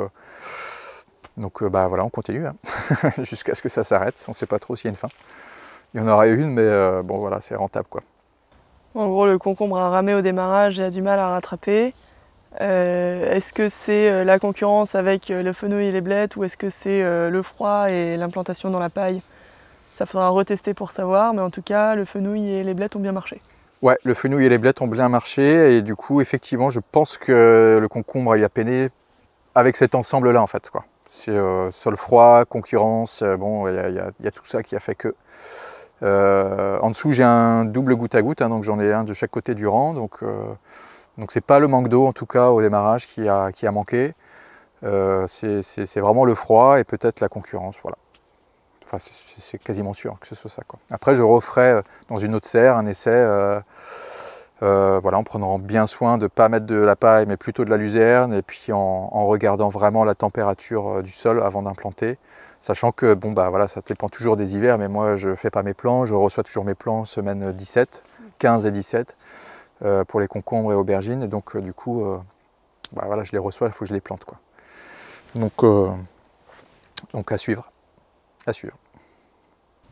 A: donc bah voilà, on continue hein. jusqu'à ce que ça s'arrête. On ne sait pas trop s'il y a une fin. Il y en aurait une, mais bon voilà, c'est rentable quoi.
B: En gros, le concombre a ramé au démarrage et a du mal à rattraper. Euh, est-ce que c'est euh, la concurrence avec euh, le fenouil et les blettes ou est-ce que c'est le froid et l'implantation dans la paille? Ça faudra retester pour savoir, mais en tout cas, le fenouil et les blettes ont bien marché.
A: Ouais, le fenouil et les blettes ont bien marché et du coup, effectivement, je pense que le concombre a peiné avec cet ensemble-là en fait. C'est sol froid, concurrence, bon, il y, a tout ça qui a fait que. en dessous, j'ai un double goutte à goutte, hein, donc j'en ai un de chaque côté du rang. Donc, donc c'est pas le manque d'eau en tout cas au démarrage qui a, qui a manqué. Euh, c'est vraiment le froid et peut-être la concurrence. Voilà. Enfin, c'est quasiment sûr que ce soit ça. Quoi. Après, je referai euh, dans une autre serre un essai euh, voilà, en prenant bien soin de ne pas mettre de la paille, mais plutôt de la luzerne, et puis en, regardant vraiment la température du sol avant d'implanter. Sachant que bon, bah, voilà, ça dépend toujours des hivers, mais moi je ne fais pas mes plans, je reçois toujours mes plans semaine 17, 15 et 17. Euh, pour les concombres et aubergines. Et donc, euh, du coup, euh, bah, voilà, je les reçois, il faut que je les plante. Quoi. Donc, donc, à suivre. À suivre.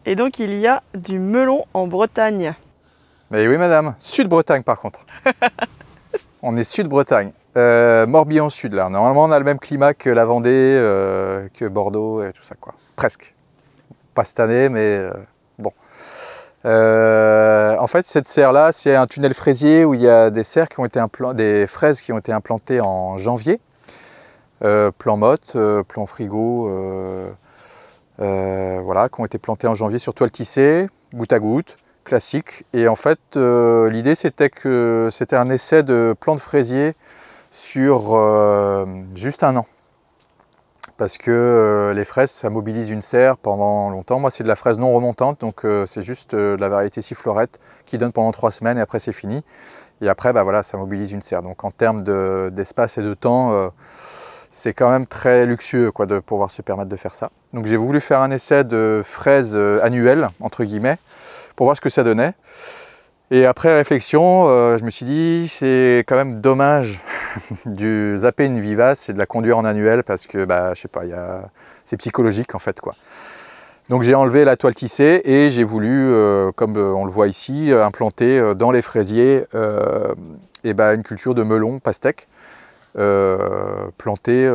B: Et donc, il y a du melon en Bretagne.
A: Mais oui, madame. Sud-Bretagne, par contre. on est Sud-Bretagne. Morbihan Sud, là. Normalement, on a le même climat que la Vendée, que Bordeaux et tout ça, quoi. Presque. Pas cette année, mais. Euh, en fait, cette serre-là, c'est un tunnel fraisier où il y a des serres qui ont été des fraises qui ont été implantées en janvier. Euh, plan motte, euh, plan frigo, voilà, qui ont été plantées en janvier sur toile tissée, goutte à goutte, classique. Et en fait, l'idée c'était que c'était un essai de plan de fraisier sur juste un an parce que euh, les fraises, ça mobilise une serre pendant longtemps. Moi, c'est de la fraise non remontante, donc euh, c'est juste euh, de la variété sifflorette qui donne pendant trois semaines et après c'est fini. Et après, bah, voilà, ça mobilise une serre. Donc en termes d'espace et de temps, c'est quand même très luxueux quoi, de pouvoir se permettre de faire ça. Donc j'ai voulu faire un essai de fraises annuelles, entre guillemets, pour voir ce que ça donnait. Et après réflexion, je me suis dit, c'est quand même dommage du zapper une vivace et de la conduire en annuel parce que, bah, je sais pas, c'est psychologique en fait. quoi. Donc j'ai enlevé la toile tissée et j'ai voulu, euh, comme euh, on le voit ici, euh, implanter dans les fraisiers et bah, une culture de melon pastèque plantée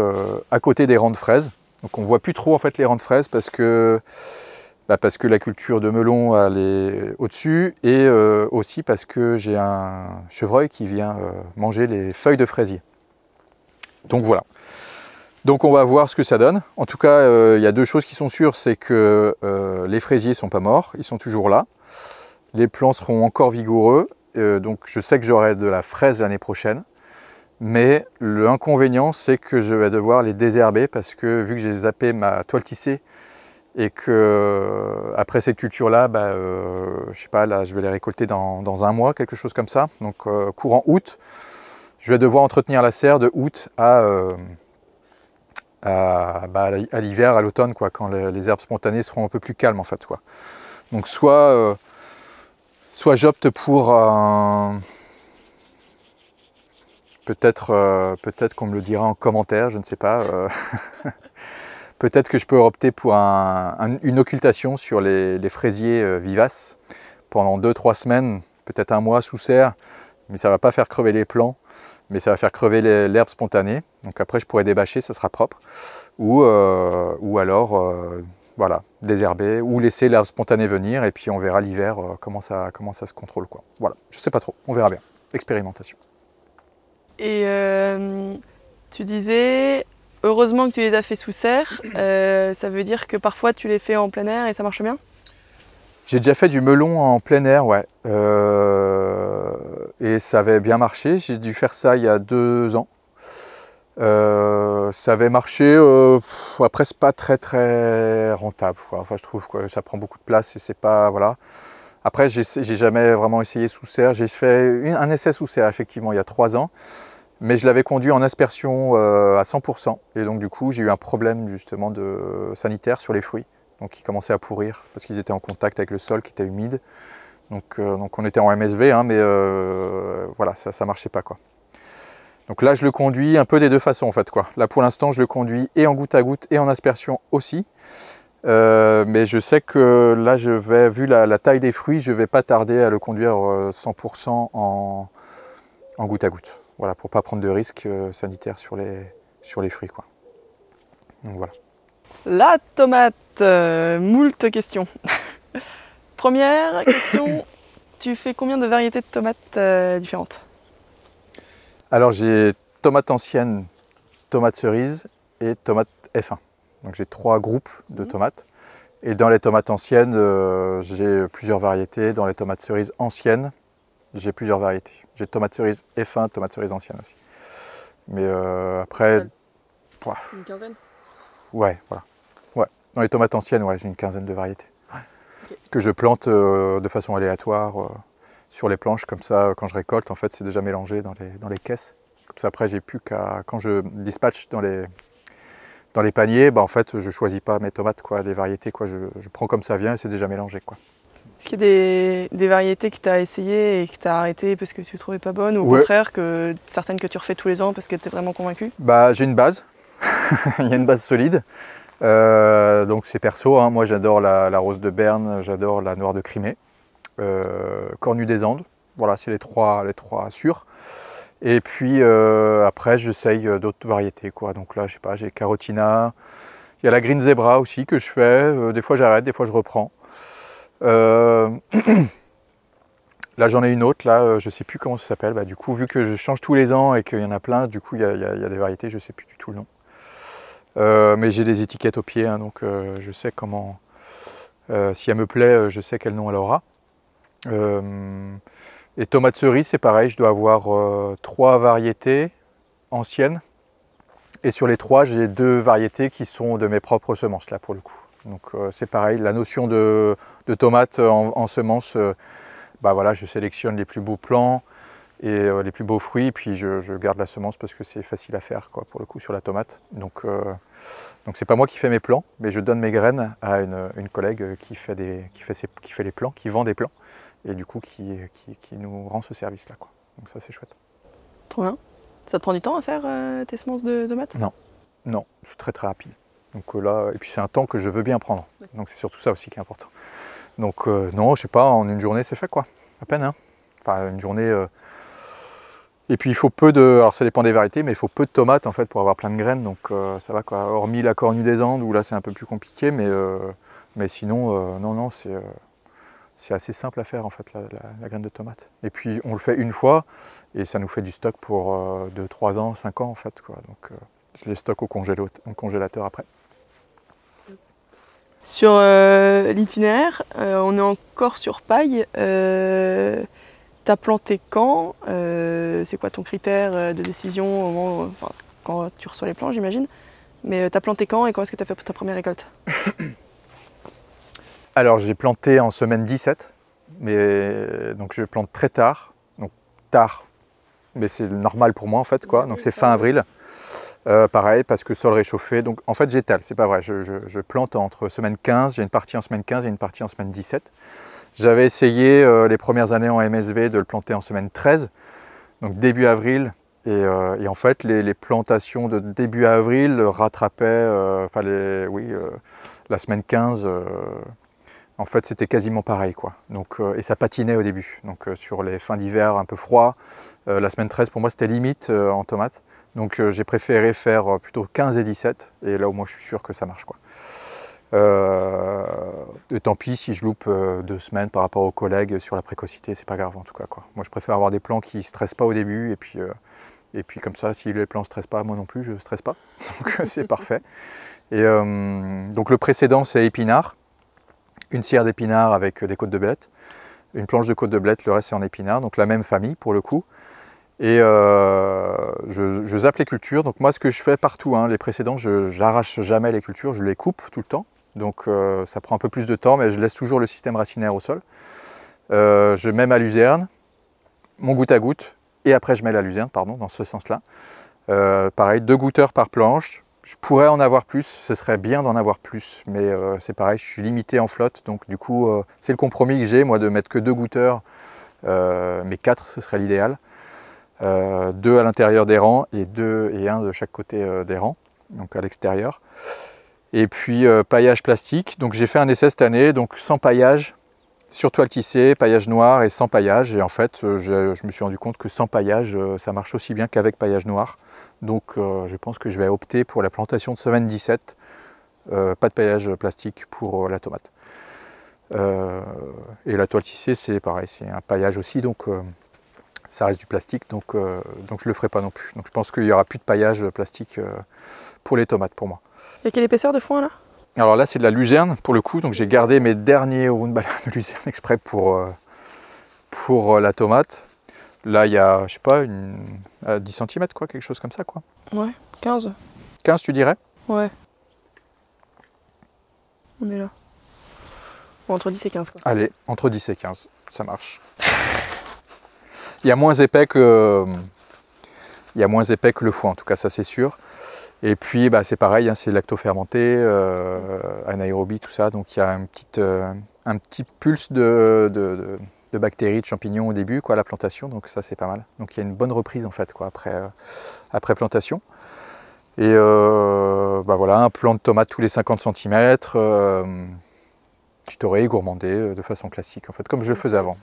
A: à côté des rangs de fraises. Donc on voit plus trop en fait les rangs de fraises parce que bah, parce que la culture de melon elle est au-dessus et euh, aussi parce que j'ai un chevreuil qui vient euh, manger les feuilles de fraisier. Donc voilà. Donc on va voir ce que ça donne. En tout cas, euh, il y a deux choses qui sont sûres, c'est que les fraisiers sont pas morts, ils sont toujours là. Les plants seront encore vigoureux, donc je sais que j'aurai de la fraise l'année prochaine. Mais l'inconvénient, c'est que je vais devoir les désherber parce que vu que j'ai zappé ma toile tissée et que euh, après cette culture là bah, euh, je sais pas là je vais les récolter dans, un mois quelque chose comme ça. Donc euh, courant août je vais devoir entretenir la serre de août à, bah, à, l'hiver à l'automne quoi quand les, herbes spontanées seront un peu plus calmes en fait quoi. Donc soit soit j'opte pour peut-être peut-être qu'on me le dira en commentaire je ne sais pas Peut-être que je peux opter pour une occultation sur les, fraisiers euh, vivaces pendant 2-3 semaines, peut-être un mois sous serre, mais ça ne va pas faire crever les plants, mais ça va faire crever l'herbe spontanée. Donc après, je pourrais débâcher, ça sera propre. Ou, euh, ou alors, euh, voilà, désherber, ou laisser l'herbe spontanée venir, et puis on verra l'hiver comment, ça, comment ça se contrôle. Quoi. Voilà, je ne sais pas trop, on verra bien. Expérimentation.
B: Et tu disais, Heureusement que tu les as fait sous serre. Euh, ça veut dire que parfois tu les fais en plein air et ça marche bien?
A: J'ai déjà fait du melon en plein air, ouais. Euh, et ça avait bien marché. J'ai dû faire ça il y a deux ans. Euh, ça avait marché, après c'est pas très très rentable. Enfin je trouve que ça prend beaucoup de place et c'est pas voilà. Après j'ai jamais vraiment essayé sous serre. J'ai fait un essai sous serre effectivement il y a trois ans, mais je l'avais conduit en aspersion à 100% et donc du coup j'ai eu un problème justement de sanitaire sur les fruits donc ils commençaient à pourrir parce qu'ils étaient en contact avec le sol qui était humide. Donc, euh, on était en MSV, hein, mais euh, voilà, ça ne marchait pas. quoi. Donc là, je le conduis un peu des deux façons en fait. Quoi. Là, pour l'instant, je le conduis et en goutte à goutte et en aspersion aussi. Euh, mais je sais que là, je vais, vu la, taille des fruits, je ne vais pas tarder à le conduire 100% en, en, goutte à goutte. Voilà, pour ne pas prendre de risques sanitaires sur les, sur les fruits. Quoi. Donc voilà.
B: La tomate, euh, moult questions. Première question, tu fais combien de variétés de tomates euh, différentes?
A: Alors j'ai tomate ancienne, tomate cerise et tomate F1. Donc j'ai trois groupes de mhm. tomates. Et dans les tomates anciennes, euh, j'ai plusieurs variétés. Dans les tomates cerises anciennes, j'ai plusieurs variétés. J'ai tomate cerise F1, tomate cerise ancienne aussi. Mais après...
B: Une quinzaine?
A: Ouais, voilà. Dans les tomates anciennes, ouais, j'ai une quinzaine de variétés. Que je plante euh, de façon aléatoire euh, sur les planches, comme ça, quand je récolte, en fait, c'est déjà mélangé dans les, dans les caisses. Comme ça, après, j'ai plus qu'à. Quand je dispatche dans les, dans les paniers, bah, en fait, je choisis pas mes tomates, quoi, les variétés, quoi. Je, prends comme ça vient et c'est déjà mélangé, quoi.
B: Est-ce qu'il y a des, des variétés que tu as essayées et que tu as arrêtées parce que tu ne trouvais pas bonnes ou au contraire que certaines que tu refais tous les ans parce que tu es vraiment convaincu?
A: Bah, J'ai une base, il y a une base solide. Euh, donc c'est perso, hein. moi j'adore la, rose de Berne, j'adore la noire de Crimée, euh, cornu des Andes, voilà c'est les trois, les trois sûrs. Et puis euh, après j'essaye d'autres variétés quoi, donc là je sais pas, j'ai Carotina, il y a la Green Zebra aussi que je fais, des fois j'arrête, des fois je reprends. là j'en ai une autre, là je sais plus comment ça s'appelle, bah, du coup vu que je change tous les ans et qu'il y en a plein, du coup il y, a, des variétés, je sais plus du tout le nom. Euh, mais j'ai des étiquettes au pied, hein, donc euh, je sais comment. Euh, si elle me plaît, je sais quel nom elle aura. et tomate cerise, c'est pareil, je dois avoir trois variétés anciennes. Et sur les trois, j'ai deux variétés qui sont de mes propres semences, là pour le coup. Donc c'est pareil, la notion de, de tomate en, semences, bah voilà, je sélectionne les plus beaux plants, et euh, les plus beaux fruits, puis je, garde la semence parce que c'est facile à faire quoi, pour le coup sur la tomate. Donc euh, donc c'est pas moi qui fais mes plants, mais je donne mes graines à une, collègue qui fait, des, qui, fait qui fait les plants, qui vend des plants, et du coup qui, qui, nous rend ce service-là. Quoi. Donc ça c'est chouette.
B: Trop bien. Ça te prend du temps à faire euh, tes semences de tomates?
A: Non, non, suis très très rapide. Donc là, et puis c'est un temps que je veux bien prendre. Donc c'est surtout ça aussi qui est important. Donc non, je sais pas, en une journée c'est fait quoi, à peine. Hein. Enfin une journée et puis il faut peu de, alors ça dépend des variétés, mais il faut peu de tomates en fait pour avoir plein de graines, donc euh, ça va quoi. Hormis la cornue des Andes où là c'est un peu plus compliqué, mais, euh, sinon euh, non non c'est assez simple à faire en fait la, graine de tomate. Et puis on le fait une fois et ça nous fait du stock pour 2, 3 ans, 5 ans en fait quoi. Donc je les stocke au congélateur après.
B: Sur l'itinéraire, on est encore sur paille. T'as planté quand euh, C'est quoi ton critère euh, de décision au moment, quand tu reçois les plants, j'imagine Mais euh, t'as planté quand et quand est-ce que tu as fait ta première récolte?
A: Alors j'ai planté en semaine 17, mais donc je plante très tard, donc tard, mais c'est normal pour moi en fait quoi. Donc c'est fin avril. Pareil, parce que sol réchauffé. Donc en fait, j'étale, c'est pas vrai. Je, plante entre semaine 15, j'ai une partie en semaine 15 et une partie en semaine 17. J'avais essayé euh, les premières années en MSV de le planter en semaine 13, donc début avril. Et, euh, en fait, les, plantations de début avril rattrapaient, euh, enfin oui, la semaine 15. en fait, c'était quasiment pareil, quoi. Donc, et ça patinait au début. Donc sur les fins d'hiver un peu froid, la semaine 13 pour moi c'était limite en tomate. Donc j'ai préféré faire plutôt 15 et 17. Et là au moins je suis sûr que ça marche, quoi. Euh, et tant pis si je loupe euh, deux semaines par rapport aux collègues sur la précocité, c'est pas grave en tout cas. Moi je préfère avoir des plans qui ne stressent pas au début et puis, euh, comme ça, si les plans ne stressent pas, moi non plus je ne stresse pas. Donc c'est parfait. Et donc le précédent c'est épinard. une serre d'épinards avec des côtes de blette, une planche de côtes de blette, le reste c'est en épinards, donc la même famille pour le coup. Et euh, je, zappe les cultures. Donc moi, ce que je fais partout, hein, les précédents, je n'arrache jamais les cultures, je les coupe tout le temps. Donc euh, ça prend un peu plus de temps, mais je laisse toujours le système racinaire au sol. Euh, je mets ma luzerne, mon goutte à goutte, et après je mets la luzerne, pardon, dans ce sens-là. pareil, deux goutteurs par planche. Je pourrais en avoir plus, ce serait bien d'en avoir plus, mais c'est pareil, je suis limité en flotte, donc du coup, c'est le compromis que j'ai, moi, de mettre que deux goutteurs, mais quatre, ce serait l'idéal. Euh, deux à l'intérieur des rangs et deux et un de chaque côté euh, des rangs, donc à l'extérieur. Et puis euh, paillage plastique. Donc j'ai fait un essai cette année, donc sans paillage, sur toile tissée, paillage noir et sans paillage. Et en fait, je, me suis rendu compte que sans paillage, ça marche aussi bien qu'avec paillage noir. Donc je pense que je vais opter pour la plantation de semaine 17, pas de paillage plastique pour la tomate. et la toile tissée, c'est pareil, c'est un paillage aussi, donc ça reste du plastique, donc, euh, donc je ne le ferai pas non plus. Donc je pense qu'il n'y aura plus de paillage plastique euh, pour les tomates pour moi.
B: Il y a quelle épaisseur de foin là?
A: Alors là c'est de la luzerne pour le coup, donc j'ai gardé mes derniers roundball de luzerne exprès pour, euh, pour la tomate. Là il y a, je sais pas, une, 10 cm quoi, quelque chose comme ça quoi.
B: Ouais, 15.
A: 15 tu dirais?
B: Ouais. On est là. entre 10 et 15 quoi.
A: Allez, entre 10 et 15, ça marche. Il y a moins épais que, il y a moins épais que le foie, en tout cas, ça c'est sûr. Et puis bah, c'est pareil, hein, c'est lacto-fermenté, euh, anaérobie, tout ça. Donc il y a un petit, euh, un petit pulse de, de, bactéries, de champignons au début, quoi, à la plantation. Donc ça c'est pas mal. Donc il y a une bonne reprise en fait, quoi, après, euh, après plantation. Et bah, voilà, un plant de tomate tous les 50 cm. je t'aurais gourmandé de façon classique, en fait, comme je le faisais avant.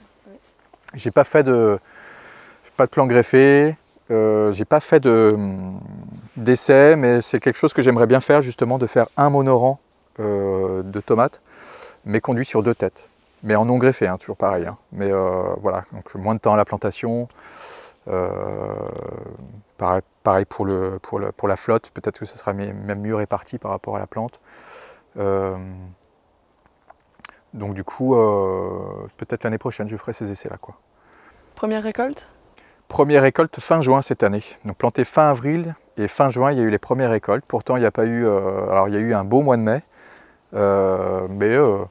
A: J'ai pas fait de, pas de plan greffé, euh, j'ai pas fait d'essai, mais c'est quelque chose que j'aimerais bien faire justement, de faire un monorang euh, de tomates, mais conduit sur deux têtes. Mais en non greffé, hein, toujours pareil. Hein. Mais euh, voilà, donc moins de temps à la plantation. pareil, pour, le, la flotte, peut-être que ce sera même mieux réparti par rapport à la plante. donc du coup, peut-être l'année prochaine, je ferai ces essais-là.
B: Première récolte?
A: Première récolte fin juin cette année. Donc planté fin avril et fin juin, il y a eu les premières récoltes. Pourtant, il n'y a pas eu. Euh, alors, il y a eu un beau mois de mai, euh, mais euh,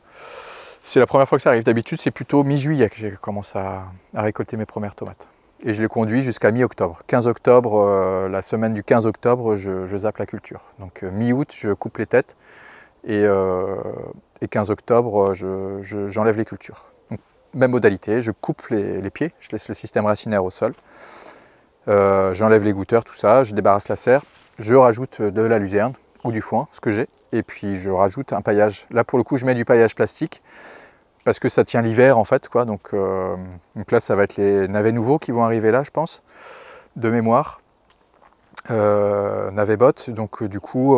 A: c'est la première fois que ça arrive. D'habitude, c'est plutôt mi-juillet que j'ai commencé à, récolter mes premières tomates. Et je les conduis jusqu'à mi-octobre. 15 octobre, la semaine du 15 octobre, je, zappe la culture. Donc mi-août, je coupe les têtes et, 15 octobre, j'enlève les cultures même modalité, je coupe les, pieds, je laisse le système racinaire au sol, euh, j'enlève les goutteurs, tout ça, je débarrasse la serre, je rajoute de la luzerne ou du foin, ce que j'ai, et puis je rajoute un paillage. Là pour le coup je mets du paillage plastique parce que ça tient l'hiver en fait, quoi. Donc, euh, là ça va être les navets nouveaux qui vont arriver là je pense, de mémoire. Euh, navets bottes, donc du coup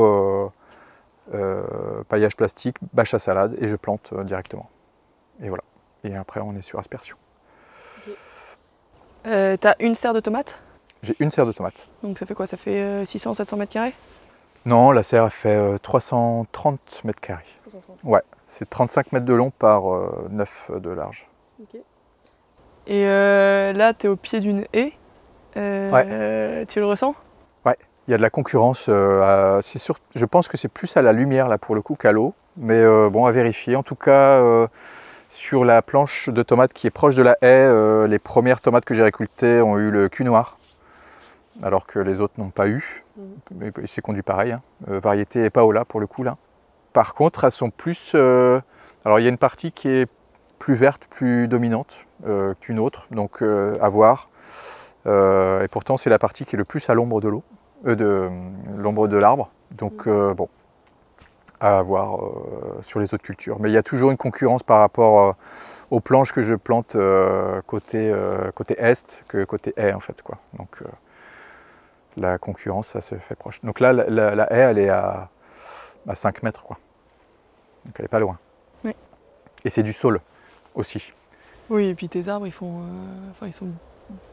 A: paillage plastique, bâche à salade et je plante directement. Et voilà et après on est sur aspersion.
B: Euh, T'as une serre de tomates
A: J'ai une serre de tomates.
B: Donc ça fait quoi? Ça fait 600-700 euh, mètres carrés?
A: Non, la serre fait 330 euh, mètres carrés. Ouais, c'est 35 mètres de long par 9 de large.
B: Et là, tu es au pied d'une haie. ouais. Tu le ressens?
A: Ouais, il y a de la concurrence. c'est sûr, je pense que c'est plus à la lumière là pour le coup qu'à l'eau. Mais bon, à vérifier. En tout cas, sur la planche de tomates qui est proche de la haie, euh, les premières tomates que j'ai récoltées ont eu le cul noir, alors que les autres n'ont pas eu. Mm. Il s'est conduit pareil, hein. euh, variété Paola pour le coup là. Par contre, elles sont plus... Euh, alors il y a une partie qui est plus verte, plus dominante qu'une autre, donc à voir. et pourtant c'est la partie qui est le plus à l'ombre de l'eau, de l'ombre de l'arbre. Donc mm. bon, à avoir euh, sur les autres cultures. Mais il y a toujours une concurrence par rapport euh, aux planches que je plante euh, côté, côté est que côté haie en fait. Quoi. Donc la concurrence, ça se fait proche. Donc là, la, haie, elle est à, 5 mètres. Quoi. Donc elle n'est pas loin. Oui. Et c'est du sol aussi.
B: Oui, et puis tes arbres, ils, font, enfin, ils sont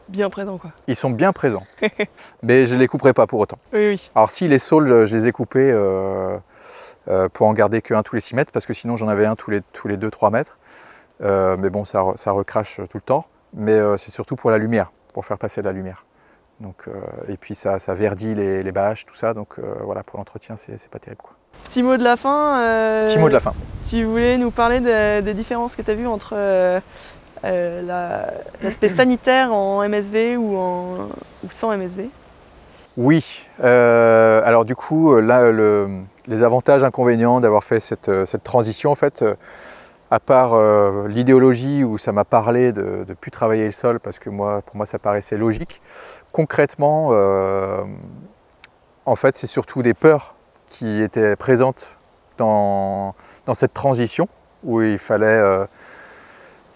B: bien présents. Quoi.
A: Ils sont bien présents. mais je ne les couperai pas pour autant.
B: Oui, oui.
A: Alors si les saules, je les ai coupés pour en garder qu'un tous les 6 mètres, parce que sinon j'en avais un tous les, tous les 2-3 mètres. mais bon, ça, ça, recrache tout le temps. Mais c'est surtout pour la lumière, pour faire passer de la lumière. Donc, et puis ça, ça verdit les, les, bâches, tout ça. Donc voilà, pour l'entretien, c'est pas terrible. Quoi.
B: Petit mot de la fin.
A: Petit mot de la fin.
B: Tu voulais nous parler des différences que tu as vues entre l'aspect sanitaire en MSV ou, en, ou sans MSV
A: oui, euh, alors du coup, euh, là, les avantages, inconvénients d'avoir fait cette, euh, transition, en fait, à part l'idéologie où ça m'a parlé de ne plus travailler le sol, parce que pour moi, ça paraissait logique, concrètement, en fait, c'est surtout des peurs qui étaient présentes dans, cette transition, où il fallait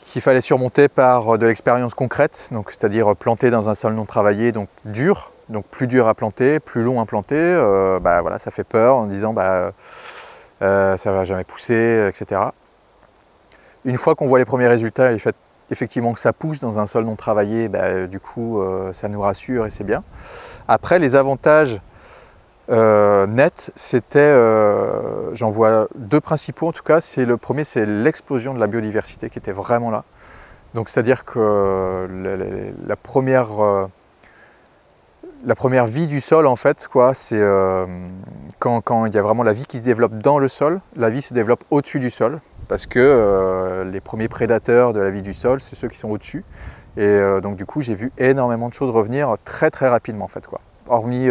A: qu'il fallait surmonter par de l'expérience concrète, c'est-à-dire planter dans un sol non travaillé, donc dur, donc plus dur à planter, plus long à planter, euh, bah, voilà, ça fait peur en disant bah, euh, ça va jamais pousser, etc. Une fois qu'on voit les premiers résultats et fait, effectivement que ça pousse dans un sol non travaillé, bah, du coup euh, ça nous rassure et c'est bien. Après les avantages nets, c'était, j'en vois deux principaux en tout cas. C'est le premier, c'est l'explosion de la biodiversité qui était vraiment là. Donc c'est-à-dire que la première la première vie du sol, en fait, quoi, c'est euh, quand, il y a vraiment la vie qui se développe dans le sol, la vie se développe au-dessus du sol, parce que euh, les premiers prédateurs de la vie du sol, c'est ceux qui sont au-dessus. Et euh, donc du coup, j'ai vu énormément de choses revenir très très rapidement, en fait, quoi. Hormis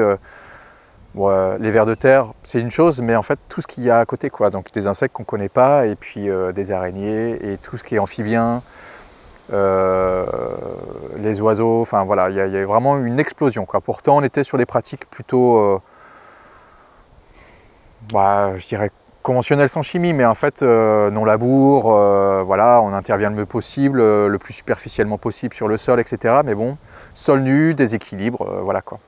A: les vers de terre, c'est une chose, mais en fait tout ce qu'il y a à côté, quoi. Donc des insectes qu'on ne connaît pas, et puis des araignées, et tout ce qui est amphibien. Euh, les oiseaux, enfin voilà, il y, a vraiment une explosion. Pourtant, on était sur des pratiques plutôt, euh, bah, je dirais, conventionnelles sans chimie, mais en fait, euh, non labour, voilà, on intervient le mieux possible, le plus superficiellement possible sur le sol, etc. Mais bon, sol nu, déséquilibre, voilà quoi.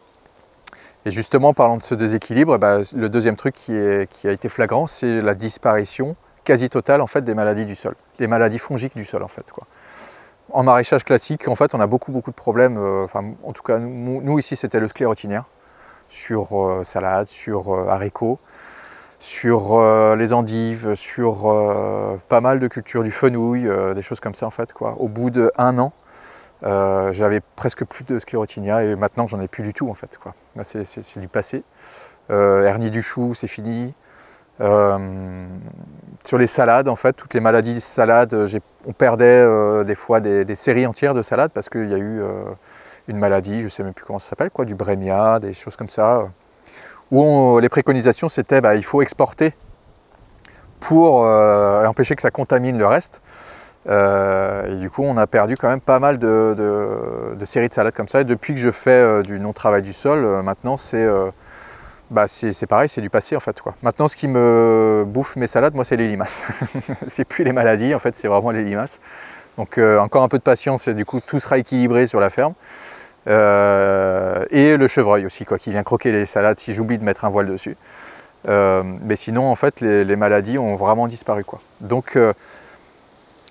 A: Et justement, parlant de ce déséquilibre, bah, le deuxième truc qui, a été flagrant, c'est la disparition quasi totale en fait des maladies du sol, des maladies fongiques du sol en fait quoi. En maraîchage classique, en fait, on a beaucoup, beaucoup de problèmes. Euh, en tout cas, nous, ici, c'était le sclérotinien sur euh, salade, sur euh, haricots, sur les endives, sur pas mal de cultures, du fenouil, des choses comme ça, en fait. Quoi. Au bout d'un an, j'avais presque plus de sclérotinia et maintenant, j'en ai plus du tout, en fait. C'est, du passé. hernie du chou, c'est fini. Euh, sur les salades, en fait, toutes les maladies salades, on perdait euh, des fois des, séries entières de salades parce qu'il y a eu euh, une maladie, je ne sais même plus comment ça s'appelle, quoi, du brémia, des choses comme ça, où les préconisations c'était bah, il faut exporter pour empêcher que ça contamine le reste. et du coup, on a perdu quand même pas mal de, de séries de salades comme ça. Et depuis que je fais du non-travail du sol, maintenant c'est bah c'est pareil, c'est du passé en fait. Quoi. Maintenant, ce qui me bouffe mes salades, moi, c'est les limaces. c'est plus les maladies, en fait, c'est vraiment les limaces. Donc euh, encore un peu de patience et du coup, tout sera équilibré sur la ferme. Euh, et le chevreuil aussi, quoi, qui vient croquer les salades si j'oublie de mettre un voile dessus. Euh, mais sinon, en fait, les, maladies ont vraiment disparu. Quoi. Donc,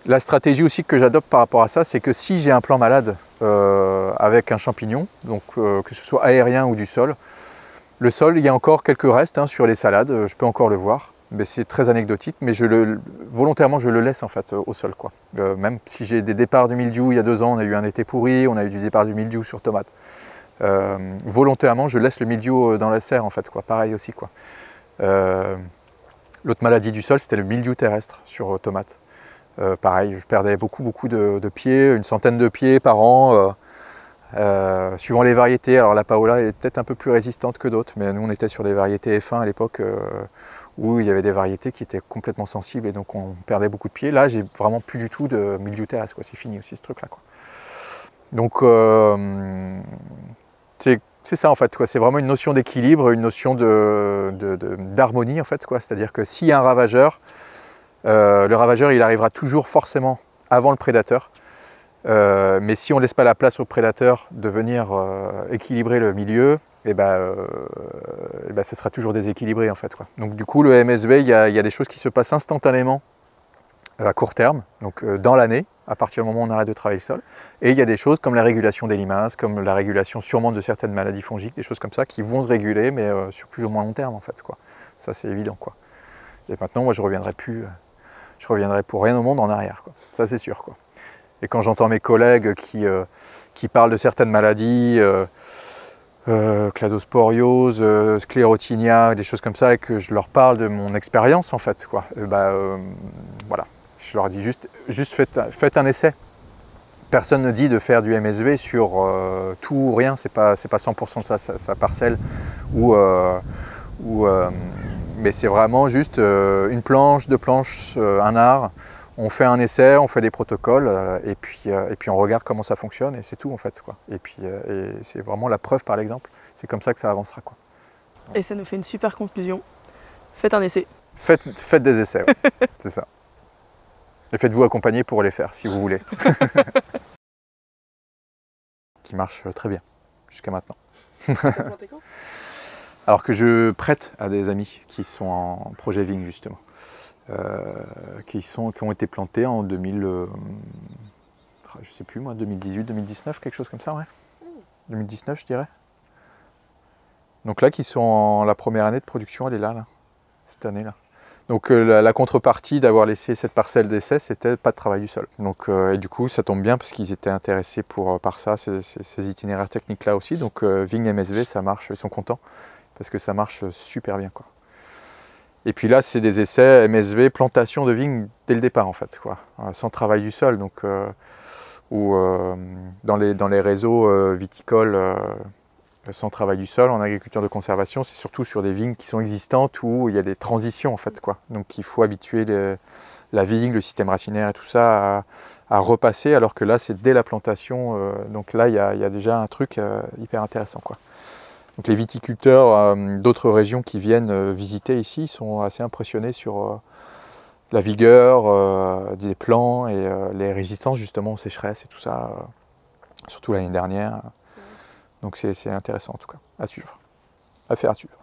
A: la stratégie aussi que j'adopte par rapport à ça, c'est que si j'ai un plan malade avec un champignon, donc que ce soit aérien ou du sol, le sol, il y a encore quelques restes hein, sur les salades, euh, je peux encore le voir, mais c'est très anecdotique, mais volontairement je le laisse en fait euh, au sol. Quoi. Euh, même si j'ai des départs du mildiou, il y a deux ans on a eu un été pourri, on a eu du départ du mildiou sur tomates. volontairement je laisse le mildiou dans la serre en fait, quoi. pareil aussi. quoi. L'autre maladie du sol c'était le mildiou terrestre sur tomates. pareil, je perdais beaucoup beaucoup de, de, pieds, une centaine de pieds par an. Euh, suivant les variétés, alors la Paola est peut-être un peu plus résistante que d'autres, mais nous on était sur des variétés F1 à l'époque euh, où il y avait des variétés qui étaient complètement sensibles et donc on perdait beaucoup de pieds. Là j'ai vraiment plus du tout de milieu terrestre, c'est fini aussi ce truc-là. Donc euh, c'est ça en fait, c'est vraiment une notion d'équilibre, une notion d'harmonie en fait, c'est-à-dire que s'il y a un ravageur, le ravageur il arrivera toujours forcément avant le prédateur. Euh, mais si on ne laisse pas la place aux prédateurs de venir euh, équilibrer le milieu, et eh ben, euh, eh ben, ce sera toujours déséquilibré en fait. Donc du coup, le MSV, il y, a, des choses qui se passent instantanément à court terme, donc dans l'année, à partir du moment où on arrête de travailler le sol. Et il y a des choses comme la régulation des limaces, comme la régulation sûrement de certaines maladies fongiques, des choses comme ça, qui vont se réguler, mais sur plus ou moins long terme en fait. Ça c'est évident. Et maintenant, moi, je reviendrai plus, je reviendrai pour rien au monde en arrière. Ça, c'est sûr. Et quand j'entends mes collègues qui, qui parlent de certaines maladies, euh, cladosporiose, euh, sclérotinia, des choses comme ça, et que je leur parle de mon expérience en fait. Quoi. bah, euh, voilà, je leur dis juste, juste faites, un essai. Personne ne dit de faire du MSV sur tout ou rien, c'est pas, pas 100% de sa, sa, parcelle, ou, ou mais c'est vraiment juste une planche, deux planches, un art on fait un essai, on fait des protocoles euh, et, puis, euh, et puis on regarde comment ça fonctionne et c'est tout en fait. Quoi. Et puis euh, c'est vraiment la preuve par l'exemple. C'est comme ça que ça avancera. Quoi.
B: Et ça nous fait une super conclusion. Faites un essai.
A: Faites, faites des essais, c'est ça. Et faites-vous accompagner pour les faire si vous voulez. Qui marche très bien jusqu'à maintenant. Alors que je prête à des amis qui sont en projet Ving justement. Euh, qui, sont, qui ont été plantés en 2000, euh, je sais plus moi, 2018, 2019, quelque chose comme ça, ouais. 2019, je dirais. Donc là, qui sont en la première année de production, elle est là, cette année-là. Donc euh, la, contrepartie d'avoir laissé cette parcelle d'essai, c'était pas de travail du sol. Donc et du coup, ça tombe bien parce qu'ils étaient intéressés pour par ça, ces, itinéraires techniques là aussi. Donc Ving MSV, ça marche, ils sont contents parce que ça marche super bien quoi. Et puis là, c'est des essais MSV, plantation de vignes dès le départ en fait, quoi, euh, sans travail du sol. Donc, euh, ou euh, dans, les, dans les réseaux viticoles sans travail du sol, en agriculture de conservation, c'est surtout sur des vignes qui sont existantes où il y a des transitions en fait, quoi. Donc il faut habituer la vigne, le système racinaire et tout ça à, repasser, alors que là, c'est dès la plantation. donc là, il y, a, y, a, déjà un truc hyper intéressant, quoi. Les viticulteurs euh, d'autres régions qui viennent euh, visiter ici sont assez impressionnés sur euh, la vigueur des plants et les résistances justement aux sécheresses et tout ça, surtout l'année dernière. Donc c'est intéressant en tout cas, à suivre, à faire suivre.